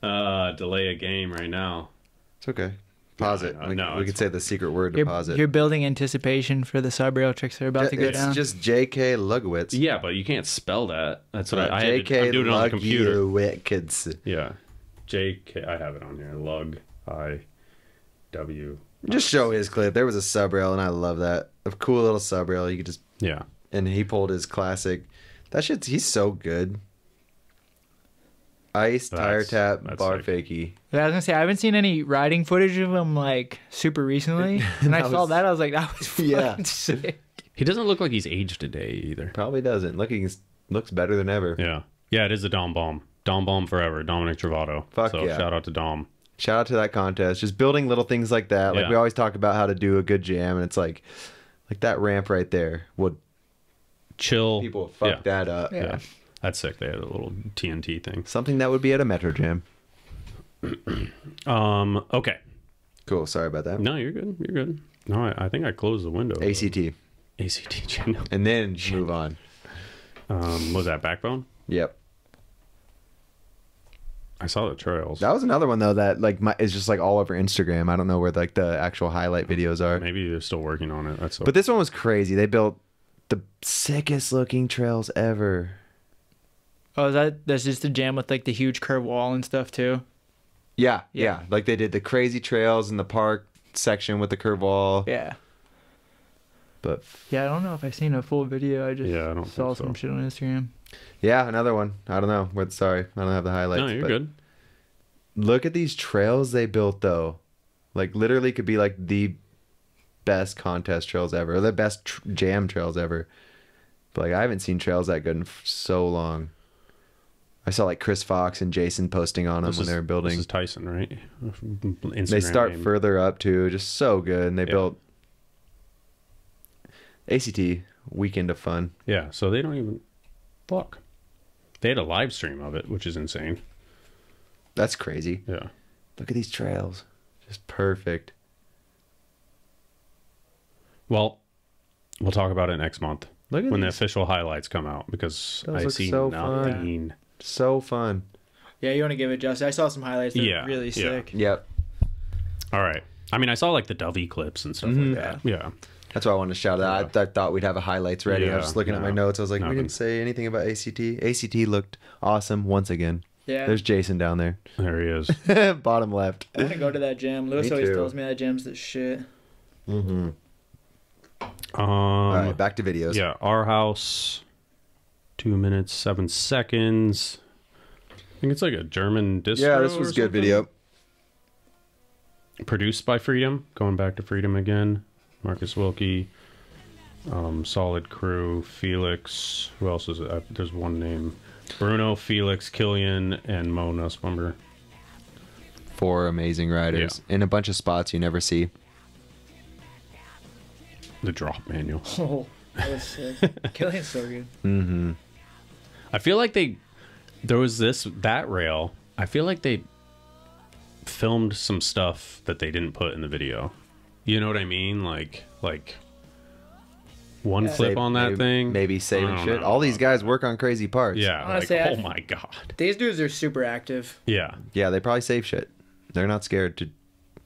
uh, delay a game right now. It's okay. Pause it. no, we no, we could say the secret word to You're, pause it. you're building anticipation for the sub rail tricks that are about to go it's down. just J.K. Lugwitz. Yeah, but you can't spell that. That's what Uh, I, I had to, J.K. I'm doing it on the computer. Lugowitz. Yeah, J K. I have it on here. Lug I W. Just show his clip. There was a sub rail, and I love that. A cool little sub rail. You could just Yeah. and he pulled his classic. That shit's he's so good. Ice tire That's- tap that's bar sick. fakie. But I was gonna say I haven't seen any riding footage of him like super recently, and I That saw that I was like, that was fucking Yeah. sick. He doesn't look like he's aged today either. Probably doesn't. Looking looks better than ever. Yeah. Yeah, it is a Dom Bomb. Dom Bomb forever. Dominic Travato. Fuck so yeah. shout out to Dom. Shout out to that contest. Just building little things like that. Like Yeah. we always talk about how to do a good jam, and it's like, like that ramp right there would Chill. people fuck yeah. that up. Yeah. That's sick. They had a little TNT thing. Something that would be at a Metro Jam. Um. Okay. Cool. Sorry about that. No, you're good. You're good. No, I, I think I closed the window. ACT, ACT channel. and then move on. Um. Was that Backbone? Yep. I saw the trails. That was another one though that like my, is just like all over Instagram. I don't know where like the actual highlight videos are. Maybe they're still working on it. That's. But this one was crazy. They built the sickest looking trails ever. Oh, is that that's just a jam with like the huge curved wall and stuff too. Yeah, Yeah. yeah, Like they did the crazy trails in the park section with the curve wall. Yeah, But yeah. I don't know if I've seen a full video. I just Yeah, I don't saw so. some shit on Instagram. Yeah, another one. I don't know. What? Sorry, I don't have the highlights. no, you're but good. Look at these trails they built though. Like literally could be like the best contest trails ever, or the best tr- jam trails ever. But like I haven't seen trails that good in f- so long. I saw like Chris Fox and Jason posting on them This when they were building. This is Tyson, right? Instagram they start name. further up too, just so good. And they Yeah. built ACT weekend of fun. Yeah, so they don't even fuck. They had a live stream of it, which is insane. That's crazy. Yeah. Look at these trails, just perfect. Well, we'll talk about it next month Look at when the official highlights come out because Those I see so fun. nothing. so fun. Yeah, you want to give it just? I saw some highlights. They're Yeah, really yeah. sick. Yep, All right. I mean, I saw like the Dovey clips and stuff Mhm. like that. Yeah. That's why I wanted to shout out. I, I thought we'd have a highlights ready. I was just looking at my notes. I was like, we didn't say anything about ACT. ACT looked awesome once again. Yeah. There's Jason down there, There he is. bottom left. I want to go to that gym. Lewis Me always too. tells me that gym's the shit. Mm-hmm. Um, All right, back to videos. yeah, our house, two minutes seven seconds. I think it's like a German distro. yeah, this or was good something. video. Produced by Freedom. Going back to Freedom again. Marcus Wilkie. Um, Solid Crew. Felix. Who else is it? Uh, there's one name. Bruno, Felix, Killian, and Mo Nussbumber. Four amazing riders in a bunch of spots you never see. The drop manual. Oh, that was sick. Killian's so good. Mm-hmm. I feel like they there was this that rail. I feel like they filmed some stuff that they didn't put in the video. You know what I mean? Like like one Yeah. clip Save- on that maybe, thing. Maybe saving shit. know. All these guys work on crazy parts. Yeah, Honestly, like I- oh my god. These dudes are super active. Yeah. Yeah, they probably save shit. They're not scared to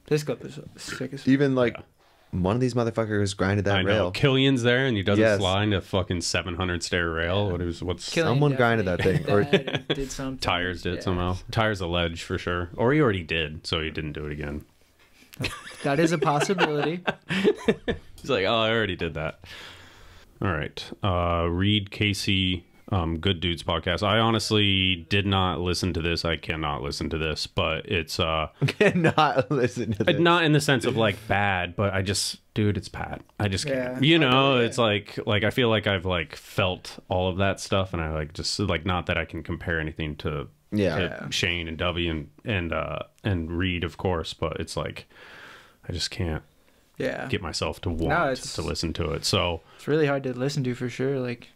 This clip is sick as even like Yeah. one of these motherfuckers grinded that I know. rail. Killian's there and he doesn't Yes. slide a fucking 700 stair rail. What is what's Killian Someone grinded that thing, or- did that something. tires did Yeah. somehow. Tires a ledge for sure. Or he already did, so he didn't do it again. That is a possibility. He's like, oh, I already did that. All right. Uh, Reed Casey um, Good Dudes podcast. I honestly did not listen to this. I cannot listen to this, but it's uh Cannot listen to this. not in the sense of like bad, but I just dude, it's Pat. I just can't. Yeah. You know, it's like like I feel like I've like felt all of that stuff, and I like just like not that I can compare anything to Yeah. to Shane and W and and uh and Reed, of course, but it's like I just can't Yeah. get myself to want it's- to listen to it. So, It's really hard to listen to for sure. Like,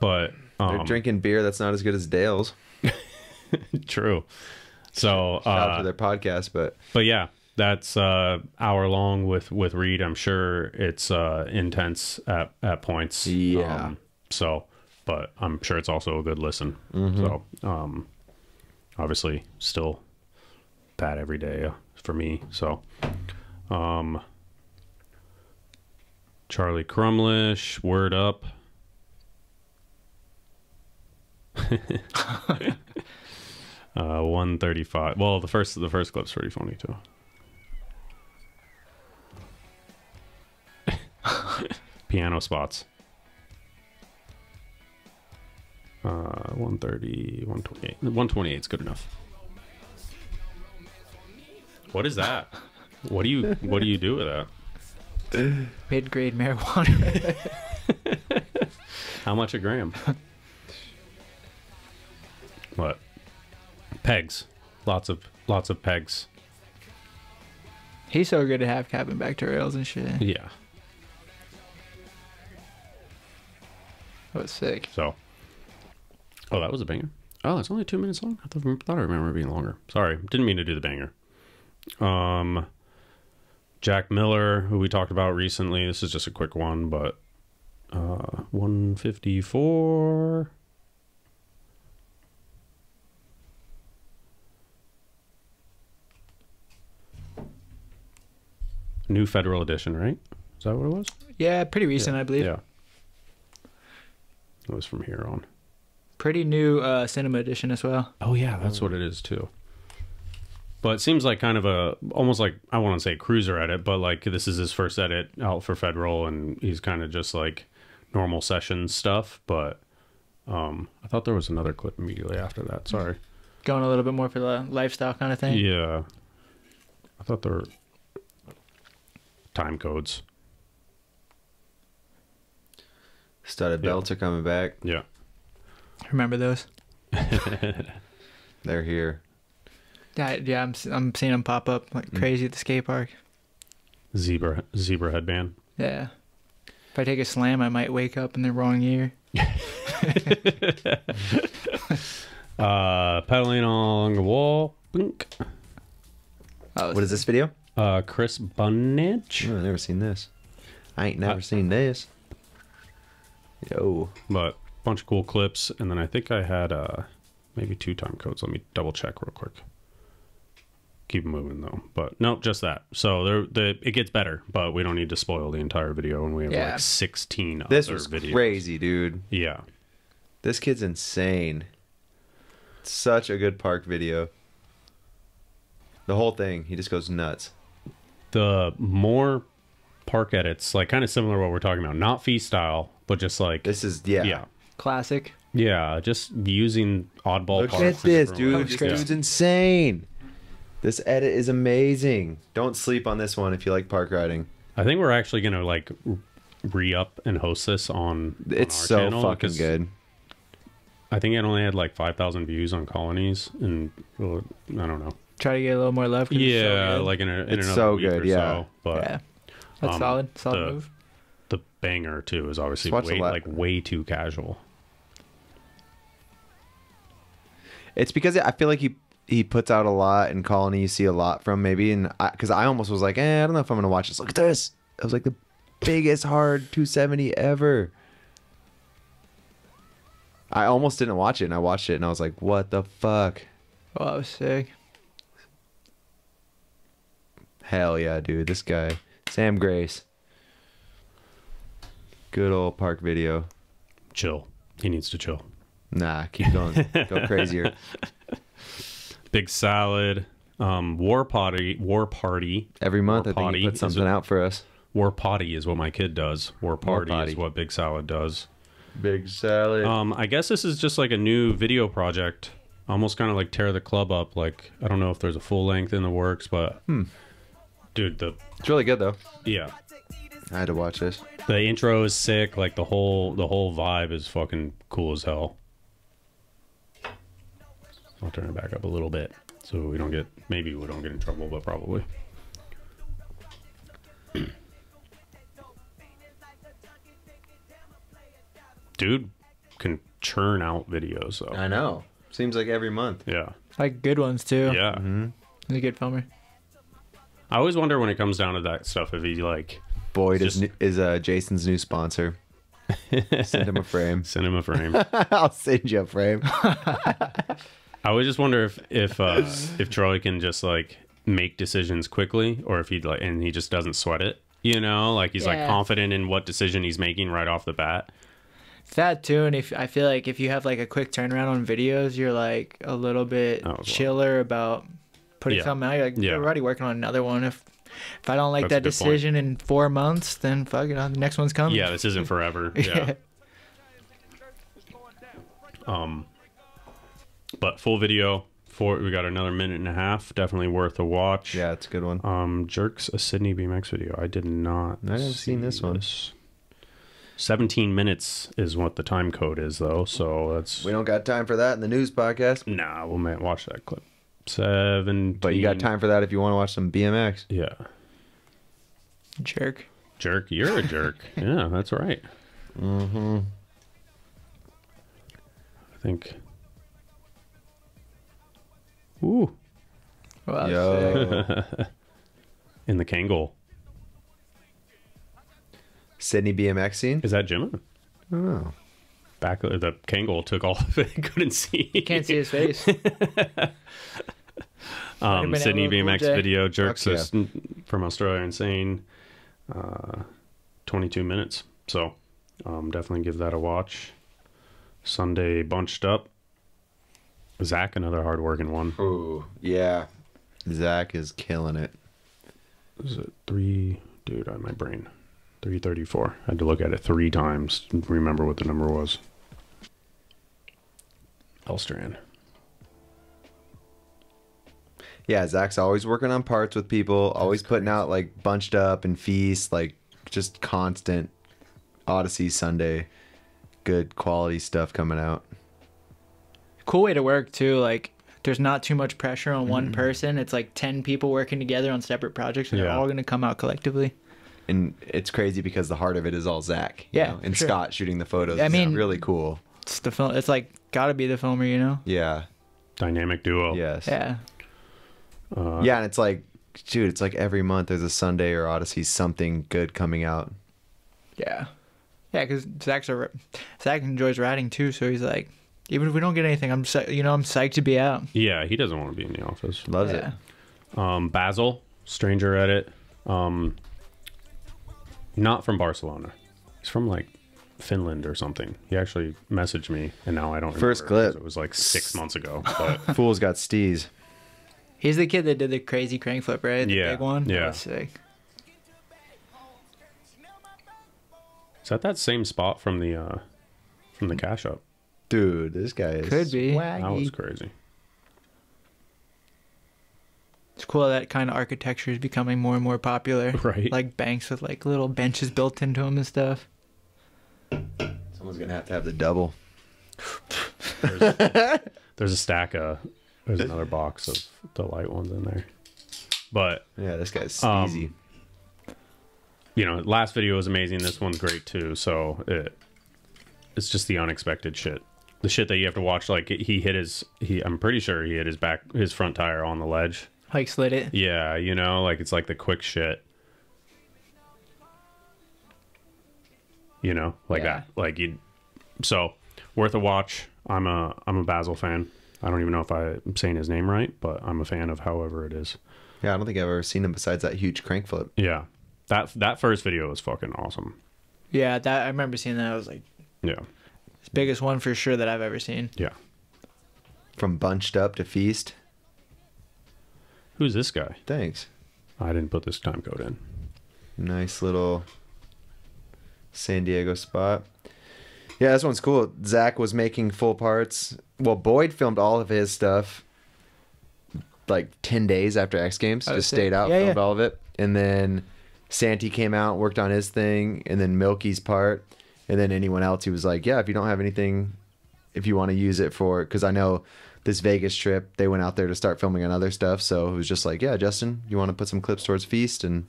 but They're um, drinking beer that's not as good as Dale's. true. So, Shout out to uh, their podcast, but but yeah, that's uh hour long with with Reed. I'm sure it's uh intense at at points. Yeah. Um, so, but I'm sure it's also a good listen. Mm-hmm. So, um, obviously, still bad every day uh, for me. So, um, Charlie Crumlish, word up. uh, one thirty-five. Well, the first the first clip's pretty funny too. Piano spots. Uh, 130, 128. 128 is good enough. What is that? What do you what do you do with that? mid grade marijuana. How much a gram? what? Pegs. Lots of lots of pegs. He's so good at half cabin back to rails and shit. Yeah. That was sick. So. Oh, that was a banger. Oh, it's only two minutes long. I thought, thought I remember it being longer. Sorry, didn't mean to do the banger. Um, Jack Miller, who we talked about recently. This is just a quick one, but uh, one fifty four. New federal edition, right? Is that what it was? Yeah, pretty recent, I believe. Yeah. It was from here on. Pretty new uh, cinema edition as well. Oh yeah, that's what it is too. But it seems like kind of a almost like I want to say cruiser edit, but like this is his first edit out for federal, and he's kind of just like normal session stuff. But um, I thought there was another clip immediately after that. Sorry. Going a little bit more for the lifestyle kind of thing. Yeah, I thought there were time codes. studded Yeah. belts are coming back. Yeah, Remember those? They're here. Yeah, yeah. I'm s- I'm seeing them pop up Mm. like crazy at the skate park. zebra zebra headband. Yeah. If I take a slam, I might wake up in the wrong year. Uh, pedaling along the wall. Bink. Oh, What is this video? Uh, Chris Bunnage. Oh, I've never seen this. I ain't never Uh, seen this. Yo. but bunch of cool clips and then i think i had uh maybe two time codes let me double check real quick keep moving though but no just that so there the it gets better but we don't need to spoil the entire video and we have Yeah. like 16 This other was videos crazy, dude. yeah This kid's insane. Such a good park video. The whole thing, he just goes nuts. the more park edits like kind of similar to what we're talking about not fee style but just like This is yeah. yeah classic. yeah just using oddball Look parts at this, dude. This crazy. dude's insane. This edit is amazing. Don't sleep on this one if you like park riding. i think we're actually gonna like re-up and host this on on It's our so channel, fucking 'cause good. I think it only had like 5,000 views on colonies, and well, I don't know. Try to get a little more love. 'cause it's so Yeah, like in, a, in It's another so week good, or yeah. so. But yeah, that's um, solid. Solid the- move. the banger too is obviously Just watch the way, like way too casual. It's because I feel like he he puts out a lot in Colony. You see a lot from maybe, and because I, almost was like, eh, I don't know if I'm gonna watch this. Look at this. It was like the biggest hard 270 ever. I almost didn't watch it, and I watched it, and I was like, what the fuck? Oh, that was sick. Hell yeah, dude. This guy, Sam Grace. Good old park video. Chill. He needs to chill. Nah, keep going. Go crazier. Big salad. Um, war party. War party. Every month, War I think potty he puts is something a- out for us. War potty is what my kid does. War party potty. is what Big Salad does. Big salad. Um, I guess this is just like a new video project, almost kind of like tear the club up. Like I don't know if there's a full length in the works, but dude, the it's really good though. yeah, I had to watch this. the intro is sick. Like the whole the whole vibe is fucking cool as hell. I'll turn it back up a little bit so we don't get maybe we don't get in trouble, but probably. Dude can churn out videos though. I know. Seems like every month. Yeah. Like good ones too. Yeah. He's a good filmer. I always wonder when it comes down to that stuff if he like Boyd is Just- new- is uh, Jason's new sponsor. Send him a frame. send him a frame. I'll send you a frame. I always just wonder if if uh, if Troy can just like make decisions quickly, or if he like and he just doesn't sweat it. You know, like he's like Yeah. confident in what decision he's making right off the bat. That too, and if I feel like if you have like a quick turnaround on videos, you're like a little bit Oh, well. chiller about putting Yeah. something out. You're like, Yeah. we're already working on another one. If if I don't like That's a that good point. decision in four months, then fuck it, uh, the next one's coming. Yeah, this isn't forever. Yeah. Um, but full video. For we got another minute and a half. Definitely worth a watch. Yeah, it's a good one. Um, Jerks a Sydney BMX video. I did not. I haven't seen this one. this. Seventeen minutes is what the time code is, though. So that's We don't got time for that in the news podcast, nah. We'll ma- watch that clip. Seven. but you got time for that if you want to watch some BMX. Yeah, Jerk. jerk. You're a jerk. yeah, that's right. Mm-hmm. I think. Ooh, Well. Yo, in the Kangol. Sydney BMX scene. Is that Jim? Oh, Back the Kangol took all of it. Couldn't see. Can't see his face. um, Sydney LL Cool BMX video jerks Fuck yeah. from Australia insane. Uh, 22 minutes. So um, definitely give that a watch. Sunday bunched up. Zach, another hardworking one. Ooh, yeah. Zach is killing it. Is it three? Dude, on my brain. 334. I had to look at it three times to remember what the number was. Elstrand. Yeah, Zach's always working on parts with people, always putting out like bunched up and feast, like just constant Odyssey Sunday, good quality stuff coming out. Cool way to work too. Like, there's not too much pressure on Mm-hmm. one person. It's like ten people working together on separate projects, and they're all gonna come out collectively. And it's crazy because the heart of it is all Zach. you Yeah, know, and sure. Scott shooting the photos. I mean- really cool. It's the film. It's like gotta be the filmer, you know? Yeah. Dynamic duo. Yes. Yeah. Uh, Yeah, and it's like, dude, it's like every month there's a Sunday or Odyssey something good coming out. Yeah. Yeah, because Zach's a Zach enjoys riding too, so he's like, even if we don't get anything, I'm you know I'm psyched to be out. Yeah, he doesn't want to be in the office. Loves yeah. it. Um, Basil, stranger edit. Um, not from Barcelona. He's from like Finland or something. He actually messaged me, and now I don't. First remember 'cause clip. It was like six months ago. But Fool's got steez. He's the kid that did the crazy crank flip, right? The Yeah, big one. yeah. That's sick. is that that same spot from the uh, from the cash up? Dude, this guy is Could be. That was crazy. It's cool that kind of architecture is becoming more and more popular. Right. Like banks with like little benches built into them and stuff. Someone's gonna have to have the double. There's a stack of. There's another box of the light ones in there. But Yeah, this guy's Um, steezy. you know, last video was amazing. This one's great too. So it, it's just the unexpected shit. The shit that you have to watch. Like he hit his. He. I'm pretty sure he hit his back, his front tire on the ledge. Like slid it. Yeah, you know, like it's like the quick shit. You know, like Yeah. that. Like you. So worth a watch. I'm a I'm a Basil fan. I don't even know if I'm saying his name right, but I'm a fan of however it is. Yeah, I don't think I've ever seen him besides that huge crank flip. Yeah, that that first video was fucking awesome. Yeah, that I remember seeing that. I was like, Yeah, it's the biggest one for sure that I've ever seen. yeah. From bunched up to feast. Who's this guy? Thanks. I didn't put this time code in. Nice little San Diego spot. Yeah, this one's cool. Zach was making full parts. Well, Boyd filmed all of his stuff like 10 days after X Games. Oh, just sick. stayed out, Yeah, filmed yeah. all of it. And then Santi came out, worked on his thing, and then Milky's part. And then anyone else, he was like, Yeah, if you don't have anything, if you want to use it for, because I know this Vegas trip, they went out there to start filming on other stuff. So it was just like, Yeah, Justin, you want to put some clips towards Feast? And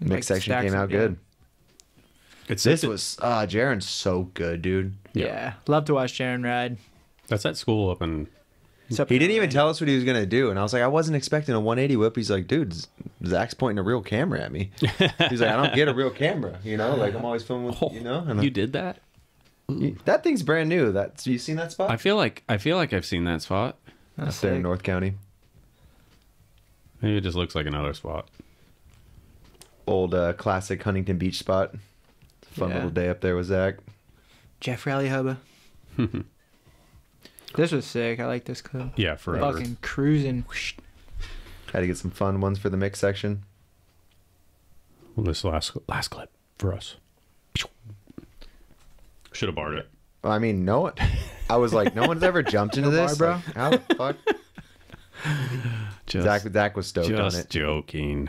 mix Like, section came out yeah. good. It's This was, uh, Jaren's so good, dude. Yeah. Love to watch Jaron ride. that's at school up in It's up He didn't even tell us what he was gonna do, and I was like, I wasn't expecting a 180 whip. He's like, dude, Zach's pointing a real camera at me. He's like, I don't get a real camera, you know, like I'm always filming with, you know. And You did that? I- that thing's brand new. That's you seen that spot? I feel like I feel like I've seen that spot. Up there in. North County, maybe it just looks like another spot. old uh, classic Huntington Beach spot. Fun Yeah. little day up there with Zach. Jeff Rally Hubba. this was sick. I like this clip. Yeah, forever. Fucking cruising. Had to get some fun ones for the mix section. Well, this last last clip for us. Should have barred it. I mean, no one. I was like, no one's ever jumped into this, bar, Like, how the fuck? Just, Zach, Zach was stoked on it. joking.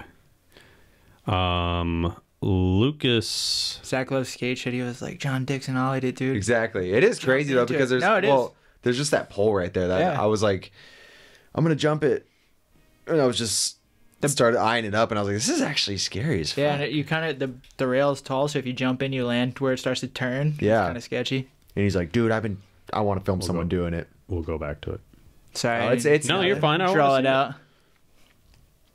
Um, Lucas. Zach loves skate shit. He was like, John Dixon ollied did, dude. Exactly. It is crazy though because there's No, it is. Well, there's just that pole right there that Yeah. I was like, I'm gonna jump it, and I was just started eyeing it up, and I was like, this is actually scary as fuck. Yeah, and you kind of the the rail is tall, so if you jump in, you land where it starts to turn. Yeah. kind of sketchy. And he's like, dude, I've been, I want to film someone go. doing it. We'll go back to it. Sorry, Oh, it's it's No, not- you're fine. I draw want it to see out.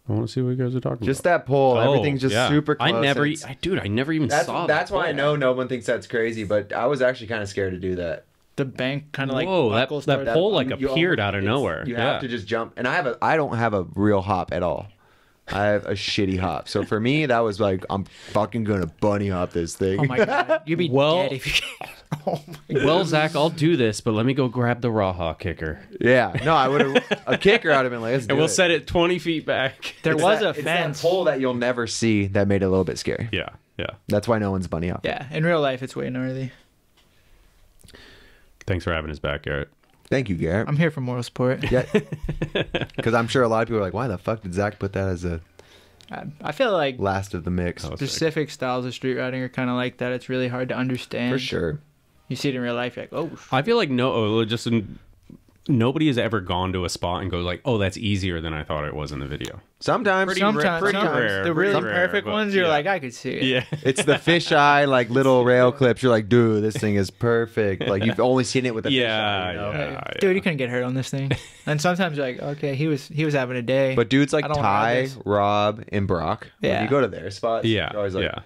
I want to see what you guys are talking Just about. Just that pole, Oh, everything's just yeah. super close. I never, I, dude, I never even That's saw. that's that That's why I know no one thinks that's crazy, but I was actually kind of scared to do that. The bank kind of like Whoa, that buckles that pole like You appeared almost- out of nowhere. You yeah. have to just jump, and I have a, I don't have a real hop at all. I have a shitty hop. So for me, that was like, I'm fucking gonna bunny hop this thing. Oh my god, you'd be Well- dead if you. oh Well, Zach, I'll do this, but let me go grab the Raha kicker, Yeah, no, I would have. A kicker, I'd have been like, Let's and we'll it. set it 20 feet back. There It's was that- a it's fence. that pole that you'll never see that made it a little bit scary. Yeah, yeah. That's why no one's bunny hop. Yeah, in real life, it's way gnarly. Thanks for having us back, Garrett. Thank you, Garrett. I'm here for moral support. Yeah, because I'm sure a lot of people are like, why the fuck did Zach put that as a I, I feel like last of the mix? Oh, that specific styles of street riding are kind of like that. It's really hard to understand. For sure. You see it in real life, you're like, oh, I feel like no, oh, just in, nobody has ever gone to a spot and go like, "Oh, that's easier than I thought it was in the video." Sometimes, Pretty sometimes, pretty sometimes rare, the pretty really rare, perfect but ones, you're yeah. like, I could see it. Yeah, it's the fisheye like little rail clips. You're like, dude, this thing is perfect. Like you've only seen it with a yeah, fisheye. You know? yeah, Like, Dude, you couldn't get hurt on this thing. and sometimes you're like, okay, he was he was having a day. But dudes like I don't wanna ride Ty. Rob, and Brock, when Yeah. you go to their spots, yeah, you're always like, yeah,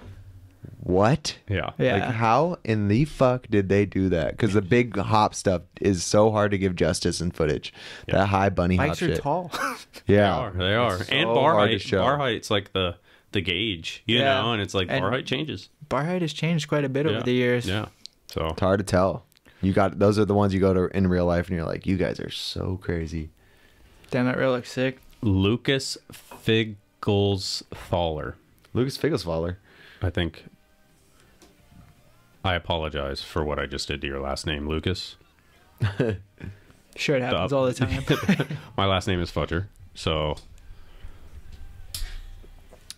what? yeah. yeah, Like, how in the fuck did they do that? Because the big hop stuff is so hard to give justice in footage. That high bunny hop bikes are shit. tall. They Yeah, are, they are, It's and so bar height. Bar height's like the the gauge, you Yeah. know, and it's like And- bar height changes. Bar height has changed quite a bit Yeah. over the years. Yeah, so It's hard to tell. You got those are the ones you go to in real life, and you're like, you guys are so crazy. Damn, that rail looks sick. Lucas Figgles Thaler, Lucas Figglesfaller. I think. I apologize for what I just did to your last name, Lucas. Sure, it happens Duh. all the time. My last name is Fudger, so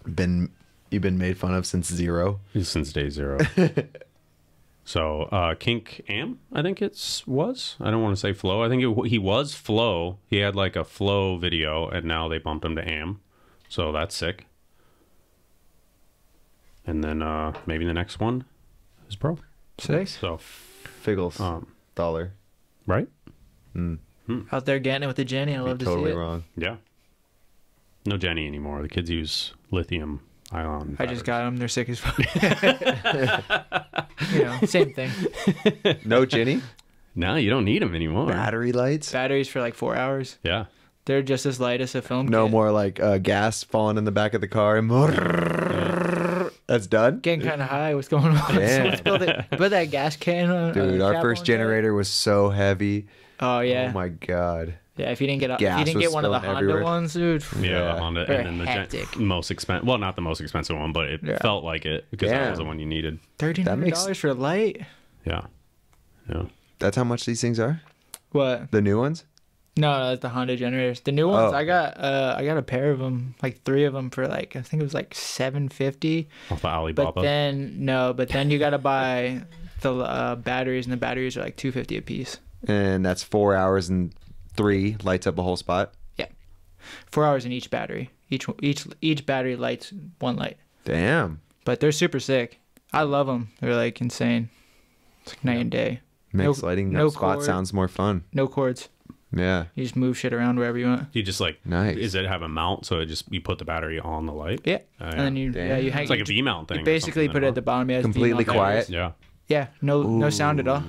Been you've been made fun of since zero. since day zero. so uh, Kink Am, I think it's was. I don't want to say Flow. I think it, he was Flow. He had like a Flow video, and now they bumped him to Am. So that's sick. And then uh, maybe the next one is Pro. Six So Figgles um, dollar. right, out there getting it with the Jenny. I love to Totally see it. wrong. yeah. No Jenny anymore. The kids use lithium ion. I just batteries. got them. They're sick as fuck. you know, same thing. No Jenny. No, you don't need them anymore. Battery lights. Batteries for like four hours. Yeah. They're just as light as a film. No kit. more like uh, gas falling in the back of the car. and That's done. Getting kind of high. What's going on? Yeah. Someone spilled it. Put that gas can on. Dude, our first on top. generator was so heavy. Oh yeah. Oh my god. Yeah. If you didn't get a, if you didn't get one of the Honda everywhere. ones, dude. Yeah, Yeah. the Honda, Very and then the gen- most expensive. Well, not the most expensive one, but it Yeah. felt like it because that was the one you needed. Thirteen hundred makes- dollars for a light. Yeah, Yeah. That's how much these things are. What? The new ones. No, no, that's the Honda generators. The new ones, Oh. I got uh I got a pair of them, like three of them for like I think it was like 750. Off of But then no, but then you got to buy the uh, batteries and the batteries are like 250 a piece. And that's four hours and three lights up a whole spot. Yeah, 4 hours in each battery. Each each each battery lights one light. Damn. But they're super sick. I love them. They're like insane. It's like night and day. Makes No- lighting no up spot cord. sounds more fun. No cords. Yeah. You just move shit around wherever you want. you just like Nice. Is it have a mount so it just you put the battery on the light? Yeah. Oh, And yeah. then you yeah, you hang It's like a V mount thing. you basically put it at the bottom. Yeah, it's Completely quiet? Yeah. Yeah, no no sound at all.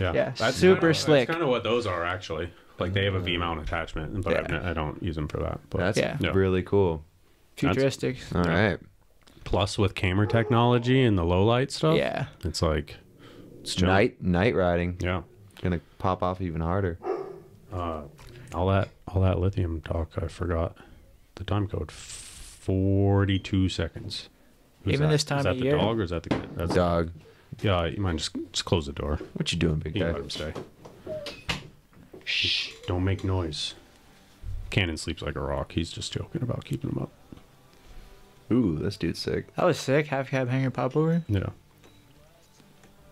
Yeah. Yeah, That's super kinda, slick. That's kind of what those are actually. Like they have a V mount mm. attachment, but I've Yeah. n- I don't use them for that. But That's Yeah. Yeah. really cool. Futuristic. All right. plus with camera technology and the low light stuff, Yeah. it's like it's chill. Night night riding. Yeah. Gonna pop off even harder. Uh, all that all that lithium talk, I forgot the time code. Forty-two seconds. Who's Even that? this time is that of the year? dog or is that the kid? That's Dog. Yeah, you mind just just close the door. What you doing, big You can guy? let him stay. Shh! Don't make noise. Cannon sleeps like a rock. He's just joking about keeping him up. Ooh, this dude's sick. That was sick. Half cab hanger pop over. Yeah,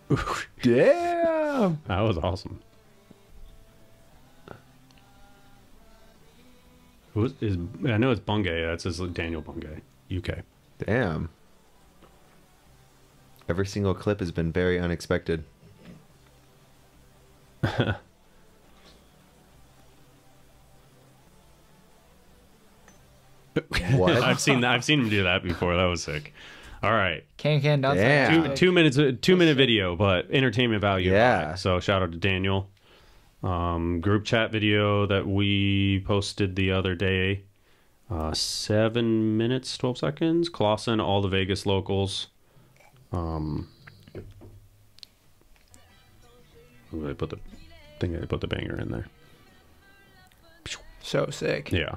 Damn. that was awesome. Who is, is I know it's Bungay. That's his Daniel Bungay, UK. Damn. Every single clip has been very unexpected. what? I've seen that. I've seen him do that before. That was sick. All right, Can can downside. Damn. two, two minutes, two minute video, but entertainment value. Yeah. high. So shout out to Daniel. Um, group chat video that we posted the other day. Uh, seven minutes, twelve seconds. Clausen, all the Vegas locals. Um, they put the thing. They put the banger in there. So sick. Yeah.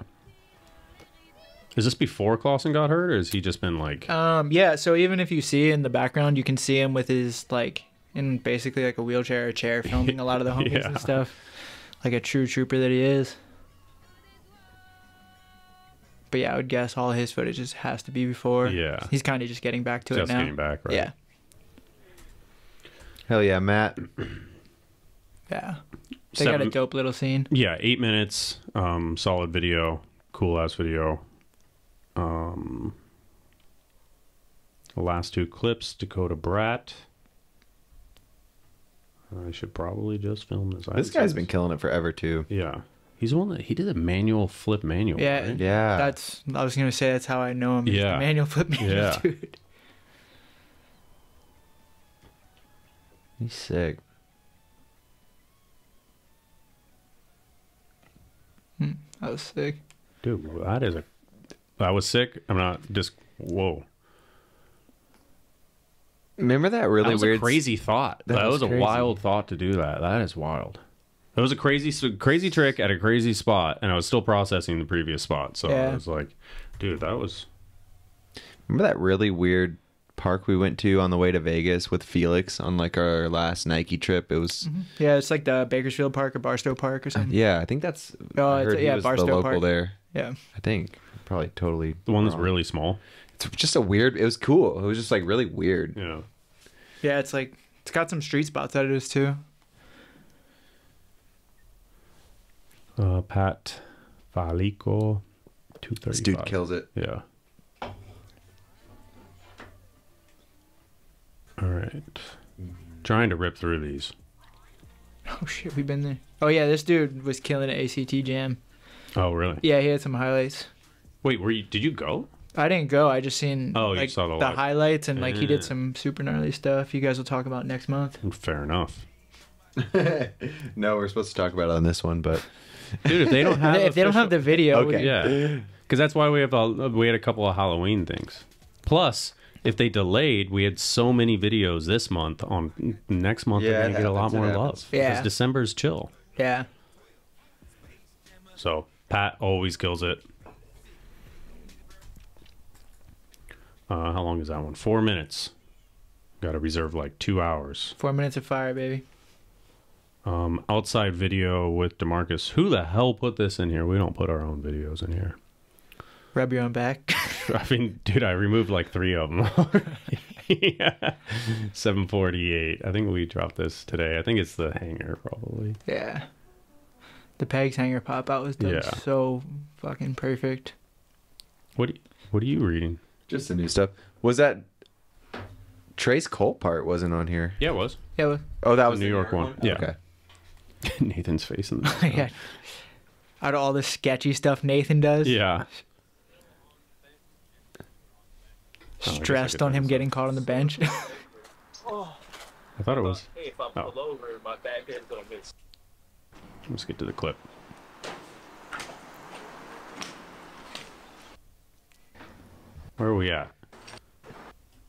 Is this before Clausen got hurt, or has he just been like? Um, yeah. So even if you see in the background, you can see him with his like in basically like a wheelchair or chair, filming a lot of the homies Yeah. and stuff, like a true trooper that he is. But yeah, I would guess all his footage just has to be before. Yeah. He's kind of just getting back to just it now. getting back, right? Yeah. Hell yeah, Matt. Yeah. They got a dope little scene. Yeah, eight minutes. Um, solid video, cool ass video. Um, the last two clips, Dakota Brat. I should probably just film this. I This haven't guy's seen been killing it forever too. Yeah, he's the one that he did a manual flip manual. Yeah. right? Yeah. That's I was gonna say that's how I know him. He's the Yeah. Manual flip manual Yeah. dude. He's sick. Hmm, that was sick. dude, that is a. I was sick. I'm not just. Whoa, Remember that really that was weird a crazy thought. That That, was was, a wild thought to do that. That is wild. It was a crazy, crazy trick at a crazy spot, and I was still processing the previous spot. So Yeah. I was like, dude, that was. Remember that really weird park we went to on the way to Vegas with Felix on like our last Nike trip? It was mm-hmm. Yeah, it's like the Bakersfield Park or Barstow Park or uh, something. yeah, I think that's Oh, I it's- heard he yeah, was the Barstow local Park. there. Yeah. I think probably totally The one that's really small. It's just a weird. It was cool. It was just like really weird. Yeah. Yeah, it's like it's got some street spots that it is too. Uh, Pat Falico, two thirty. This dude kills it. Yeah. All right. Trying to rip through these. Oh shit, we've been there. Oh yeah, this dude was killing at ACT Jam. Oh, really? Yeah, he had some highlights. Wait, were you? Did you go? I didn't go. I just seen Oh, you like saw the live. highlights and like he did some super gnarly stuff. You guys will talk about next month. Mm, fair enough. No, we're supposed to talk about it on this one, but Dude, if they don't have, if they don't have the video, Okay. we- yeah, because that's why we have a, we had a couple of Halloween things. Plus, if they delayed, we had so many videos this month. On next month, Yeah, they're gonna get a lot more love. Yeah. because December's chill. yeah. So Pat always kills it. Uh, how long is that one? Four minutes. Got to reserve like two hours. Four minutes of fire, baby. Um, outside video with Demarcus. Who the hell put this in here? We don't put our own videos in here. Rub your own back. I mean, dude, I removed like three of them. yeah. 748. I think we dropped this today. I think it's the hanger, probably. yeah. The pegs hanger pop out was done Yeah. so fucking perfect. What what are you reading? Just the new stuff. Was that Trace Cole part wasn't on here? Yeah, it was. Yeah, well, Oh, that The was New York one. Yeah. Okay. Nathan's face in the yeah. Out of all the sketchy stuff Nathan does, Yeah. Oh, I guess I stressed could on him turn getting caught on the bench. I thought it was. Hey, if I Oh. pull over, my back end's gonna miss. Let's get to the clip. Where are we at?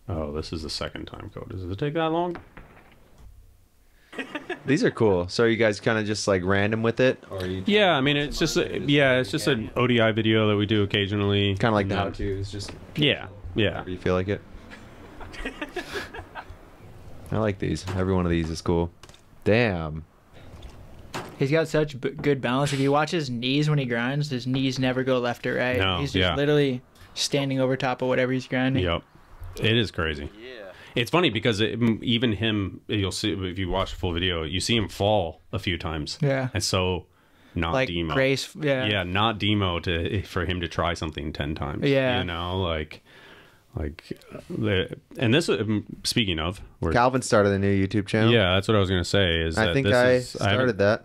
Oh, this is the second time code. Does it take that long? These are cool. So are you guys kind of just like random with it, or are you Yeah, I mean it's just a, yeah, it's just an ODI video that we do occasionally. kind of like the how then- tos, just Yeah, yeah. whenever you feel like it? I like these. Every one of these is cool. Damn. He's got such b- good balance. If you watch his knees when he grinds, his knees never go left or right. No, he's just yeah. literally standing over top of whatever he's grinding. Yep. It is crazy. Yeah. It's funny because it, even him, you'll see if you watch the full video, you see him fall a few times. Yeah. And so, not Like demo. grace, yeah. yeah, not demo to for him to try something ten times. Yeah. you know, like, like, and this. um, Speaking of, we're, Calvin started a new YouTube channel. yeah, that's what I was gonna say. Is I that think this I is, haven't- started that.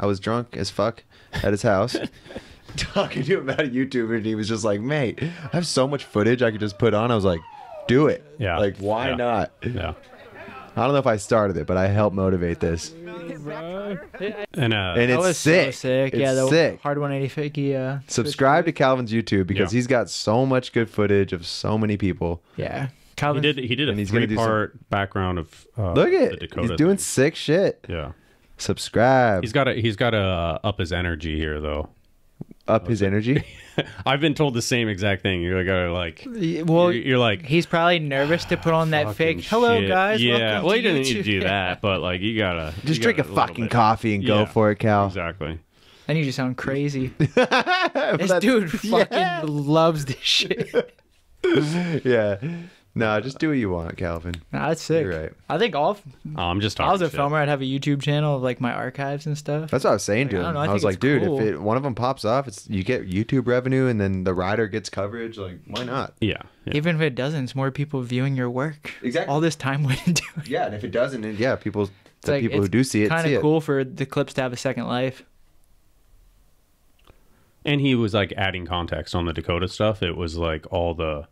I was drunk as fuck at his house. Talking to him about YouTube, and he was just like, "Mate, I have so much footage I could just put on." I was like, "Do it." Yeah. Like, why Yeah. not? Yeah, I don't know if I started it, but I helped motivate this, and uh, and it's was sick. so sick. It's yeah, the sick. hard 180 uh Subscribe to Calvin's YouTube because Yeah. he's got so much good footage of so many people. Yeah. he Calvin did. He did a And he's gonna three do some- part background of. Uh, Look the at Dakota he's doing thing. sick shit. Yeah, Subscribe. he's got to. He's got to uh, up his energy here, though. Up his energy. I've been told the same exact thing. You're gotta like. Oh, well, you're, you're like. he's probably nervous to put on that fucking fake hello shit." guys. Yeah, welcome well, to you didn't need to do that, but like you gotta Just you drink a gotta little fucking bit. coffee and go Yeah. for it, Cal. Exactly. Then you just sound crazy. This dude fucking Yeah. loves this shit. yeah. No, just do what you want, Calvin. Nah, that's sick. You're right. I think all. Oh, I'm just If talking. I was a shit. filmer, I'd have a YouTube channel of like my archives and stuff. That's what I was saying to I him. don't know, I, I was like, it's dude, cool. if it, one of them pops off, it's you get YouTube revenue, and then the rider gets coverage. Like, why not? Yeah. yeah. Even if it doesn't, it's more people viewing your work. Exactly. All this time went into it. Yeah, and if it doesn't, then yeah, people, It's the like, people who do see it, it's kind see of it. cool for the clips to have a second life. And he was like adding context on the Dakota stuff. It was like all the.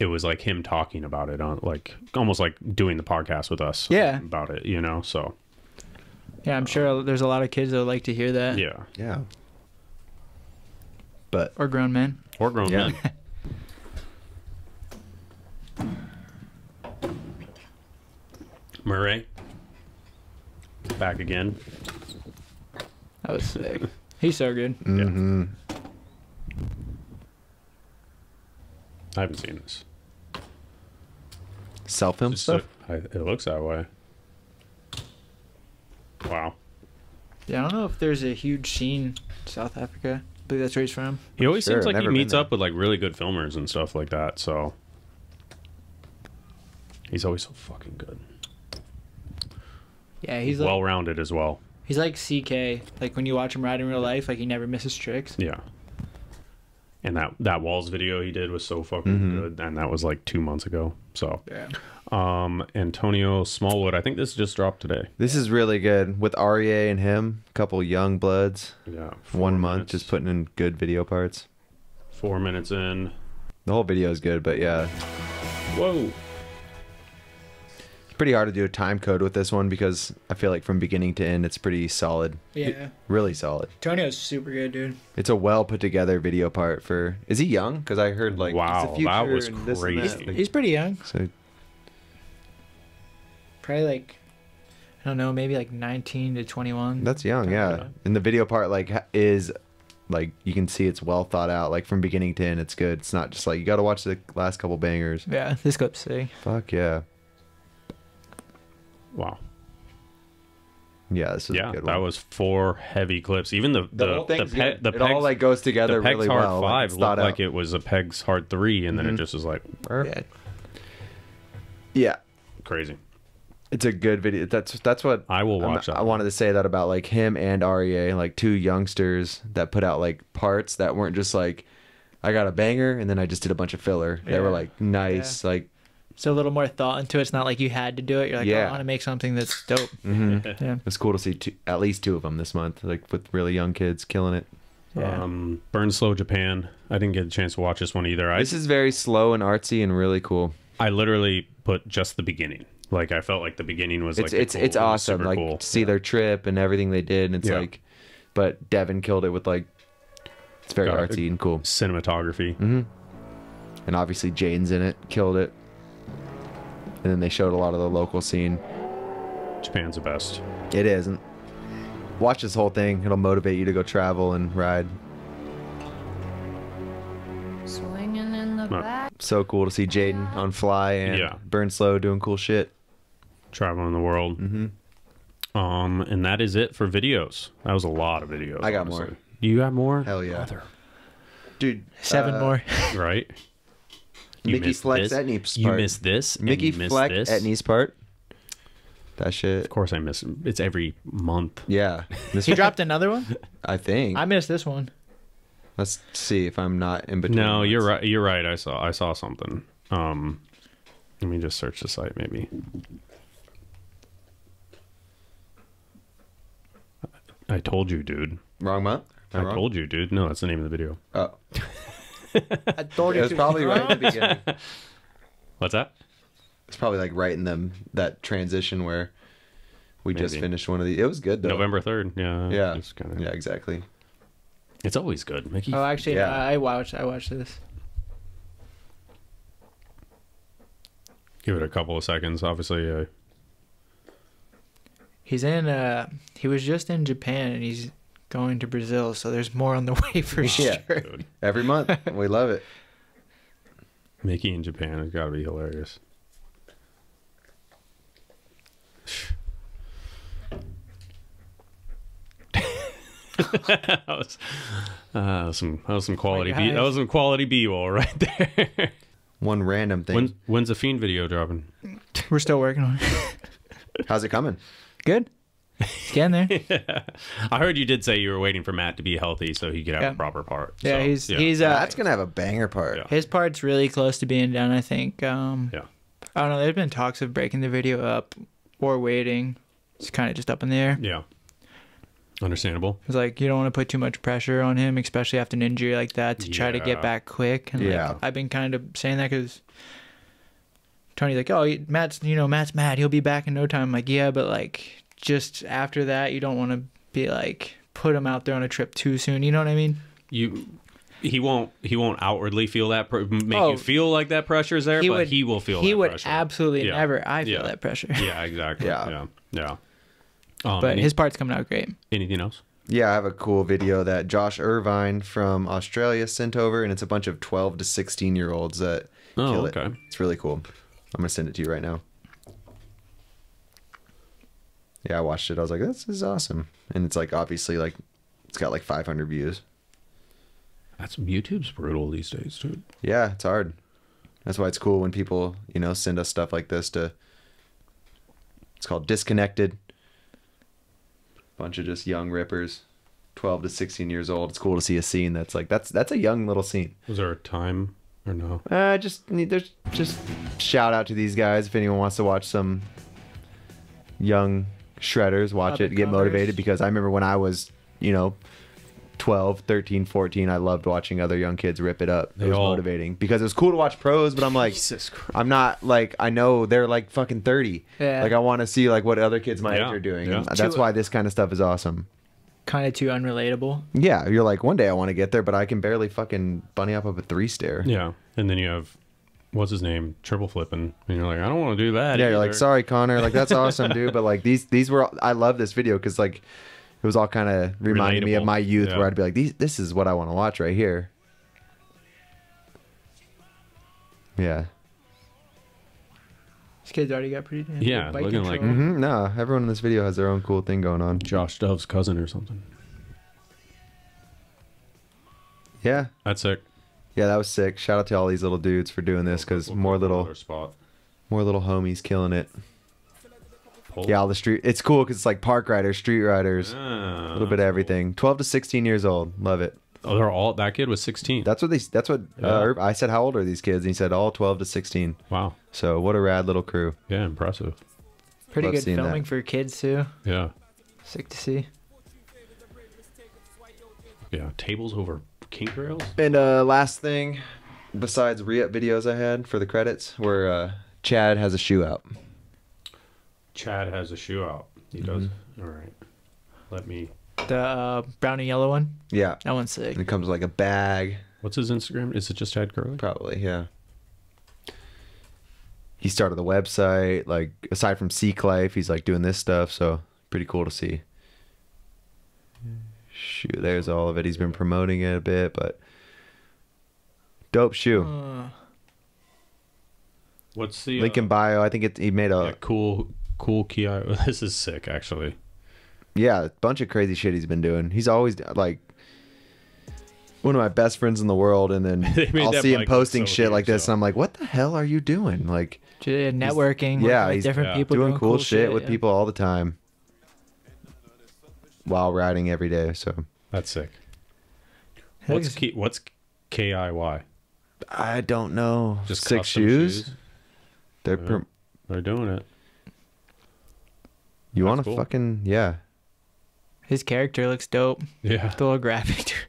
It was like him talking about it on like almost like doing the podcast with us. Yeah. About it, you know. So Yeah, I'm sure there's a lot of kids that would like to hear that. yeah. Yeah. But Or grown men. Or grown Yeah. men. Murray. Back again. That was sick. He's so good. hmm I haven't seen this. Self film Just stuff. I, it looks that way. Wow. Yeah, I don't know if there's a huge scene in South Africa. I believe that's where he's from. He always Sure, seems like he meets up with like really good filmers and stuff like that. So he's always so fucking good. Yeah, he's well rounded as well. he's like CK. Like when you watch him ride in real life, like he never misses tricks. Yeah. And that that walls video he did was so fucking Mm-hmm. good, and that was like two months ago. So, Yeah. um, Antonio Smallwood, I think this just dropped today. This is really good with Aryeh and him. A couple young bloods. Yeah, four One month, just putting in good video parts. four minutes in. The whole video is good, but yeah, Whoa. It's pretty hard to do a time code with this one because I feel like from beginning to end, it's pretty solid. Yeah. Really solid. Tonio's super good, dude. It's a well put together video part for. Is he young? Because I heard like Wow, it's the that was and this that. crazy. He's pretty young. so Probably like I don't know, maybe like 19 to 21. that's young, yeah. And the video part like is like you can see it's well thought out. Like from beginning to end, it's good. It's not just like you got to watch the last couple bangers. yeah, this clip's sick. Fuck yeah. Wow. Yeah, this is Yeah, a good that was four heavy clips. Even the The the whole the, pe- the It all, like, goes together the pegs really hard well, like, Five it's looked thought like it was a pegs hard three, and then it Mhm. just was like Yeah. yeah. crazy. It's a good video. That's that's what I will watch that. I wanted to say that about like him and REA, like two youngsters that put out like parts that weren't just like I got a banger and then I just did a bunch of filler. They were like nice, like So a little more thought into it. It's not like you had to do it. You're like, oh, I want to make something that's dope. Mm-hmm. Yeah. it's cool to see two, at least two of them this month, like with really young kids killing it. Yeah. Um, Burn Slow Japan. I didn't get a chance to watch this one either. I This is very slow and artsy and really cool. I literally put just the beginning. Like I felt like the beginning was It's like the it's cool- it's awesome. Like cool. to see their trip and everything they did. And it's Yeah. like, but Devin killed it with like, it's very Got it. artsy and cool. cinematography. hmm And obviously Jane's in it, killed it. And then they showed a lot of the local scene. Japan's the best. It isn't. Watch this whole thing. It'll motivate you to go travel and ride. Swinging in the Huh. back. So cool to see Jaden on Fly and Yeah. Burn Slow doing cool shit. Traveling the world. Mm-hmm. Um, and that is it for videos. That was a lot of videos. I got honestly. more. You got more? Hell yeah. Mother- Dude, Seven uh, more. right? You Mickey Flex this, at Neep's You part. missed this. and Mickey you missed Fleck this. at Nice part. That shit. Of course, I miss. It's every month. Yeah. This He dropped another one. I think. I missed this one. Let's see if I'm not in between. No, you're right. You're right. I saw. I saw something. Um, let me just search the site. Maybe. I told you, dude. Wrong month? Am I wrong? told you, dude. No, that's the name of the video. Oh. I told It was probably right in the beginning. What's that? It's probably like right in them that transition where we just finished one of the. It was good though. November third. Yeah. Yeah. It's kinda, Yeah, exactly. It's always good, Mickey. Oh, actually, Yeah. I I watched. I watched this. Give it a couple of seconds. Obviously, uh, He's in. Uh, he was just in Japan, and he's going to Brazil. So there's more on the way for sure. Yeah. dude. Every month. we love it. Mickey in Japan has got to be hilarious. that was uh, some that was some quality B, that was some quality B roll right there. One random thing. When, when's the fiend video dropping? We're still working on it. How's it coming? Good. He's getting there. I heard you did say you were waiting for Matt to be healthy so he could have Yeah. a proper part. Yeah, So, he's yeah. he's uh, That's gonna have a banger part. Yeah. his part's really close to being done. I think. Um, Yeah. I don't know. There's been talks of breaking the video up or waiting. It's kind of just up in the air. yeah. Understandable. It's like you don't want to put too much pressure on him, especially after an injury like that, to try to get back quick. And like, Yeah. I've been kind of saying that because Tony's like, "Oh, Matt's, you know, Matt's mad. He'll be back in no time." I'm like, yeah, but like just after that, you don't want to be like put him out there on a trip too soon. You know what I mean? You he won't he won't outwardly feel that pr- make Oh. you feel like that pressure is there, He but would- he will feel he that would pressure. absolutely Yeah. never. I feel Yeah. that pressure. Yeah, exactly. Yeah. yeah, yeah. Um, but any- his part's coming out great. anything else? Yeah, I have a cool video that Josh Irvine from Australia sent over, and it's a bunch of 12 to 16 year olds that Oh, kill it. okay. It's really cool. I'm gonna send it to you right now. Yeah, I watched it. I was like, this is awesome, and it's like obviously like it's got like 500 views. That's YouTube's brutal these days, dude. Yeah, it's hard. That's why it's cool when people you know send us stuff like this to. It's called disconnected. Bunch of just young rippers, 12 to 16 years old. It's cool to see a scene that's like that's that's a young little scene. Was there a time or no? Uh, just need there's just shout out to these guys if anyone wants to watch some young shredders watch Up it get comers. motivated because I remember when I was you know 12 13 14 I loved watching other young kids rip it up it They was all- motivating because it was cool to watch pros but I'm like Jesus Christ. I'm not like I know they're like fucking 30 Yeah. like I want to see like what other kids my Yeah, age are doing yeah. and that's why this kind of stuff is awesome Kind of too unrelatable. yeah you're like one day I want to get there but I can barely fucking bunny up up a three stair Yeah, and then you have what's his name, triple flipping, and you're like, I don't want to do that. Yeah, you're like, sorry, Connor. Like that's awesome, dude. But like these, these were. I love this video because like it was all kind of reminding me of my youth, Yeah. where I'd be like, these, this is what I want to watch right here. Yeah. This kid's already got pretty damn Yeah, good bike looking like- control. hmm No, everyone in this video has their own cool thing going on. Josh Dove's cousin or something. Yeah, That's it. Yeah, that was sick. Shout out to all these little dudes for doing this because more little, spot. more little homies killing it. Pull. Yeah, all the street. It's cool because it's like park riders, street riders, a little bit of everything. Twelve to sixteen years old, love it. Oh, they're all. That kid was 16. That's what they. That's what Yeah. uh, Herb- I said. How old are these kids? And he said all twelve to sixteen. wow. So what a rad little crew. Yeah, impressive. Pretty Love good seeing that. filming for kids too. Yeah. Sick to see. Yeah. Tables over kink rails. And uh, last thing, besides re-up videos I had for the credits, where uh, Chad has a shoe out. Chad has a shoe out. He does. Mm-hmm. All right. Let me. The uh, brown and yellow one. Yeah, That one's sick. and it comes with like a bag. What's his Instagram? Is it just Chad Kerley? Probably, yeah. He started the website. Like aside from Seek Life, he's like doing this stuff. So pretty cool to see. Shoot, there's all of it. He's been promoting it a bit, but dope shoe. Uh, What's the Link in uh, bio. I think it. He made a yeah, cool cool Kia? This is sick, actually. yeah, a bunch of crazy shit he's been doing. He's always like one of my best friends in the world, and then I'll see him bike posting so shit like this, though. and I'm like, what the hell are you doing? Like j- networking. yeah, working with he's- different yeah. people doing, cool, shit, with yeah. people all the time while riding every day. So That's sick. What's is- key, what's KIY? I don't know. Just six custom shoes. They're Yeah. per- They're doing it. you want to cool. fucking yeah. His character looks dope. Yeah. The little graphic.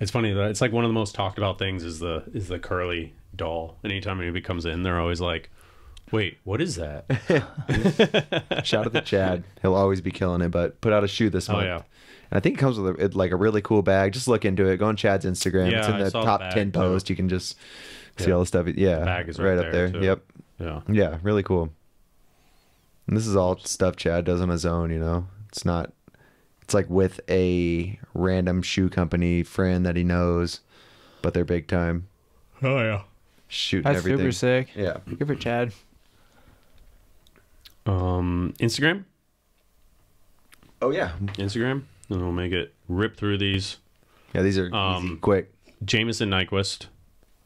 It's funny that it's like one of the most talked about things is the is the Kerley doll. Anytime anybody comes in, they're always like, "Wait, what is that?" Shout out to Chad. He'll always be killing it. But put out a shoe this Oh, month. yeah. And I think it comes with a, like a really cool bag. Just look into it. Go on Chad's Instagram. it's in the saw the top bag, ten too. post. You can just see Yeah. all the stuff. Yeah, The bag is right, right up there, there. Yep. Yeah. Yeah, really cool. And this is all stuff Chad does on his own, you know. It's not it's like with a random shoe company friend that he knows, but they're big time Oh yeah. shooting That's everything. super sick. Yeah. Good for Chad. Um, Instagram, Oh yeah. Instagram, and we'll make it rip through these. Yeah, these are easy, Um, quick. Jameson Nyquist.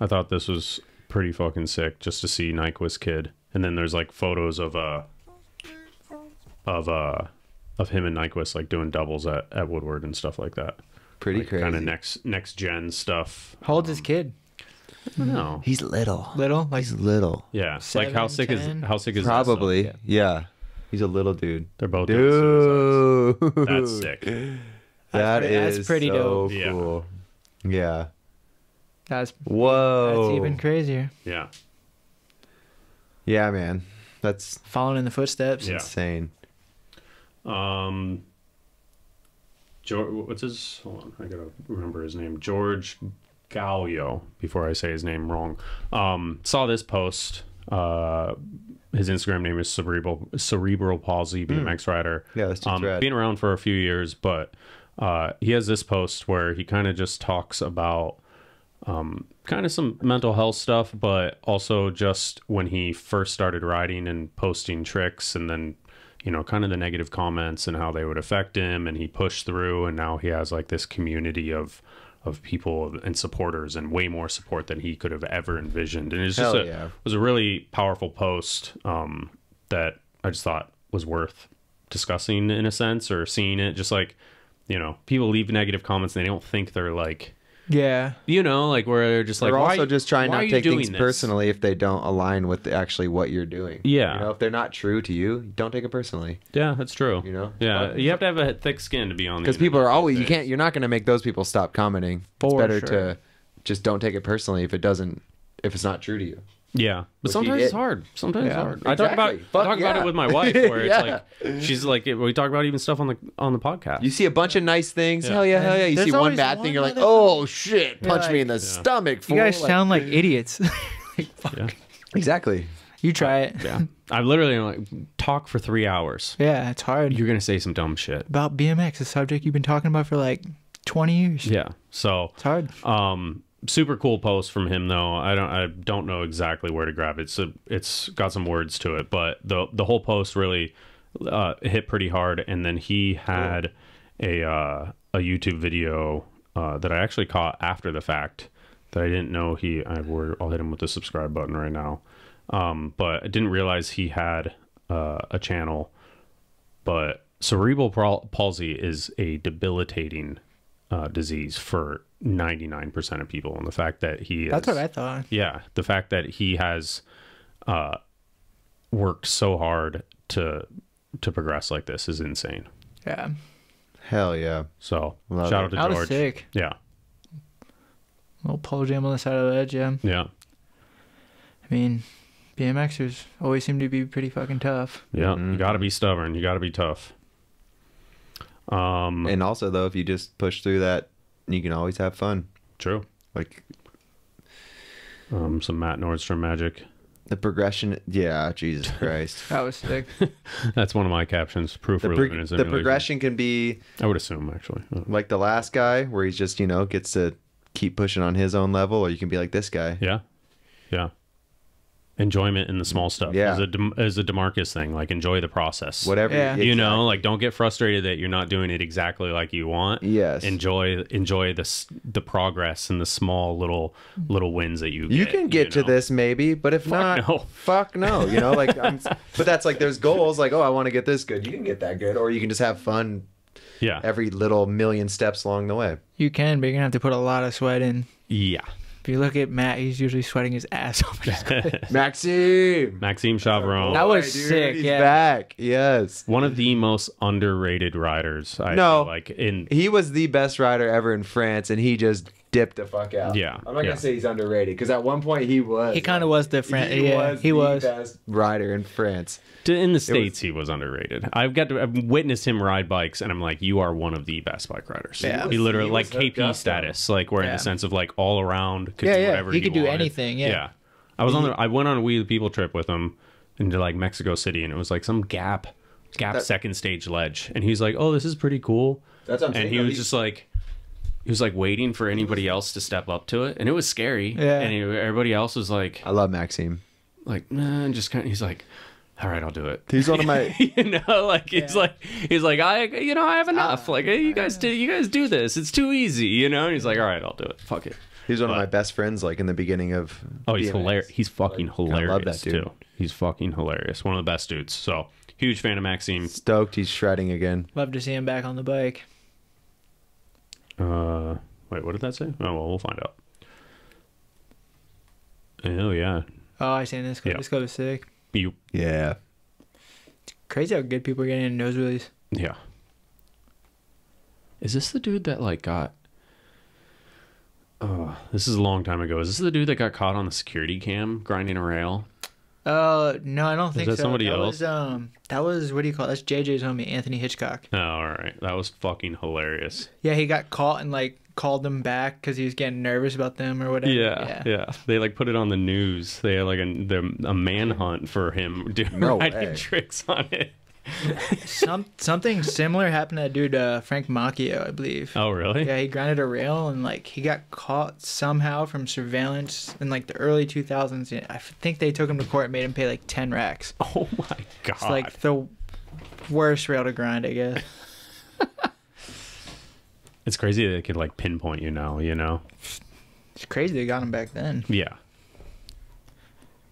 I thought this was pretty fucking sick just to see Nyquist kid. And then there's like photos of uh of uh of him and Nyquist like doing doubles at, at Woodward and stuff like that. Pretty like, crazy. Kind of next next gen stuff. How old's his kid? No. He's little. Little? Like He's little. Yeah. like how sick 10? is how sick is this, Probably. though? yeah. He's a little dude. They're both. Dude. That's sick. That pretty- that's pretty so dope. Yeah. Yeah. that's Whoa. that's even crazier. Yeah. Yeah, man. That's Following in the footsteps. Yeah. insane. Um, George, what's his? Hold on, I gotta remember his name. George Gallio. Before I say his name wrong, um, saw this post. Uh, his Instagram name is cerebral cerebral palsy BMX rider. Yeah, dude's um, rad. been around for a few years, but uh, he has this post where he kind of just talks about um, kind of some mental health stuff, but also just when he first started riding and posting tricks, and then you know, kind of the negative comments and how they would affect him, and he pushed through, and now he has like this community of of people and supporters, and way more support than he could have ever envisioned. And it's just Hell a, yeah. was a really powerful post um, that I just thought was worth discussing in a sense, or seeing it. Just like you know, people leave negative comments and they don't think they're like Yeah. you know, like where they're just like, They're why, also just trying not to take things this? personally if they don't align with actually what you're doing. Yeah. You know, if they're not true to you, don't take it personally. Yeah, that's true. You know? yeah, But- you have to have a thick skin to be on. the Because people are always you can't you're not going to make those people stop commenting. it's better sure. to just don't take it personally if it doesn't if it's not true to you. Yeah, but sometimes it's hard. Sometimes it's Yeah, hard. I talk about. Fuck I talk about it with my wife, where it's Yeah. like she's like we talk about even stuff on the on the podcast. You see a bunch of nice things, Yeah. hell yeah, hell yeah. You There's see one bad one thing, you're like, oh shit, You're punch me in the stomach. You guys Like- sound like idiots. like, fuck. yeah, exactly. You try it. yeah. I literally like talk for three hours. Yeah, it's hard. You're gonna say some dumb shit. about BMX, a subject you've been talking about for like 20 years. Yeah. So It's hard. um super cool post from him though. I don't I don't know exactly where to grab it. It's a, it's got some words to it, but the the whole post really uh, hit pretty hard. And then he had a uh, a YouTube video uh, that I actually caught after the fact that I didn't know he. I were I'll hit him with the subscribe button right now. Um, but I didn't realize he had uh, a channel. But cerebral palsy is a debilitating uh, disease for 99% of people. And the fact that he That's is, what I thought. yeah, the fact that he has uh, worked so hard to to progress like this is insane. Yeah. Hell yeah. So Love shout it. out to That George. sick. Yeah, Little pole jam on the side of the edge, yeah. yeah, I mean, BMXers always seem to be pretty fucking tough. yeah. Mm-hmm. You got to be stubborn. You got to be tough. Um, And also though, if you just push through that, you can always have fun. true. Like Um, some Matt Nordstrom magic. the progression. Yeah, Jesus Christ. That was sick. That's one of my captions. Proof the, pro- the progression can be I would assume actually. Uh, like the last guy, where he's just you know gets to keep pushing on his own level, or you can be like this guy. Yeah, yeah. Enjoyment in the small stuff. Yeah. as a Dem- as a Demarcus thing, like enjoy the process. Whatever. Yeah. you know, like don't get frustrated that you're not doing it exactly like you want. Yes. enjoy enjoy the the progress and the small little little wins that you. You get, can get you to this maybe, but if not, no. fuck no. You know, like, I'm, but that's like there's goals. Like, oh, I want to get this good. You can get that good, or you can just have fun Yeah, every little million steps along the way. You can, but you're gonna have to put a lot of sweat in. yeah. If you look at Matt, he's usually sweating his ass off. Maxime, Maxime Charveron, That was Boy, sick, He's yeah. back. Yes, one of the most underrated riders. I No. feel like in he was the best rider ever in France, and he just dipped the fuck out. Yeah, I'm not yeah. gonna say he's underrated because at one point he was. He kind of was different. He yeah, was he the was. best rider in France. in the states he was underrated. I've got to I've witnessed him ride bikes, and I'm like, you are one of the best bike riders. Yeah. he literally He like was hooked KP though. status, like where in Yeah. the sense of like all around. Could Yeah, do yeah. whatever He could do wanted. anything, yeah. yeah, I was on the I went on a We the People trip with him into like Mexico City, and it was like some gap gap That- second stage ledge, and he's like, oh, this is pretty cool. That's what I'm and saying, he was just like he was like waiting for anybody else to step up to it and it was scary Yeah. and he, everybody else was like I love Maxime. like nah, and just kind of he's like all right i'll do it He's one of my. you know like he's like he's like i you know i have enough ah, like hey, you guys do you guys do this it's too easy you know and he's like all right i'll do it fuck it He's one of my best friends. Like in the beginning of. oh he's BMX. hilarious he's fucking hilarious. I love that dude. too he's fucking hilarious one of the best dudes so huge fan of maxime Stoked he's shredding again. Love to see him back on the bike. Uh wait what did that say oh well we'll find out oh yeah Oh, I seen this clip. Yeah. This clip is sick. you Yeah. Crazy how good people are getting in nose wheelies. Yeah. Is this the dude that like got? Oh, this is a long time ago. Is this the dude that got caught on the security cam grinding a rail? Uh, no, I don't think that so. somebody that else? Was, um, that was what do you call it? That's JJ's homie, Anthony Hitchcock. Oh, all right. That was fucking hilarious. Yeah, he got caught and like called them back because he was getting nervous about them or whatever. Yeah, yeah, They like put it on the news. They had like a the, a manhunt for him doing No riding way. tricks on it. Some something similar happened to that dude uh, Frank Macchio, I believe. Oh, really? Yeah, he grinded a rail and like he got caught somehow from surveillance in like the early 2000s. I think they took him to court and made him pay like 10 racks. Oh my god. It's like the worst rail to grind, I guess. it's crazy they could like pinpoint you now. You know? It's crazy they got him back then. Yeah,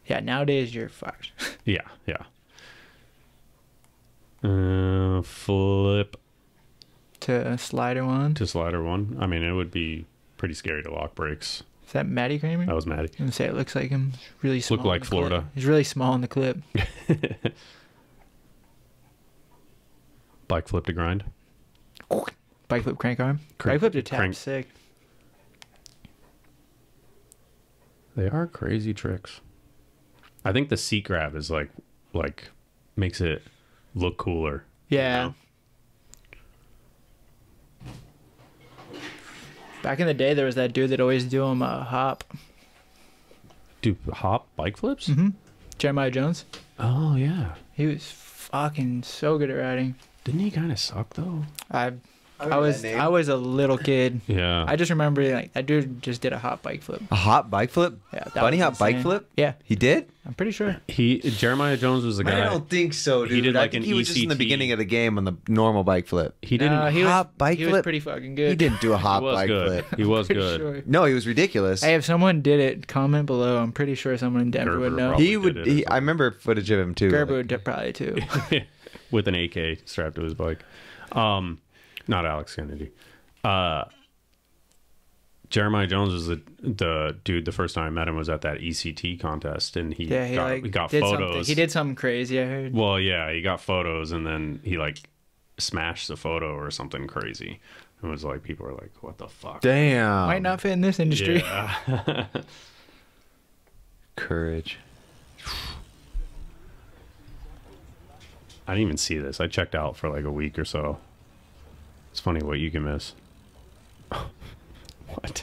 Yeah, nowadays you're fucked. yeah, yeah. Uh, flip to slider one. to slider one. I mean, it would be pretty scary to lock brakes. Is that Matty Kramer? That was Maddie. I'm gonna say it looks like him. He's really small. Look like the clip. Florida. He's really small in the clip. Bike flip to grind. Bike flip crank arm. Crank- Bike flip to tap. crank- Sick. They are crazy tricks. I think the seat grab is like, like, makes it look cooler. you Yeah. know? Back in the day, there was that dude that always do him uh, hop. Do hop bike flips? Mm-hmm. Jeremiah Jones. Oh yeah. He was fucking so good at riding. Didn't he kind of suck though? I I was I was a little kid. Yeah. I just remember like that dude just did a hot bike flip. A hot bike flip? Yeah, that Bunny was hop bike flip? Yeah, He did? I'm pretty sure. he Jeremiah Jones was the guy. I don't think so, dude. He did I like think an he was just in the beginning of the game on the normal bike flip. He didn't. No, he was, bike he was pretty fucking good. He didn't do a hot bike good. flip. He was good. sure. No, he was ridiculous. Hey, if someone did it, comment below. I'm pretty sure someone in Denver would know. he would. He, I remember footage of him too. Gerber like- would probably too. with an AK strapped to his bike. Um, not Alex Kennedy. Uh, Jeremiah Jones was the, the dude. The first time I met him was at that ECT contest, and he Yeah, he got, like he got did photos. something. He did something crazy. I heard. Well, yeah, he got photos, and then he like smashed the photo or something crazy. It was like people were like, "What the fuck?" Damn. Might not fit in this industry. Yeah. Courage. I didn't even see this. I checked out for like a week or so. It's funny what you can miss. what?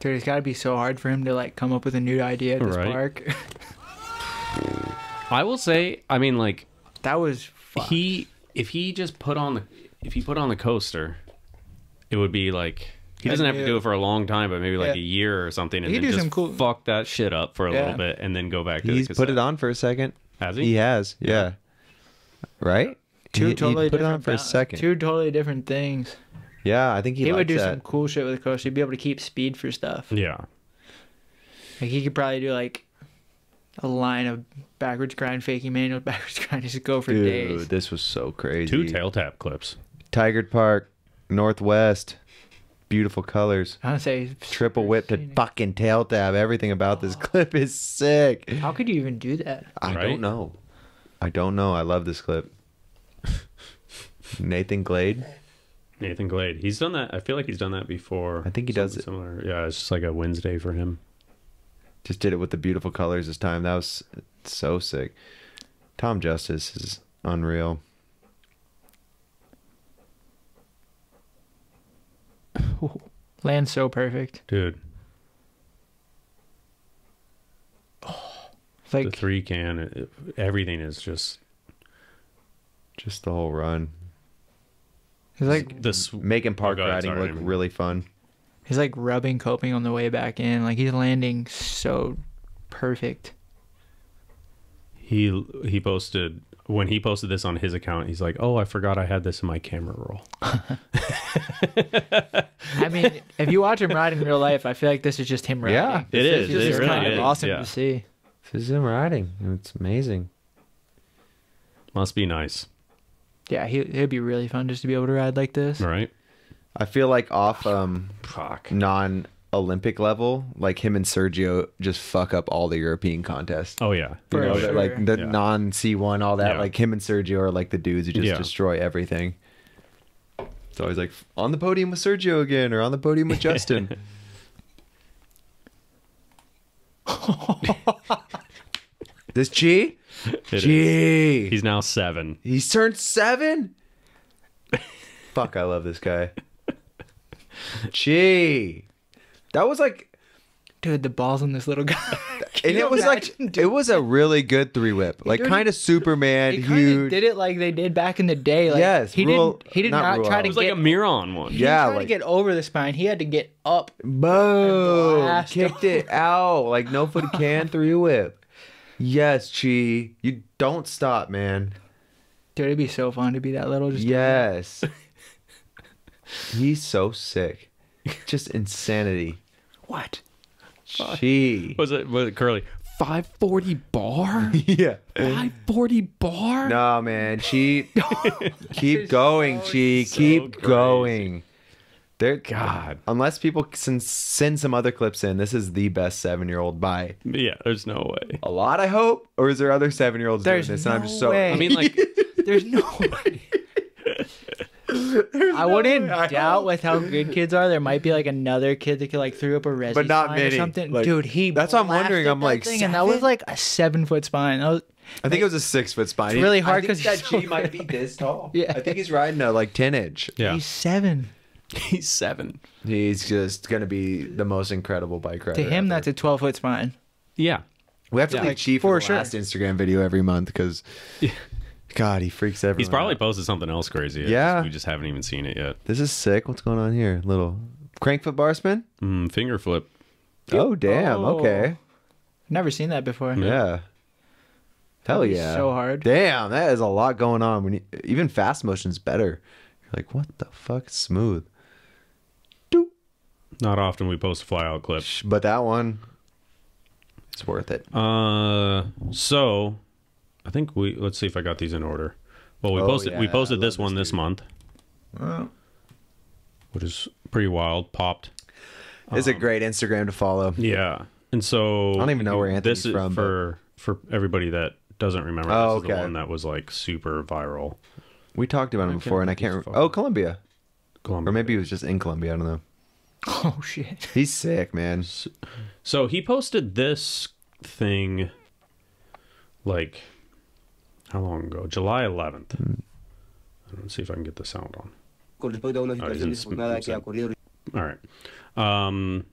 Dude, it's got to be so hard for him to like come up with a new idea at this Right. park. I will say, I mean, like that was fucked. he if he just put on the if he put on the coaster, it would be like he doesn't have to do it for a long time, but maybe like Yeah. a year or something, and He then do just some cool- fuck that shit up for a Yeah. little bit, and then go back to He's the put it on for a second. Has He he? has. Yeah. Right. Two he, he totally put it different on for a second. Two totally different things. Yeah, I think he, He, would do that. some cool shit with the coaster. He'd be able to keep speed for stuff. Yeah. Like he could probably do like a line of backwards grind, faking manual, backwards grind, just go for days. Dude, days. this was so crazy. Two tail tap clips. Tigard Park, Northwest, beautiful colors. I would say Triple whip to fucking tail tab. Everything about this clip is sick. How could you even do that? I Right? don't know. I don't know. I love this clip. Nathan Glade. Nathan Glade. He's done that. I feel like he's done that before. I think he does Something Similar. Yeah, it's just like a Wednesday for him. Just did it with the beautiful colors this time. That was so sick. Tom Justice is unreal. Land so perfect. Dude, It's like the three can, it- everything is just Just the whole run. He's like this. Making park go ahead, riding look didn't really fun. he's like rubbing coping on the way back in. Like he's landing so perfect. He he posted when he posted this on his account. He's like, "Oh, I forgot I had this in my camera roll." I mean, if you watch him ride in real life, I feel like this is just him riding. Yeah, It is. This It is really kind of is, awesome yeah. to see. This is him riding. It's amazing. Must be nice, Yeah, he, it'd be really fun just to be able to ride like this. right? I feel like off um Fuck. non Olympic level, like him and Sergio just fuck up all the European contests. Oh yeah. You For know, sure. like the Yeah. non C one, all that. Yeah. Like him and Sergio are like the dudes who just Yeah. destroy everything. It's always like on the podium with Sergio again, or on the podium with Justin. this G, It is. G, He's now seven. he's turned seven. Fuck, I love this guy. Gee. that was like Dude, the balls on this little guy. and it was like it was a really good three whip, like kind of Superman, He huge. did it like they did back in the day. Like, Yes, he rule- didn't. He did not not, try out. to It was get. like a Miron one. he Yeah, didn't like- to get over the spine. He had to get up. Boom! blast Kicked it out like no foot can three whip. Yes, Chi. You don't stop, man. Dude, it'd be so fun to be that little. Just Yes. He's so sick. Just insanity. what? Chi. Was it was it curly? Five forty bar. Yeah. Five forty bar. No, man. Chi. Keep going, Chi. so Keep crazy. going. There, God. Unless people can send some other clips in, this is the best seven-year-old by Yeah, there's no way. a lot. I hope, or is there other seven-year-olds doing There's this? And I'm just so. way. I mean, like, There's no way. I wouldn't way. Doubt hope. with how good kids are. There might be like another kid that could like threw up a res, But not or many. something. Like, Dude, he. that's what I'm wondering. I'm like, thing, and that was like a seven foot spine. That was, I think it was a six foot spine. It's really hard because think that he's so G might be this tall. Yeah. I think he's riding a like ten inch. yeah, he's seven. he's seven. He's just gonna be the most incredible bike rider. To him, ever. that's a twelve foot spine. Yeah, we have to yeah. leave Like, Chi for for the sure. last Instagram video every month because God, he freaks everyone. He's probably out. posted something else crazy. Yeah. we just haven't even seen it yet. This is sick. What's going on here? Little crankfoot bar spin. Mm, finger flip. Oh damn. Oh. Okay. Never seen that before. Yeah. Hell That'd yeah. so hard. Damn, that is a lot going on. When you, even fast motion's better. You're like, what the fuck? Smooth. Not often we post a fly out clip. But that one, it's worth it. Uh, so I think we let's see if I got these in order. Well, we Oh, posted we posted this one this this month, which is pretty wild. Popped. It's a great Instagram to follow. Yeah, and so I don't even know where Anthony's this is from, for for everybody that doesn't remember. Oh, this is the okay. one that was like super viral. We talked about him before, and I can't. Re- oh, Colombia, Colombia. or maybe he was just in Colombia. I don't know. Oh shit. He's sick, man. So he posted this thing like how long ago? July 11th. Hmm. Let's see if I can get the sound on. Después de una Oh, situación he's- desafortunada he's que ha in- ocurrido All right. Um,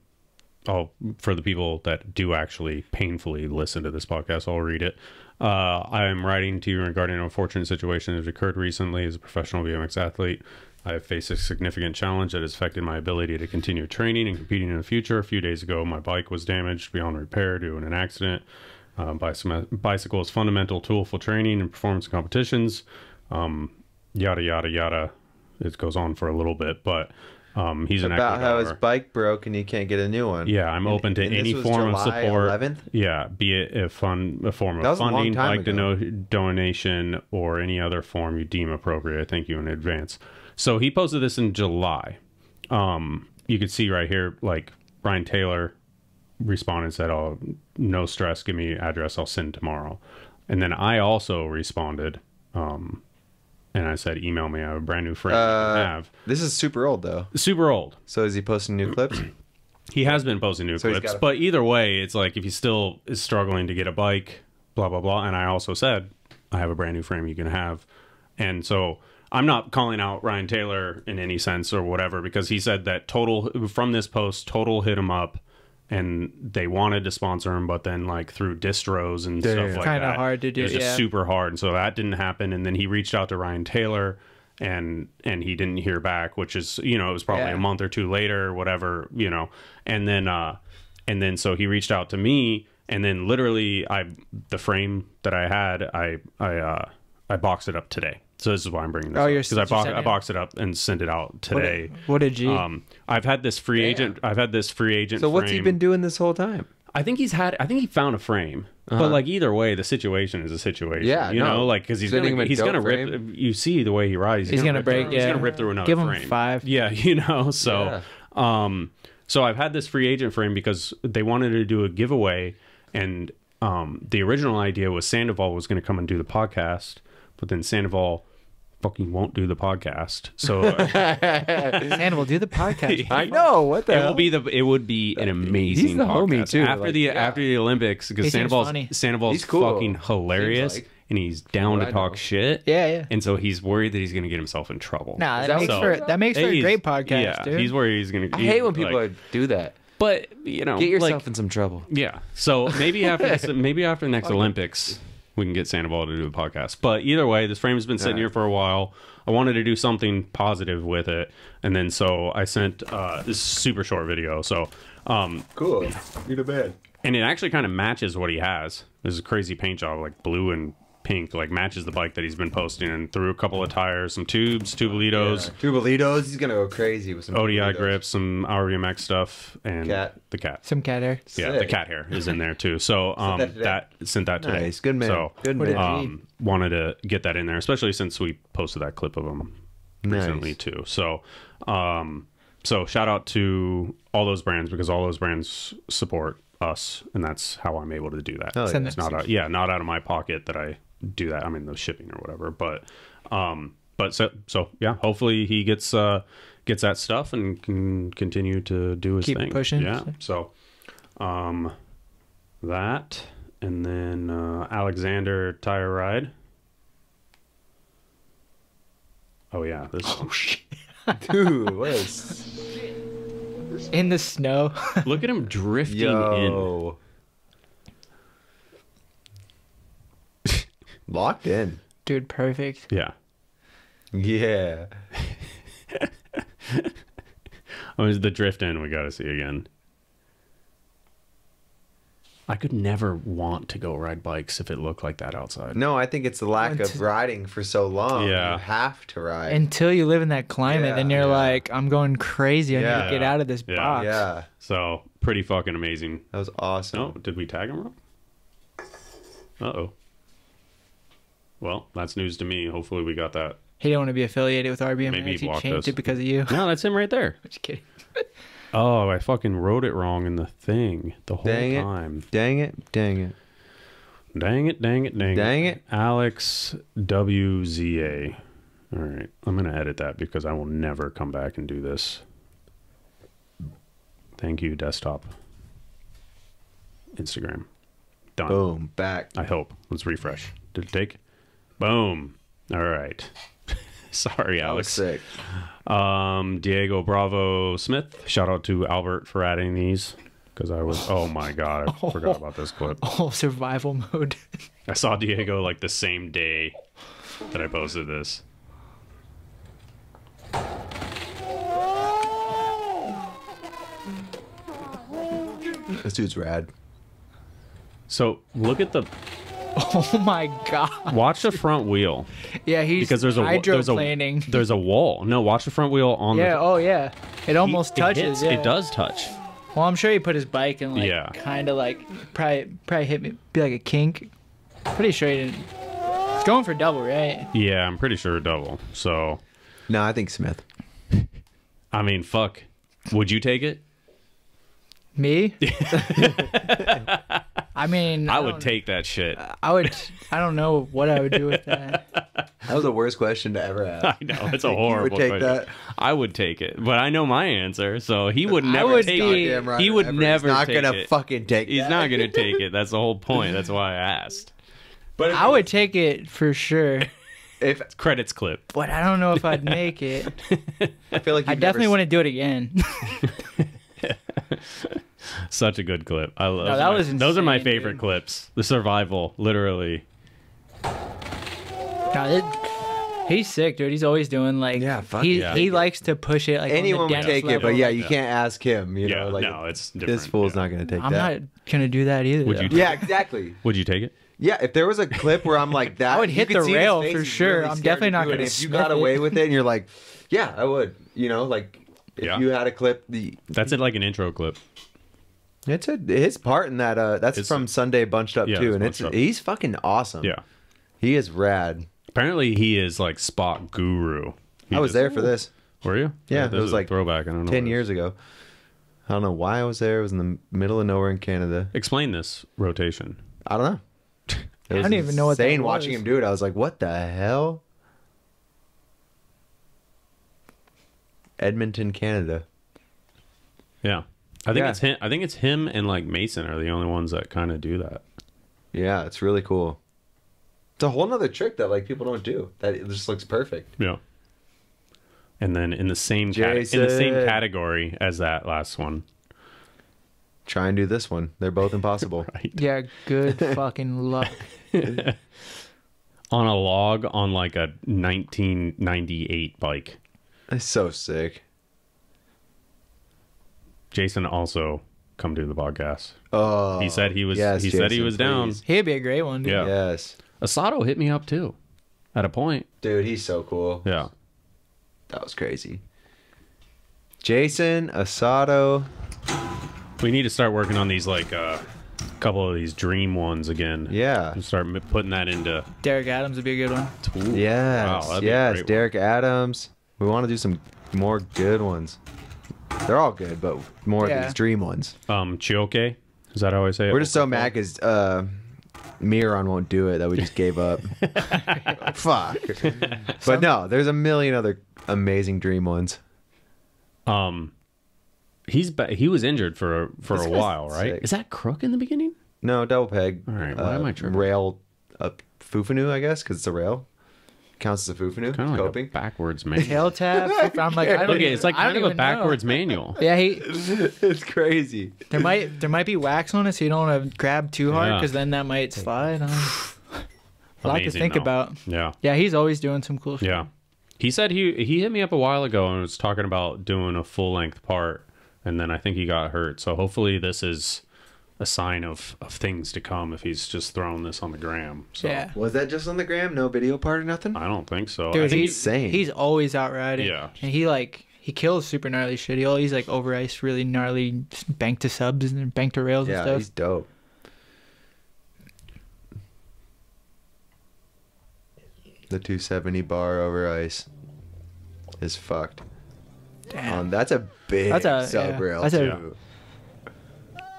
oh, for the people that do actually painfully listen to this podcast, I'll read it. Uh, I am writing to you regarding an unfortunate situation that occurred recently as a professional BMX athlete. I have faced a significant challenge that has affected my ability to continue training and competing in the future. A few days ago, my bike was damaged beyond repair due to an accident. Um, bicy- bicycle is fundamental tool for training and performance competitions. Um, yada yada yada. It goes on for a little bit, but um, he's an About how his bike broke and he can't get a new one. Yeah, I'm And- open to any form July of support. 11th? Yeah, be it a fun a form of a funding, like donation, or any other form you deem appropriate. I thank you in advance. So he posted this in July. Um, you could see right here, like Brian Taylor responded and said, "Oh, no stress. Give me address. I'll send tomorrow." And then I also responded, um, and I said, "Email me. I have a brand new can Uh, have This is super old though. super old." So is he posting new clips? He has been posting new So clips, but either way, it's like if he still is struggling to get a bike, blah blah blah. And I also said I have a brand new frame you can have, and so I'm not calling out Ryan Taylor in any sense or whatever because he said that total from this post, total hit him up, and they wanted to sponsor him, but then like through distros and Yeah, stuff yeah. like Kinda that, hard to do, It was just super hard, and so that didn't happen. And then he reached out to Ryan Taylor. And and he didn't hear back, which is you know it was probably Yeah. a month or two later, or whatever you know, and then uh, and then so he reached out to me, and then literally I the frame that I had I I uh, I boxed it up today. So this is why I'm bringing this Oh, you're- because I, you bo- I it. boxed it up and sent it out today. What did you? Um, I've had this free agent. I've had this free agent. So what's he been doing this whole time? I think he's had. I think he found a frame. Uh-huh. But like either way, the situation is a situation. Yeah, you no. know, like because he's gonna he's gonna rip. frame. You see the way he rides. He's gonna rip break, through- He's yeah. gonna rip through another Give him frame. five. Yeah, you know. So, um, so I've had this free agent frame because they wanted to do a giveaway, and um, the original idea was Sandoval was going to come and do the podcast, but then Sandoval fucking won't do the podcast. So Sandoval, do the podcast. I know what the it hell? will be the it would be an amazing He's the homie, podcast. too, after like, the yeah. after the Olympics because He seems Sandoval's. Sandoval's He's cool, fucking hilarious like. and he's down what to talk shit. Yeah, yeah. And so he's worried that he's going to get himself in trouble. Nah, that, that makes what- for that makes for a great podcast, Yeah, dude. he's worried he's going to. I hate when people do that. But you know, Get yourself like, in some trouble. yeah. So maybe after this, maybe after the next Olympics, we can get Sandoval to do a podcast. But either way, this frame has been sitting Alright. here for a while. I wanted to do something positive with it, and then so I sent uh, this super short video. So, um, Cool. You're the man. and it actually kind of matches what he has. This is a crazy paint job, like blue and pink, like matches the bike that he's been posting. And threw a couple of tires, some tubes, Tubolitos, Tubolitos. He's gonna go crazy with some ODI Tubolitos. grips, some RBMX stuff, and Cat. the cat. Some cat hair. Yeah, the cat hair is in there too. So um, that today. that sent that today. Nice. Good man. So Good man. did um, wanted to get that in there, especially since we posted that clip of him Nice. recently too. So, um, so shout out to all those brands because all those brands support us, and that's how I'm able to do that. Hell Send yeah. It's not out, yeah, not out of my pocket that I do that. I mean, the shipping or whatever, but um, but so so yeah, hopefully he gets uh gets that stuff and can continue to do his Keep thing. pushing. Yeah. So, um, that and then uh, Alexander tire ride. Oh yeah, this. Oh shit! Dude, what is? In the snow. Look at him drifting in. Locked in. Dude, perfect. Yeah. Yeah. Oh, it's the drift in we got to see again. I could never want to go ride bikes if it looked like that outside. No, I think it's the lack of riding for so long. Yeah. You have to ride. Until you live in that climate, then Yeah, you're yeah. like, I'm going crazy. I need Yeah. to get out of this Yeah. box. yeah. So pretty fucking amazing. That was awesome. Oh, did we tag him wrong? Uh oh. Well, that's news to me. Hopefully we got that. He didn't want to be affiliated with RBMX. Maybe he he blocked changed us. it because of you. No, that's him right there. Just kidding. Oh, I fucking wrote it wrong in the thing the whole time. Dang it. Dang it. Dang it. Dang it, dang it, dang, Dang it. Alex WZA. All right. I'm going to edit that because I will never come back and do this. Thank you, desktop. Instagram. Done. Boom. Back. I hope. Let's refresh. Did it take? Boom. All right. Sorry, Alex. sick. Um, Diego Bravo Smith. Shout out to Albert for adding these because I was. Oh my god, I forgot about this clip. Oh, survival mode. I saw Diego like the same day that I posted this. This dude's rad. So look at the oh my god. watch the front wheel Yeah, he's because there's a wa- there's a hydroplaning. there's a wall. No, watch the front wheel on Yeah. the. Oh yeah. It almost It touches. hits- yeah. It does touch. Well, I'm sure he put his bike in like Yeah. kind of like probably probably hit me be like a kink. Pretty sure he didn't. It's going for double, right? Yeah, I'm pretty sure double. So No, I think Smith. I mean, fuck. Would you take it? Me? I mean, I would take that shit. I would. I don't know what I would do with that. That was the worst question to ever ask. I know it's a You would horrible take question. that? I would take it, but I know my answer, so he would I never would take be- it. Right, He would whatever. never. He's not take gonna it. fucking take He's that. not gonna take it. That's the whole point. That's why I asked. But I would take it for sure, if Credits clip. but I don't know if I'd make it. I feel like I definitely never wouldn't do it again. Such a good clip. I love. No, that my- was Those are my favorite dude. clips. The survival, literally. No, it, he's sick, dude. He's always doing like. Yeah, fuck he yeah. he likes to push it like on the anyone would dentist take it, but yeah, you Yeah. can't ask him. You yeah, know, like no, it's different. this fool's yeah. not gonna take I'm that. not gonna do that either. Would though. you- Yeah, exactly. Would you take it? Yeah, if there was a clip where I'm like that, I would hit the see in his rail face, for sure. really I'm definitely not gonna If you got away with it, and you're like, yeah, I would. You know, like if Yeah. you had a clip, the That's it, like an intro clip. It's a his part in that. Uh, that's It's- from Sunday Bunched Up Yeah, too, and it's Up. he's fucking awesome. Yeah. he is rad. Apparently, he is like spot guru. He I was just- there for this Were you? Yeah, this it was like throwback. I don't know. ten years ago. I don't know why I was there. It was in the middle of nowhere in Canada. Explain this rotation. I don't know. I don't even know what that insane watching was. him do it. I was like, what the hell? Edmonton, Canada. Yeah, I think Yeah. it's him. I think it's him and like Mason are the only ones that kind of do that. Yeah, it's really cool. It's a whole nother trick that like people don't do. That it just looks perfect. Yeah. And then in the same cat- in the same category as that last one, Try and do this one. They're both impossible. right? Yeah, good fucking luck. On a log on like a 1998 bike. It's so sick. Jason also come to the podcast. Oh, He said he was. yes, he said he Jason, was down. He'd be a great one. Dude. Yeah. Yes, Asato hit me up too, at a point. dude, he's so cool. Yeah. That was crazy. Jason Asato. We need to start working on these like a uh, couple of these dream ones again. Yeah. And start putting that into. Derek Adams would be a good one. Ooh, Yes, wow, that'd be a yes, great one. Derek Adams. We want to do some more good ones. They're all good, but more of these dream ones. Um, Chioke. Is that how I say it? We're just so mad because uh, Miron won't do it that we just gave up. Fuck. But no, there's a million other amazing dream ones. Um, he's ba- he was injured for a, for This a guy's while, right? sick. Is that Crook in the beginning? No, double peg. All right, why am I tripping? Rail up Fufanu, I guess, because it's a rail. Counts as a Fufanu. Kind of like Coping. a backwards manual. Tail tap. I'm like, I don't Look, even, it's like I don't kind of a even know. backwards manual. Yeah, he it's crazy. there might there might be wax on it, so you don't want to grab too hard Yeah. because then that might slide. I don't know. A lot to amazing, think though. about. Yeah. Yeah, he's always doing some cool shit. Yeah. He said he he hit me up a while ago and was talking about doing a full length part and then I think he got hurt. So hopefully this is a sign of, of things to come if he's just throwing this on the gram. So Yeah. Was that just on the gram? No video part or nothing? I don't think so. I Dude, think he's insane. He's always out riding. Yeah. And he like he kills super gnarly shit. He always like over ice really gnarly bank to subs and bank to rails Yeah, and stuff. he's dope. The 270 bar over ice is fucked. Damn. Um, that's a big That's a- sub yeah, rail that's a- too.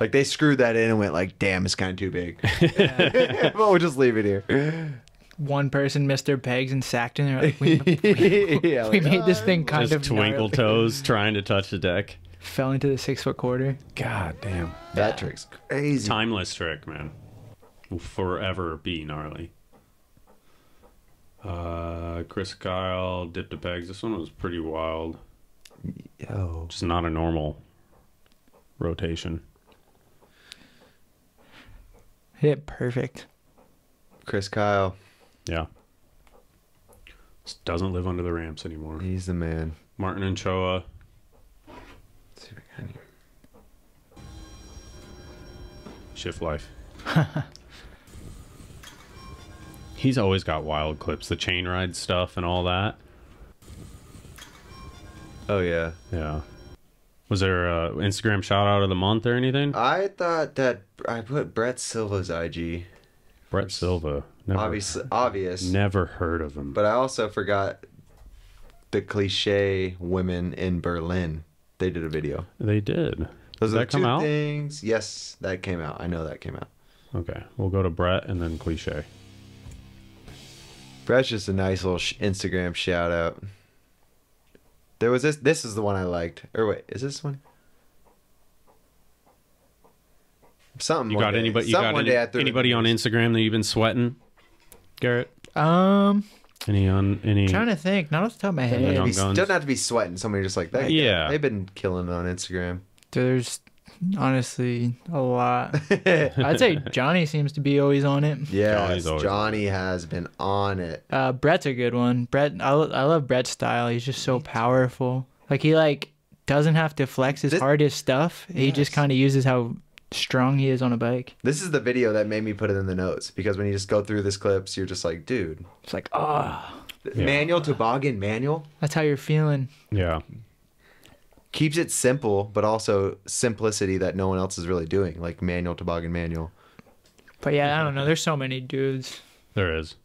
Like they screwed that in and went like, "Damn, it's kind of too big." but we'll just leave it here. One person missed their pegs and sacked in there. Like, we, we, Yeah, we like, made this thing kind just of twinkle gnarly. toes trying to touch the deck. Fell into the six foot quarter. God damn. That trick's crazy. Timeless trick, man. Will forever be gnarly. Uh, Chris Kyle, Dip to Pegs. This one was pretty wild. Yo, Just not a normal rotation. Hit perfect. Chris Kyle, Yeah. Just doesn't live under the ramps anymore. he's the man. Martin and Choa. Let's see if I can- Shift life. He's always got wild clips, the chain ride stuff and all that. Oh yeah. Yeah. Was there a Instagram shout out of the month or anything? I thought that I put Brett Silva's IG. Brett Silva. Never, Obvious, obvious. never heard of him. But I also forgot the cliche women in Berlin. They did a video. they did. Those Did are that the come two out? things. Yes, that came out. I know that came out. Okay, we'll go to Brett and then cliche. Brett's just a nice little sh- Instagram shout out. There was this. This is the one I liked. Or wait, is this one? Something. You got day- anybody? You something got any- day I threw in the anybody on. Instagram that you've been sweating? Garrett, Um, any on any? trying to think. Not off the top of my head. It doesn't have to be sweating. Somebody just like that. Yeah. they've been killing it on Instagram. There's honestly a lot. I'd say Johnny seems to be always on it. Yeah, Johnny's always Johnny has been on it. Uh, Brett's a good one. Brett, I, lo- I love Brett's style. He's just so powerful. Like he like doesn't have to flex his This- hardest stuff. He just kind of uses how strong he is on a bike. This is the video that made me put it in the notes because when you just go through this clips, you're just like, dude, It's like, oh, manual toboggan manual that's how you're feeling. Yeah, keeps it simple, but also simplicity that no one else is really doing, like manual toboggan manual. But yeah, I don't know. There's so many dudes. there is.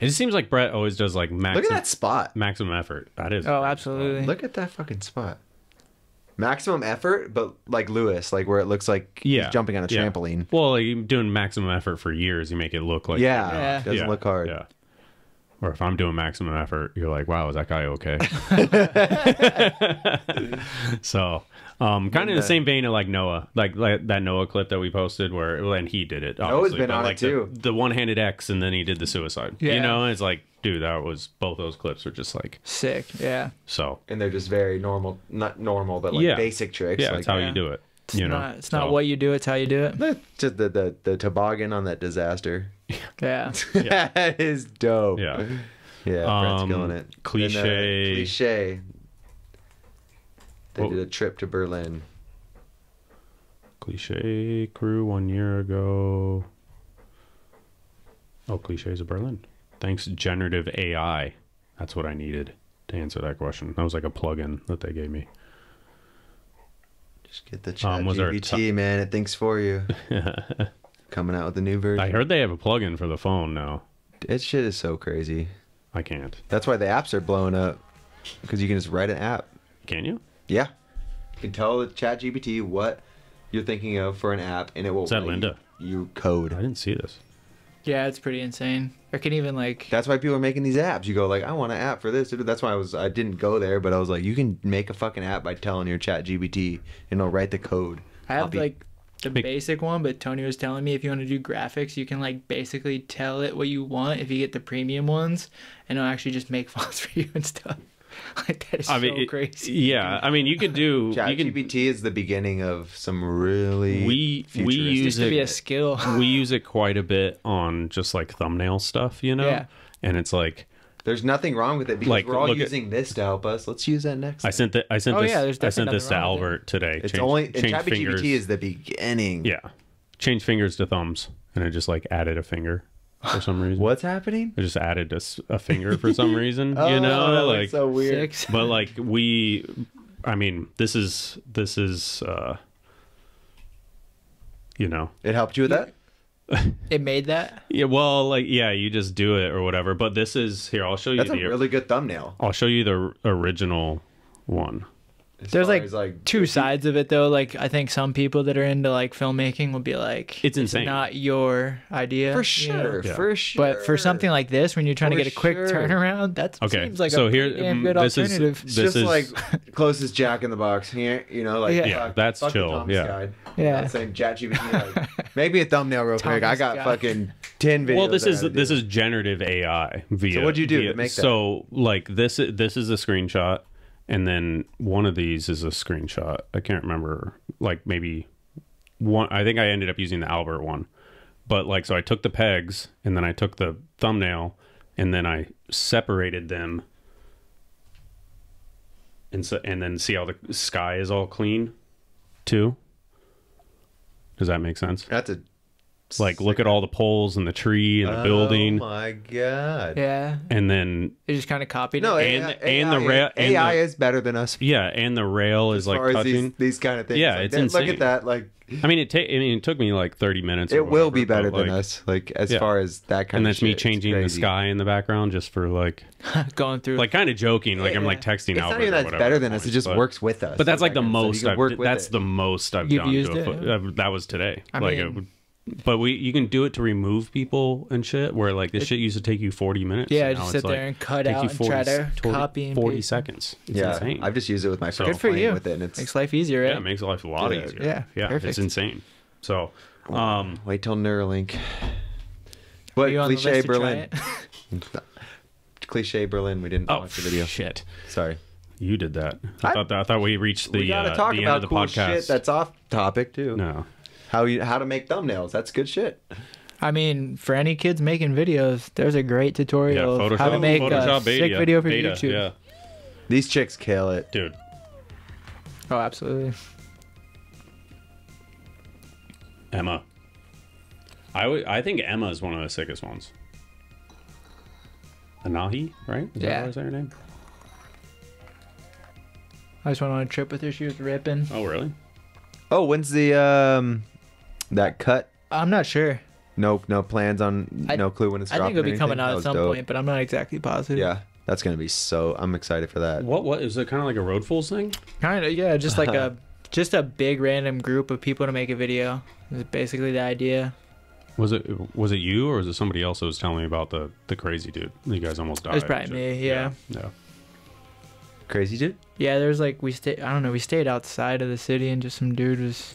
It just seems like Brett always does like maximum. Look maximum at that spot. maximum effort. That is. Oh, absolutely. Look at that fucking spot. Maximum effort, but like Lewis, like where it looks like Yeah, he's jumping on a yeah. trampoline. Well, like, doing maximum effort for years, you make it look like yeah, Yeah. doesn't Yeah, look hard. Yeah. Or if I'm doing maximum effort, you're like, wow, is that guy okay? so, um, kind of in the same vein of like Noah, like, like that Noah clip that we posted where, well, and he did it. Noah's obviously, been on it like the- too. The, one-handed X, and then he did the suicide. Yeah. You know, and it's like, dude, that was both those clips were just like Sick. Yeah. so. And they're just very normal, not normal, but like Yeah. basic tricks. Yeah, like that's how yeah. you do it. It's you know, not. It's not So, what you do. It's how you do it. the, just the, the the toboggan on that disaster. Yeah. that is dope. Yeah. Yeah, Brett's Um, killing it. cliche- And, uh, cliche. They Well- did a trip to Berlin. Cliche crew one year ago. Oh, cliches of Berlin. Thanks, generative AI. That's what I needed to answer that question. That was like a plug-in that they gave me. Just get the chat Um, was there a GPT, man. It thinks for you. Coming out with a new version. I heard they have a plug-in for the phone now. It shit is so crazy. I can't. That's why the apps are blowing up. Because you can just write an app. Can you? Yeah. You can tell the chat GPT what you're thinking of for an app and it will Is that Linda? you code. I didn't see this. Yeah, it's pretty insane. I can even like. That's why people are making these apps. You go like, I want an app for this. That's why I was I didn't go there, but I was like, you can make a fucking app by telling your chat GPT and it'll write the code. I I'll have be- like the Make- basic one, but Tony was telling me if you want to do graphics, you can like basically tell it what you want if you get the premium ones, and it'll actually just make fonts for you and stuff. like that is I mean, so it- crazy. yeah. I mean, you could do. You can. ChatGPT is the beginning of some really We we use Used to be a skill. we use it quite a bit on just like thumbnail stuff, you know. Yeah. And it's like There's nothing wrong with it because Like, we're all look at- using this to help us. Let's use that next. I sent the, I sent Oh, this yeah, there's I sent this to nothing it. Albert today. it's Change- only change fingers. ChatGPT is the beginning. yeah. Change fingers to thumbs, and it just like added a finger for some reason. What's happening? It just added a, s- a finger for some reason, Oh, you know, looks like. so weird. Six. but like we, I mean, this is this is, uh you know, It helped you with that. It made that. yeah. Well, like yeah, you just do it or whatever. But this is here. I'll show you That's a really good thumbnail. I'll show you the original one. As There's like, as, like two sides of it though. Like I think some people that are into like filmmaking will be like, It's "This is insane." Not your idea, for you know? sure, Yeah. for sure. But for something like this, when you're trying For to get a quick sure. turnaround, that Okay, seems like so a here- pretty damn mm, good this is- alternative. it's this just is- like closest Jack in the Box here, you know, like Yeah. Yeah, fuck- that's fuck chill, yeah. Guide. Yeah. Not saying ChatGPT. Like, maybe a thumbnail real quick. I got Guide. fucking ten videos. well this is this is generative ai via So what'd you do to via- make that? so like this i- this is a screenshot and then one of these is a screenshot. I can't remember like maybe one i think i ended up using the albert one. But like so i took the pegs and then i took the thumbnail and then i separated them and so and then see how the sky is all clean too? Does that make sense? That's a like look at all the poles and the tree and the building Oh my god. Yeah, and then it just kind of copied No, it. And- AI, and the AI rail- and AI the- is better than us. yeah and the rail is like far as touching these, these kind of things. Yeah, Like, it's Look insane. at that. Like i mean it ta- i mean it took me like 30 minutes or it will be better but, than like- us. Like as Yeah. far as that kind of and that's me shit, it's changing the sky in the background just for like going through. like kind of joking like i'm like texting It's Albert not even or that's whatever better than us. It just but- works with us. but that's like the most I've, work that's the most i've done to a it? fo- that was today I like mean- it would but we you can do it to remove people and shit where like this shit used to take you 40 minutes Yeah, just sit there like, and cut take out you and try to 40 copy and 40 paste. seconds it's yeah, insane I've just used it with my friends Good for you. with it, and it's Makes life easier, right? yeah it makes life a lot Yeah. easier Yeah, yeah perfect. it's insane so um wait till Neuralink. Are But you on the cliche list to try Berlin. cliche Berlin. We didn't oh watch the video. shit Sorry. You did that. I, I- thought that, I thought we reached the we gotta uh, talk the about end of the cool podcast. shit that's off topic too. no. How you how to make thumbnails? That's good shit. I mean, for any kids making videos, there's a great Yeah, tutorial of how to make Photoshop a beta, sick video for beta, YouTube. Yeah, These chicks kill it. dude. Oh, absolutely. Emma. I would- I think Emma is one of the sickest ones. Anahi, right? Is Yeah. That what her name? I just went on a trip with her. She was ripping. Oh, really? Oh, when's the um that cut? I'm not sure. No, no plans on. I- no clue when it's I dropping. think it'll or be coming out at some dope. point, but I'm not exactly positive. Yeah, that's gonna be so. I'm excited for that. What? What is it? Kind of like a Road Fools thing? Kind of, yeah. Just like a just a big random group of people to make a video. Is basically the idea. Was it was it you or was it somebody else that was telling me about the the crazy dude? You guys almost died. It was probably me, shit. yeah. yeah. Crazy dude. Yeah, there's like we stayed. I don't know. We stayed outside of the city, and just some dude was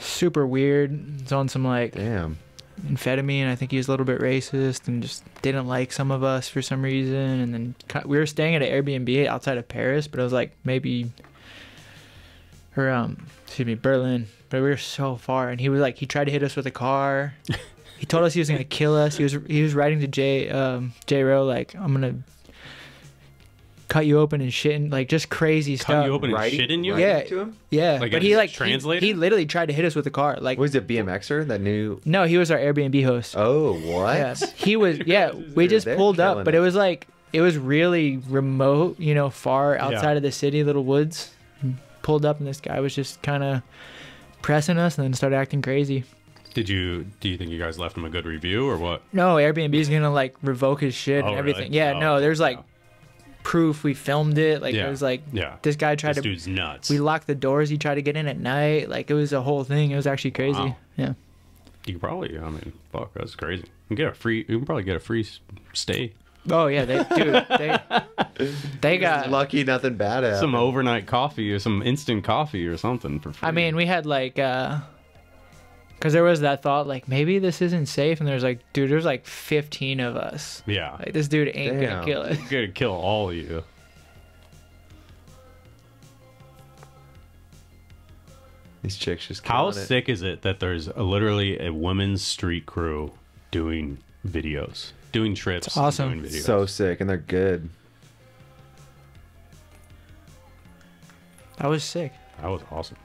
super weird. He's on some like Damn. amphetamine. I think he was a little bit racist and just didn't like some of us for some reason. And then we were staying at an Airbnb outside of Paris, but it was like maybe, or um, excuse me, Berlin. But we were so far, and he was like, he tried to hit us with a car. he told us he was gonna kill us. He was he was writing to J um J Rowe like, I'm gonna cut you open and shit, and like just crazy stuff. Cut stuff. you open and Writing- shit in you? writing Yeah. To him? Yeah, Like but a he like he- translator? He, literally tried to hit us with a car. Like, Was it BMXer that knew? no, he was our Airbnb host. Oh, what? Yeah, he was. Yeah, we just they're pulled up, killing but it. it was like it was really remote, you know, far outside of the city, little woods. Pulled up, and this guy was just kind of pressing us, and then started acting crazy. Did you do you think you guys left him a good review or what? No, Airbnb's gonna like revoke his shit Oh, and really? everything. Yeah, Oh, no, there's like yeah. Proof we filmed it. Like Yeah. it was like Yeah. this guy tried This to. dude's nuts. We locked the doors. He tried to get in at night. Like it was a whole thing. It was actually crazy. Wow. Yeah. You could probably, I mean, fuck, that's crazy. You can get a free. You can probably get a free stay. Oh yeah, they dude, they they got lucky nothing bad happened. Some overnight coffee or some instant coffee or something for free. I mean, we had like, uh, because there was that thought, like maybe this isn't safe, and there's like, dude, there's like 15 of us. Yeah. Like this dude ain't Damn. gonna kill us. He's gonna kill all of you. These chicks just. How sick is it that there's a, literally a women's street crew doing videos, doing trips, it's awesome, doing so sick, and they're good. That was sick. That was awesome.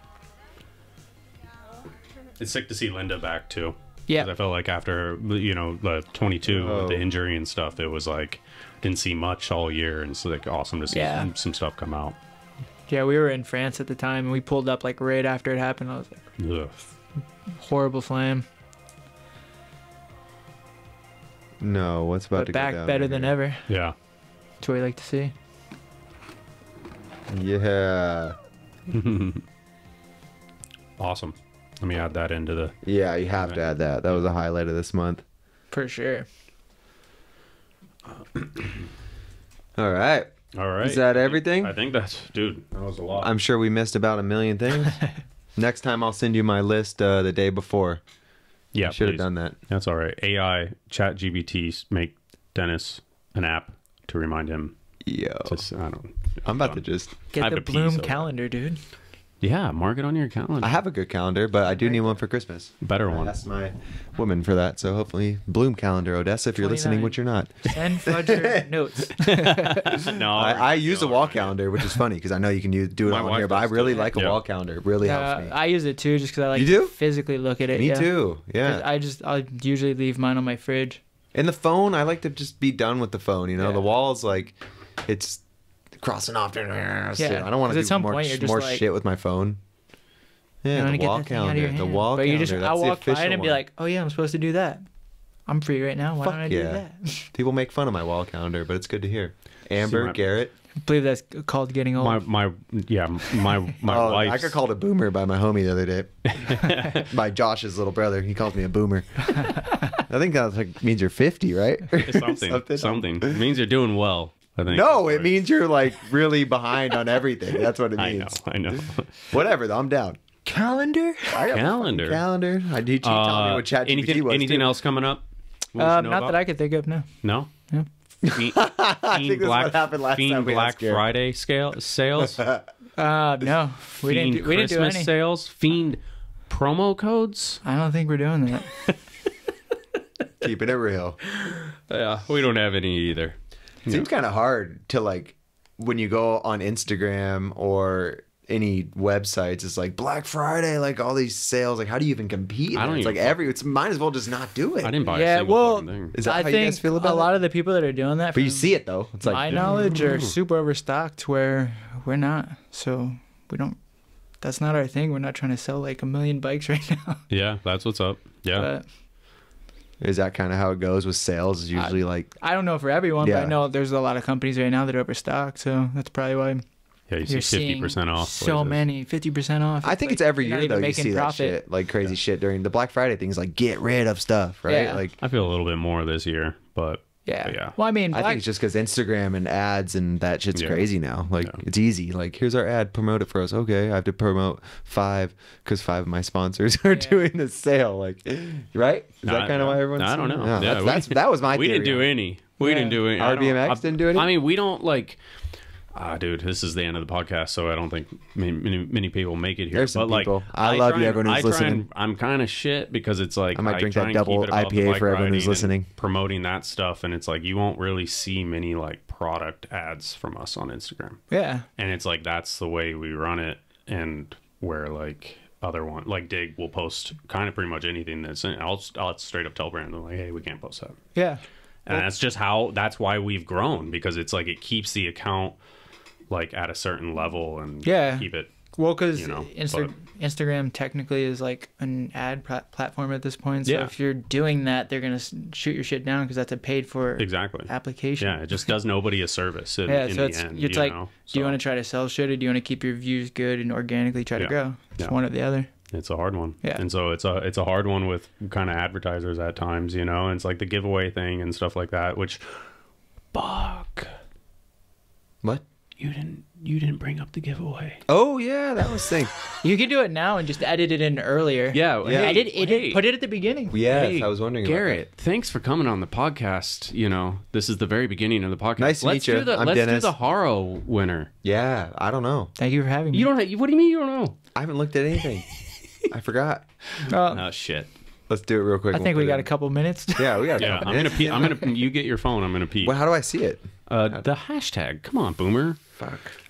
It's sick to see Linda back too. Yeah, I felt like after you know the 22 Oh. with the oh. injury and stuff, it was like didn't see much all year, and it's like awesome to see Yeah. some, some stuff come out. Yeah, we were in France at the time and we pulled up like right after it happened. I was like, Ugh. horrible flame. No, what's about But to back go down better here? than ever. Yeah. That's what we like to see. Yeah. Awesome. Let me add that into the. Yeah, you have to add that. That was a highlight of this month. For sure. All right. All right. Is that everything? I think that's, dude. That was a lot. I'm sure we missed about a million things. Next time I'll send you my list uh, the day before. yeah, Should have done that. That's all right. AI, Chat GPT, make Dennis an app to remind him. Yo. To, s- I don't. I'm about to just. Get have the Bloom calendar, dude. Yeah, mark it on your calendar. I have a good calendar, but I do need one for Christmas. Better I one. asked my woman for that, so hopefully Bloom calendar, Odessa, if you're listening, which you're not. Send Fudger notes. no, I, I use a wall calendar, which is funny because I know you can use, do it My on here, but I really too. like a Yeah. wall calendar. It really Yeah, helps me. I use it too, just because I like You to do? physically look at it. me yeah. too. 'Cause Yeah. I just I usually leave mine on my fridge. And the phone, I like to just be done with the phone. You know, Yeah. the wall's like, it's crossing off. Yeah. I don't want 'cause to do some more, point you're more like- shit with my phone. Yeah, the wall that thing out of calendar. The hand. wall But you calendar. just I that's walk by it and be like, oh yeah, I'm supposed to do that. I'm free right now. Why Fuck don't I do yeah. that? People make fun of my wall calendar, but it's good to hear. Amber, my- Garrett. I believe that's called getting old. My my yeah my my oh, wife. I got called a boomer by my homie the other day. by Josh's little brother. He calls me a boomer. I think that like means you're 50, right? something something. It means you're doing well. I think. No, it means you're like really behind on everything. That's what it means. I know. I know. Whatever, though, I'm down. calendar? I got a Calendar. calendar. I need you telling me Uh, what ChatGPT anything was. anything too. else coming up? We should Um, know not about? that I could think of. No. No. Yeah. Fiend, I Fiend this is Black, what happened last Fiend time we Black asked Garrett. Friday scale sales. Uh, no. We Fiend didn't. Do, we didn't do Christmas any. sales. Fiend promo codes. I don't think we're doing that. Keeping it real. Yeah, we don't have any either. Seems kind of hard to like when you go on Instagram or any websites. It's like Black Friday, like all these sales. Like, how do you even compete? I don't It's like even- every. It's might as well just not do it. I didn't buy a yeah. single Well, fucking thing. Is that I how think you guys feel about a it? lot of the people that are doing that. But you see it though. It's like my knowledge are super overstocked where we're not. So we don't. That's not our thing. We're not trying to sell like a million bikes right now. Yeah, that's what's up. Yeah. But Is that kind of how it goes with sales? Is usually like I don't know for everyone, but I know there's a lot of companies right now that are overstocked. So that's probably why yeah, you you're see fifty seeing percent off. so places. many, fifty percent off. I think like it's every year though. You making see that profit. shit like crazy shit during the Black Friday things. Like get rid of stuff, right? Yeah. Like I feel a little bit more this year, but Yeah. yeah. Well, I mean, I Black- think it's just because Instagram and ads and that shit's Yeah. crazy now. Like it's easy. Like here's our ad, promote it for us. Okay, I have to promote five because five of my sponsors are doing the sale. Like, right? Is that kind of why everyone's? I don't know. Yeah, Yeah, that's, we that's- that was my. we didn't do any. We Yeah. didn't do any. I RBMX I- didn't do any? I mean, we don't like. Ah, dude, this is the end of the podcast, so I don't think many, many, many people make it here. There's some but like, people. I love you, everyone who's I listening. And, I'm kind of shit because it's like I might drink that double keep it about the IPA for everyone who's listening. promoting that stuff, and it's like you won't really see many like product ads from us on Instagram. Yeah. and it's like that's the way we run it and where like other one like dig will post kind of pretty much anything that's in, I'll, I'll straight up tell Brandon like hey we can't post that Yeah. and that's just how that's why we've grown because it's like it keeps the account like at a certain level and Yeah. keep it Well, because you know, Insta- Instagram technically is like an ad pla- platform at this point. So Yeah. if you're doing that, they're gonna shoot your shit down because that's a paid for exactly application. yeah it just does nobody a service in, yeah, in so the it's end it's you like, know? do you So want to try to sell shit or do you want to keep your views good and organically try Yeah. to grow? It's Yeah. one or the other. It's a hard one. Yeah. And so it's a it's a hard one with kind of advertisers at times, you know, and it's like the giveaway thing and stuff like that, which fuck. What? You didn't you didn't bring up the giveaway. Oh yeah, that was thing. You can do it now and just edit it in earlier. Yeah, Yeah. hey, edit it. hey. Put it at the beginning. Yes, Hey, I was wondering. about Garrett, thanks for coming on the podcast. You know, this is the very beginning of the podcast. Nice to let's meet you. Do the, I'm let's Dennis. do the Haro winner. Yeah, I don't know. Thank you for having me. You don't. Have, what do you mean you don't know? I haven't looked at anything. I forgot. Oh, Oh shit. Let's do it real quick. I We'll think we got in. a couple minutes. Yeah, we got. A Yeah, couple I'm gonna pee. I'm gonna. You get your phone. I'm gonna pee. Well, how do I see it? Uh, the hashtag. Come on, Boomer. Fuck.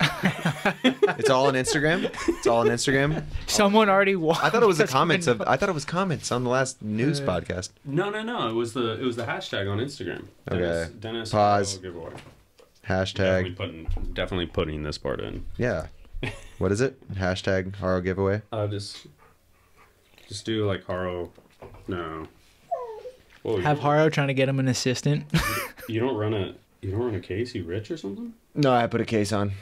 it's all on Instagram. It's all on Instagram. Someone already watched. I thought it was the comments of. I thought it was comments on the last news podcast. No, no, no. It was the it was the hashtag on Instagram. Okay. Dennis, Dennis Pause. Giveaway. Hashtag. Definitely putting definitely putting this part in. Yeah. What is it? Hashtag Haro giveaway. Uh, just just do like Haro. No. Whoa, Have Haro trying to get him an assistant. You don't run a you don't run a Casey Rich or something? No, I put a case on.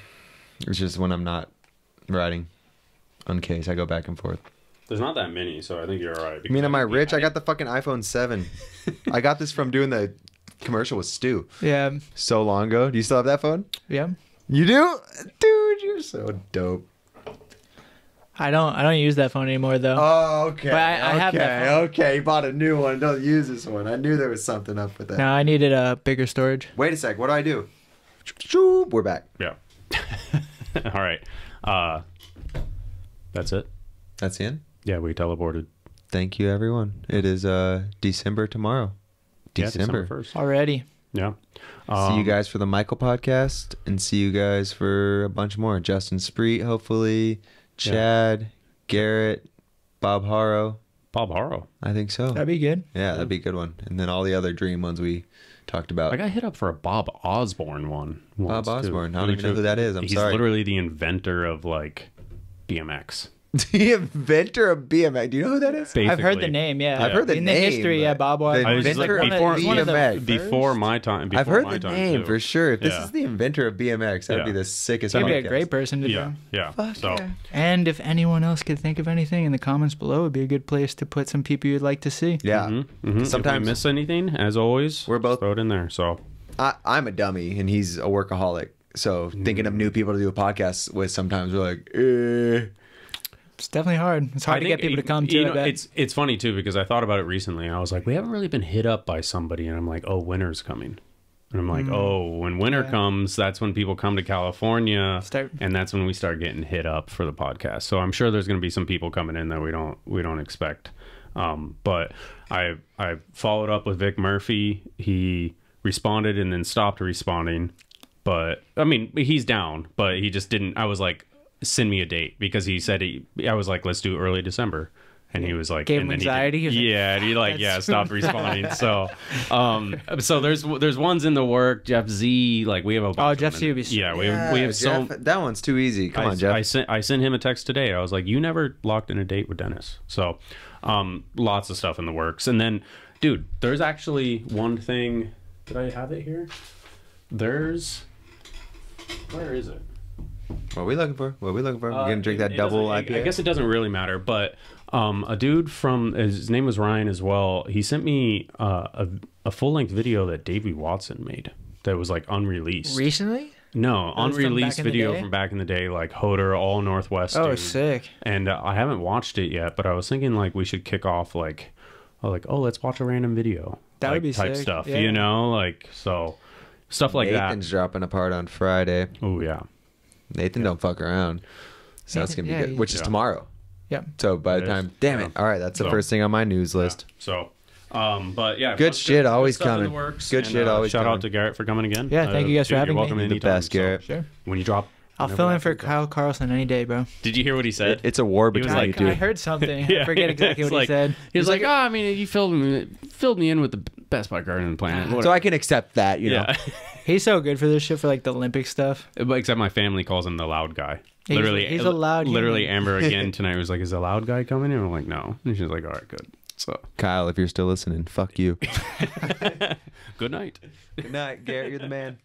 It's just when I'm not riding on case, I go back and forth. There's not that many, so I think you're all right. I mean, am I rich? I got the fucking iPhone 7. I got this from doing the commercial with Stu yeah, so long ago. Do you still have that phone? yeah. You do? Dude, you're so dope. I don't. I don't use that phone anymore though. Oh, okay. But I- I okay, have that phone. okay. You bought a new one. Don't use this one. I knew there was something up with that. no, I needed a bigger storage. Wait a sec. What do I do? Shoop, We're back. Yeah. all right. Uh, that's it. That's the end. Yeah, we teleported. Thank you, everyone. It is uh December tomorrow. Yeah, December. December first. Already. Yeah. see you Um, guys for the Michael podcast and see you guys for a bunch more. Justin Spriet, hopefully. Chad, Garrett, Bob Haro. Bob Haro. I think so. That'd be good. yeah, that'd be a good one. And then all the other dream ones we talked about. I got hit up for a Bob Osborn one. Bob too. Osborn. I don't even know who that is. I'm He's sorry. literally the inventor of like BMX. the inventor of BMX. Do you know who that is? I've heard the name. Yeah, I've heard the in name, the history. Yeah, Bob was. the I was just like inventor of before, one of the BMX. before my time. Before I've heard my the time, name too. for sure. If this Yeah. is the inventor of BMX, that'd Yeah. be the sickest. He'd be a podcast. great person to Yeah, do. yeah. Fuck so yeah. And if anyone else could think of anything in the comments below, it'd be a good place to put some people you'd like to see. Yeah. mhm, mhm. if Sometimes- we miss anything, as always, We're both- throw it in there. So I, I'm a dummy and he's a workaholic. So thinking of new people to do a podcast with, sometimes we're like, eh. It's definitely hard. It's hard I to get people to come to you it. know, it's it's funny too because I thought about it recently. I was like, we haven't really been hit up by somebody, and I'm like, oh, winter's coming. And I'm like, oh, when winter Yeah. comes, that's when people come to California, Start- and that's when we start getting hit up for the podcast. So I'm sure there's going to be some people coming in that we don't we don't expect. Um, but I I followed up with Vic Murphy. He responded and then stopped responding. But I mean, he's down, but he just didn't. I was like, send me a date because he said he. I was like, let's do early December. And he was like, Gave and him then he did- anxiety? He was yeah, and he like, yeah, too stopped responding. So, um, so there's there's ones in the work. Jeff Z, like we have a. bunch Oh, Jeff them Z in- would be Yeah, we have we Yeah, have so that one's too easy. Come I, on, Jeff. I sent I sent him a text today. I was like, "You never locked in a date with Dennis." So, um, lots of stuff in the works. And then, dude, there's actually one thing. Did I have it here? There's. Where is it? What are we looking for? What are we looking for? We're Uh, gonna drink it- that it double IPA. I guess it doesn't really matter, but um, a dude from his name was Ryan as well. He sent me uh, a a full length video that Davey Watson made that was like unreleased. Recently? no, it's from unreleased back in the video from back in the day, like Hodor, all Northwest. Oh, dude. sick. And uh, I haven't watched it yet, but I was thinking like we should kick off like, oh, like oh, let's watch a random video. That would be type sick, stuff, yeah. you know, like so stuff like Nathan's dropping a part on Friday. that. Oh yeah, Nathan don't fuck around. So that's gonna be yeah, good. he- Which is tomorrow. Yep. So by It the is. time, damn Yeah. it! All right, that's the So- first thing on my news list. So, um, but yeah, Good plus shit, always stuff coming. works, Good and, shit, uh, always Shout coming. out to Garrett for coming again. Yeah, thank you guys for having you're me. welcome You're the anytime, best, so Garrett. Sure. When you drop, I'll fill in for. Kyle Carlson any day, bro. Did you hear what he said? It's a war He was between like- you I heard something. Yeah, I forget exactly what like- he said. He was like, oh, I mean, you filled me, filled me in with the best bike garden on the planet. So I can accept that, you know. yeah, He's so good for this shit for like the Olympic stuff. But except my family calls him the loud guy. He's- literally, he's a loud Literally, human. Amber again tonight was like, "Is the loud guy coming?" in? I'm like, "No." And she's like, "All right, good." So, Kyle, if you're still listening, fuck you. good night. Good night, Garrett. You're the man.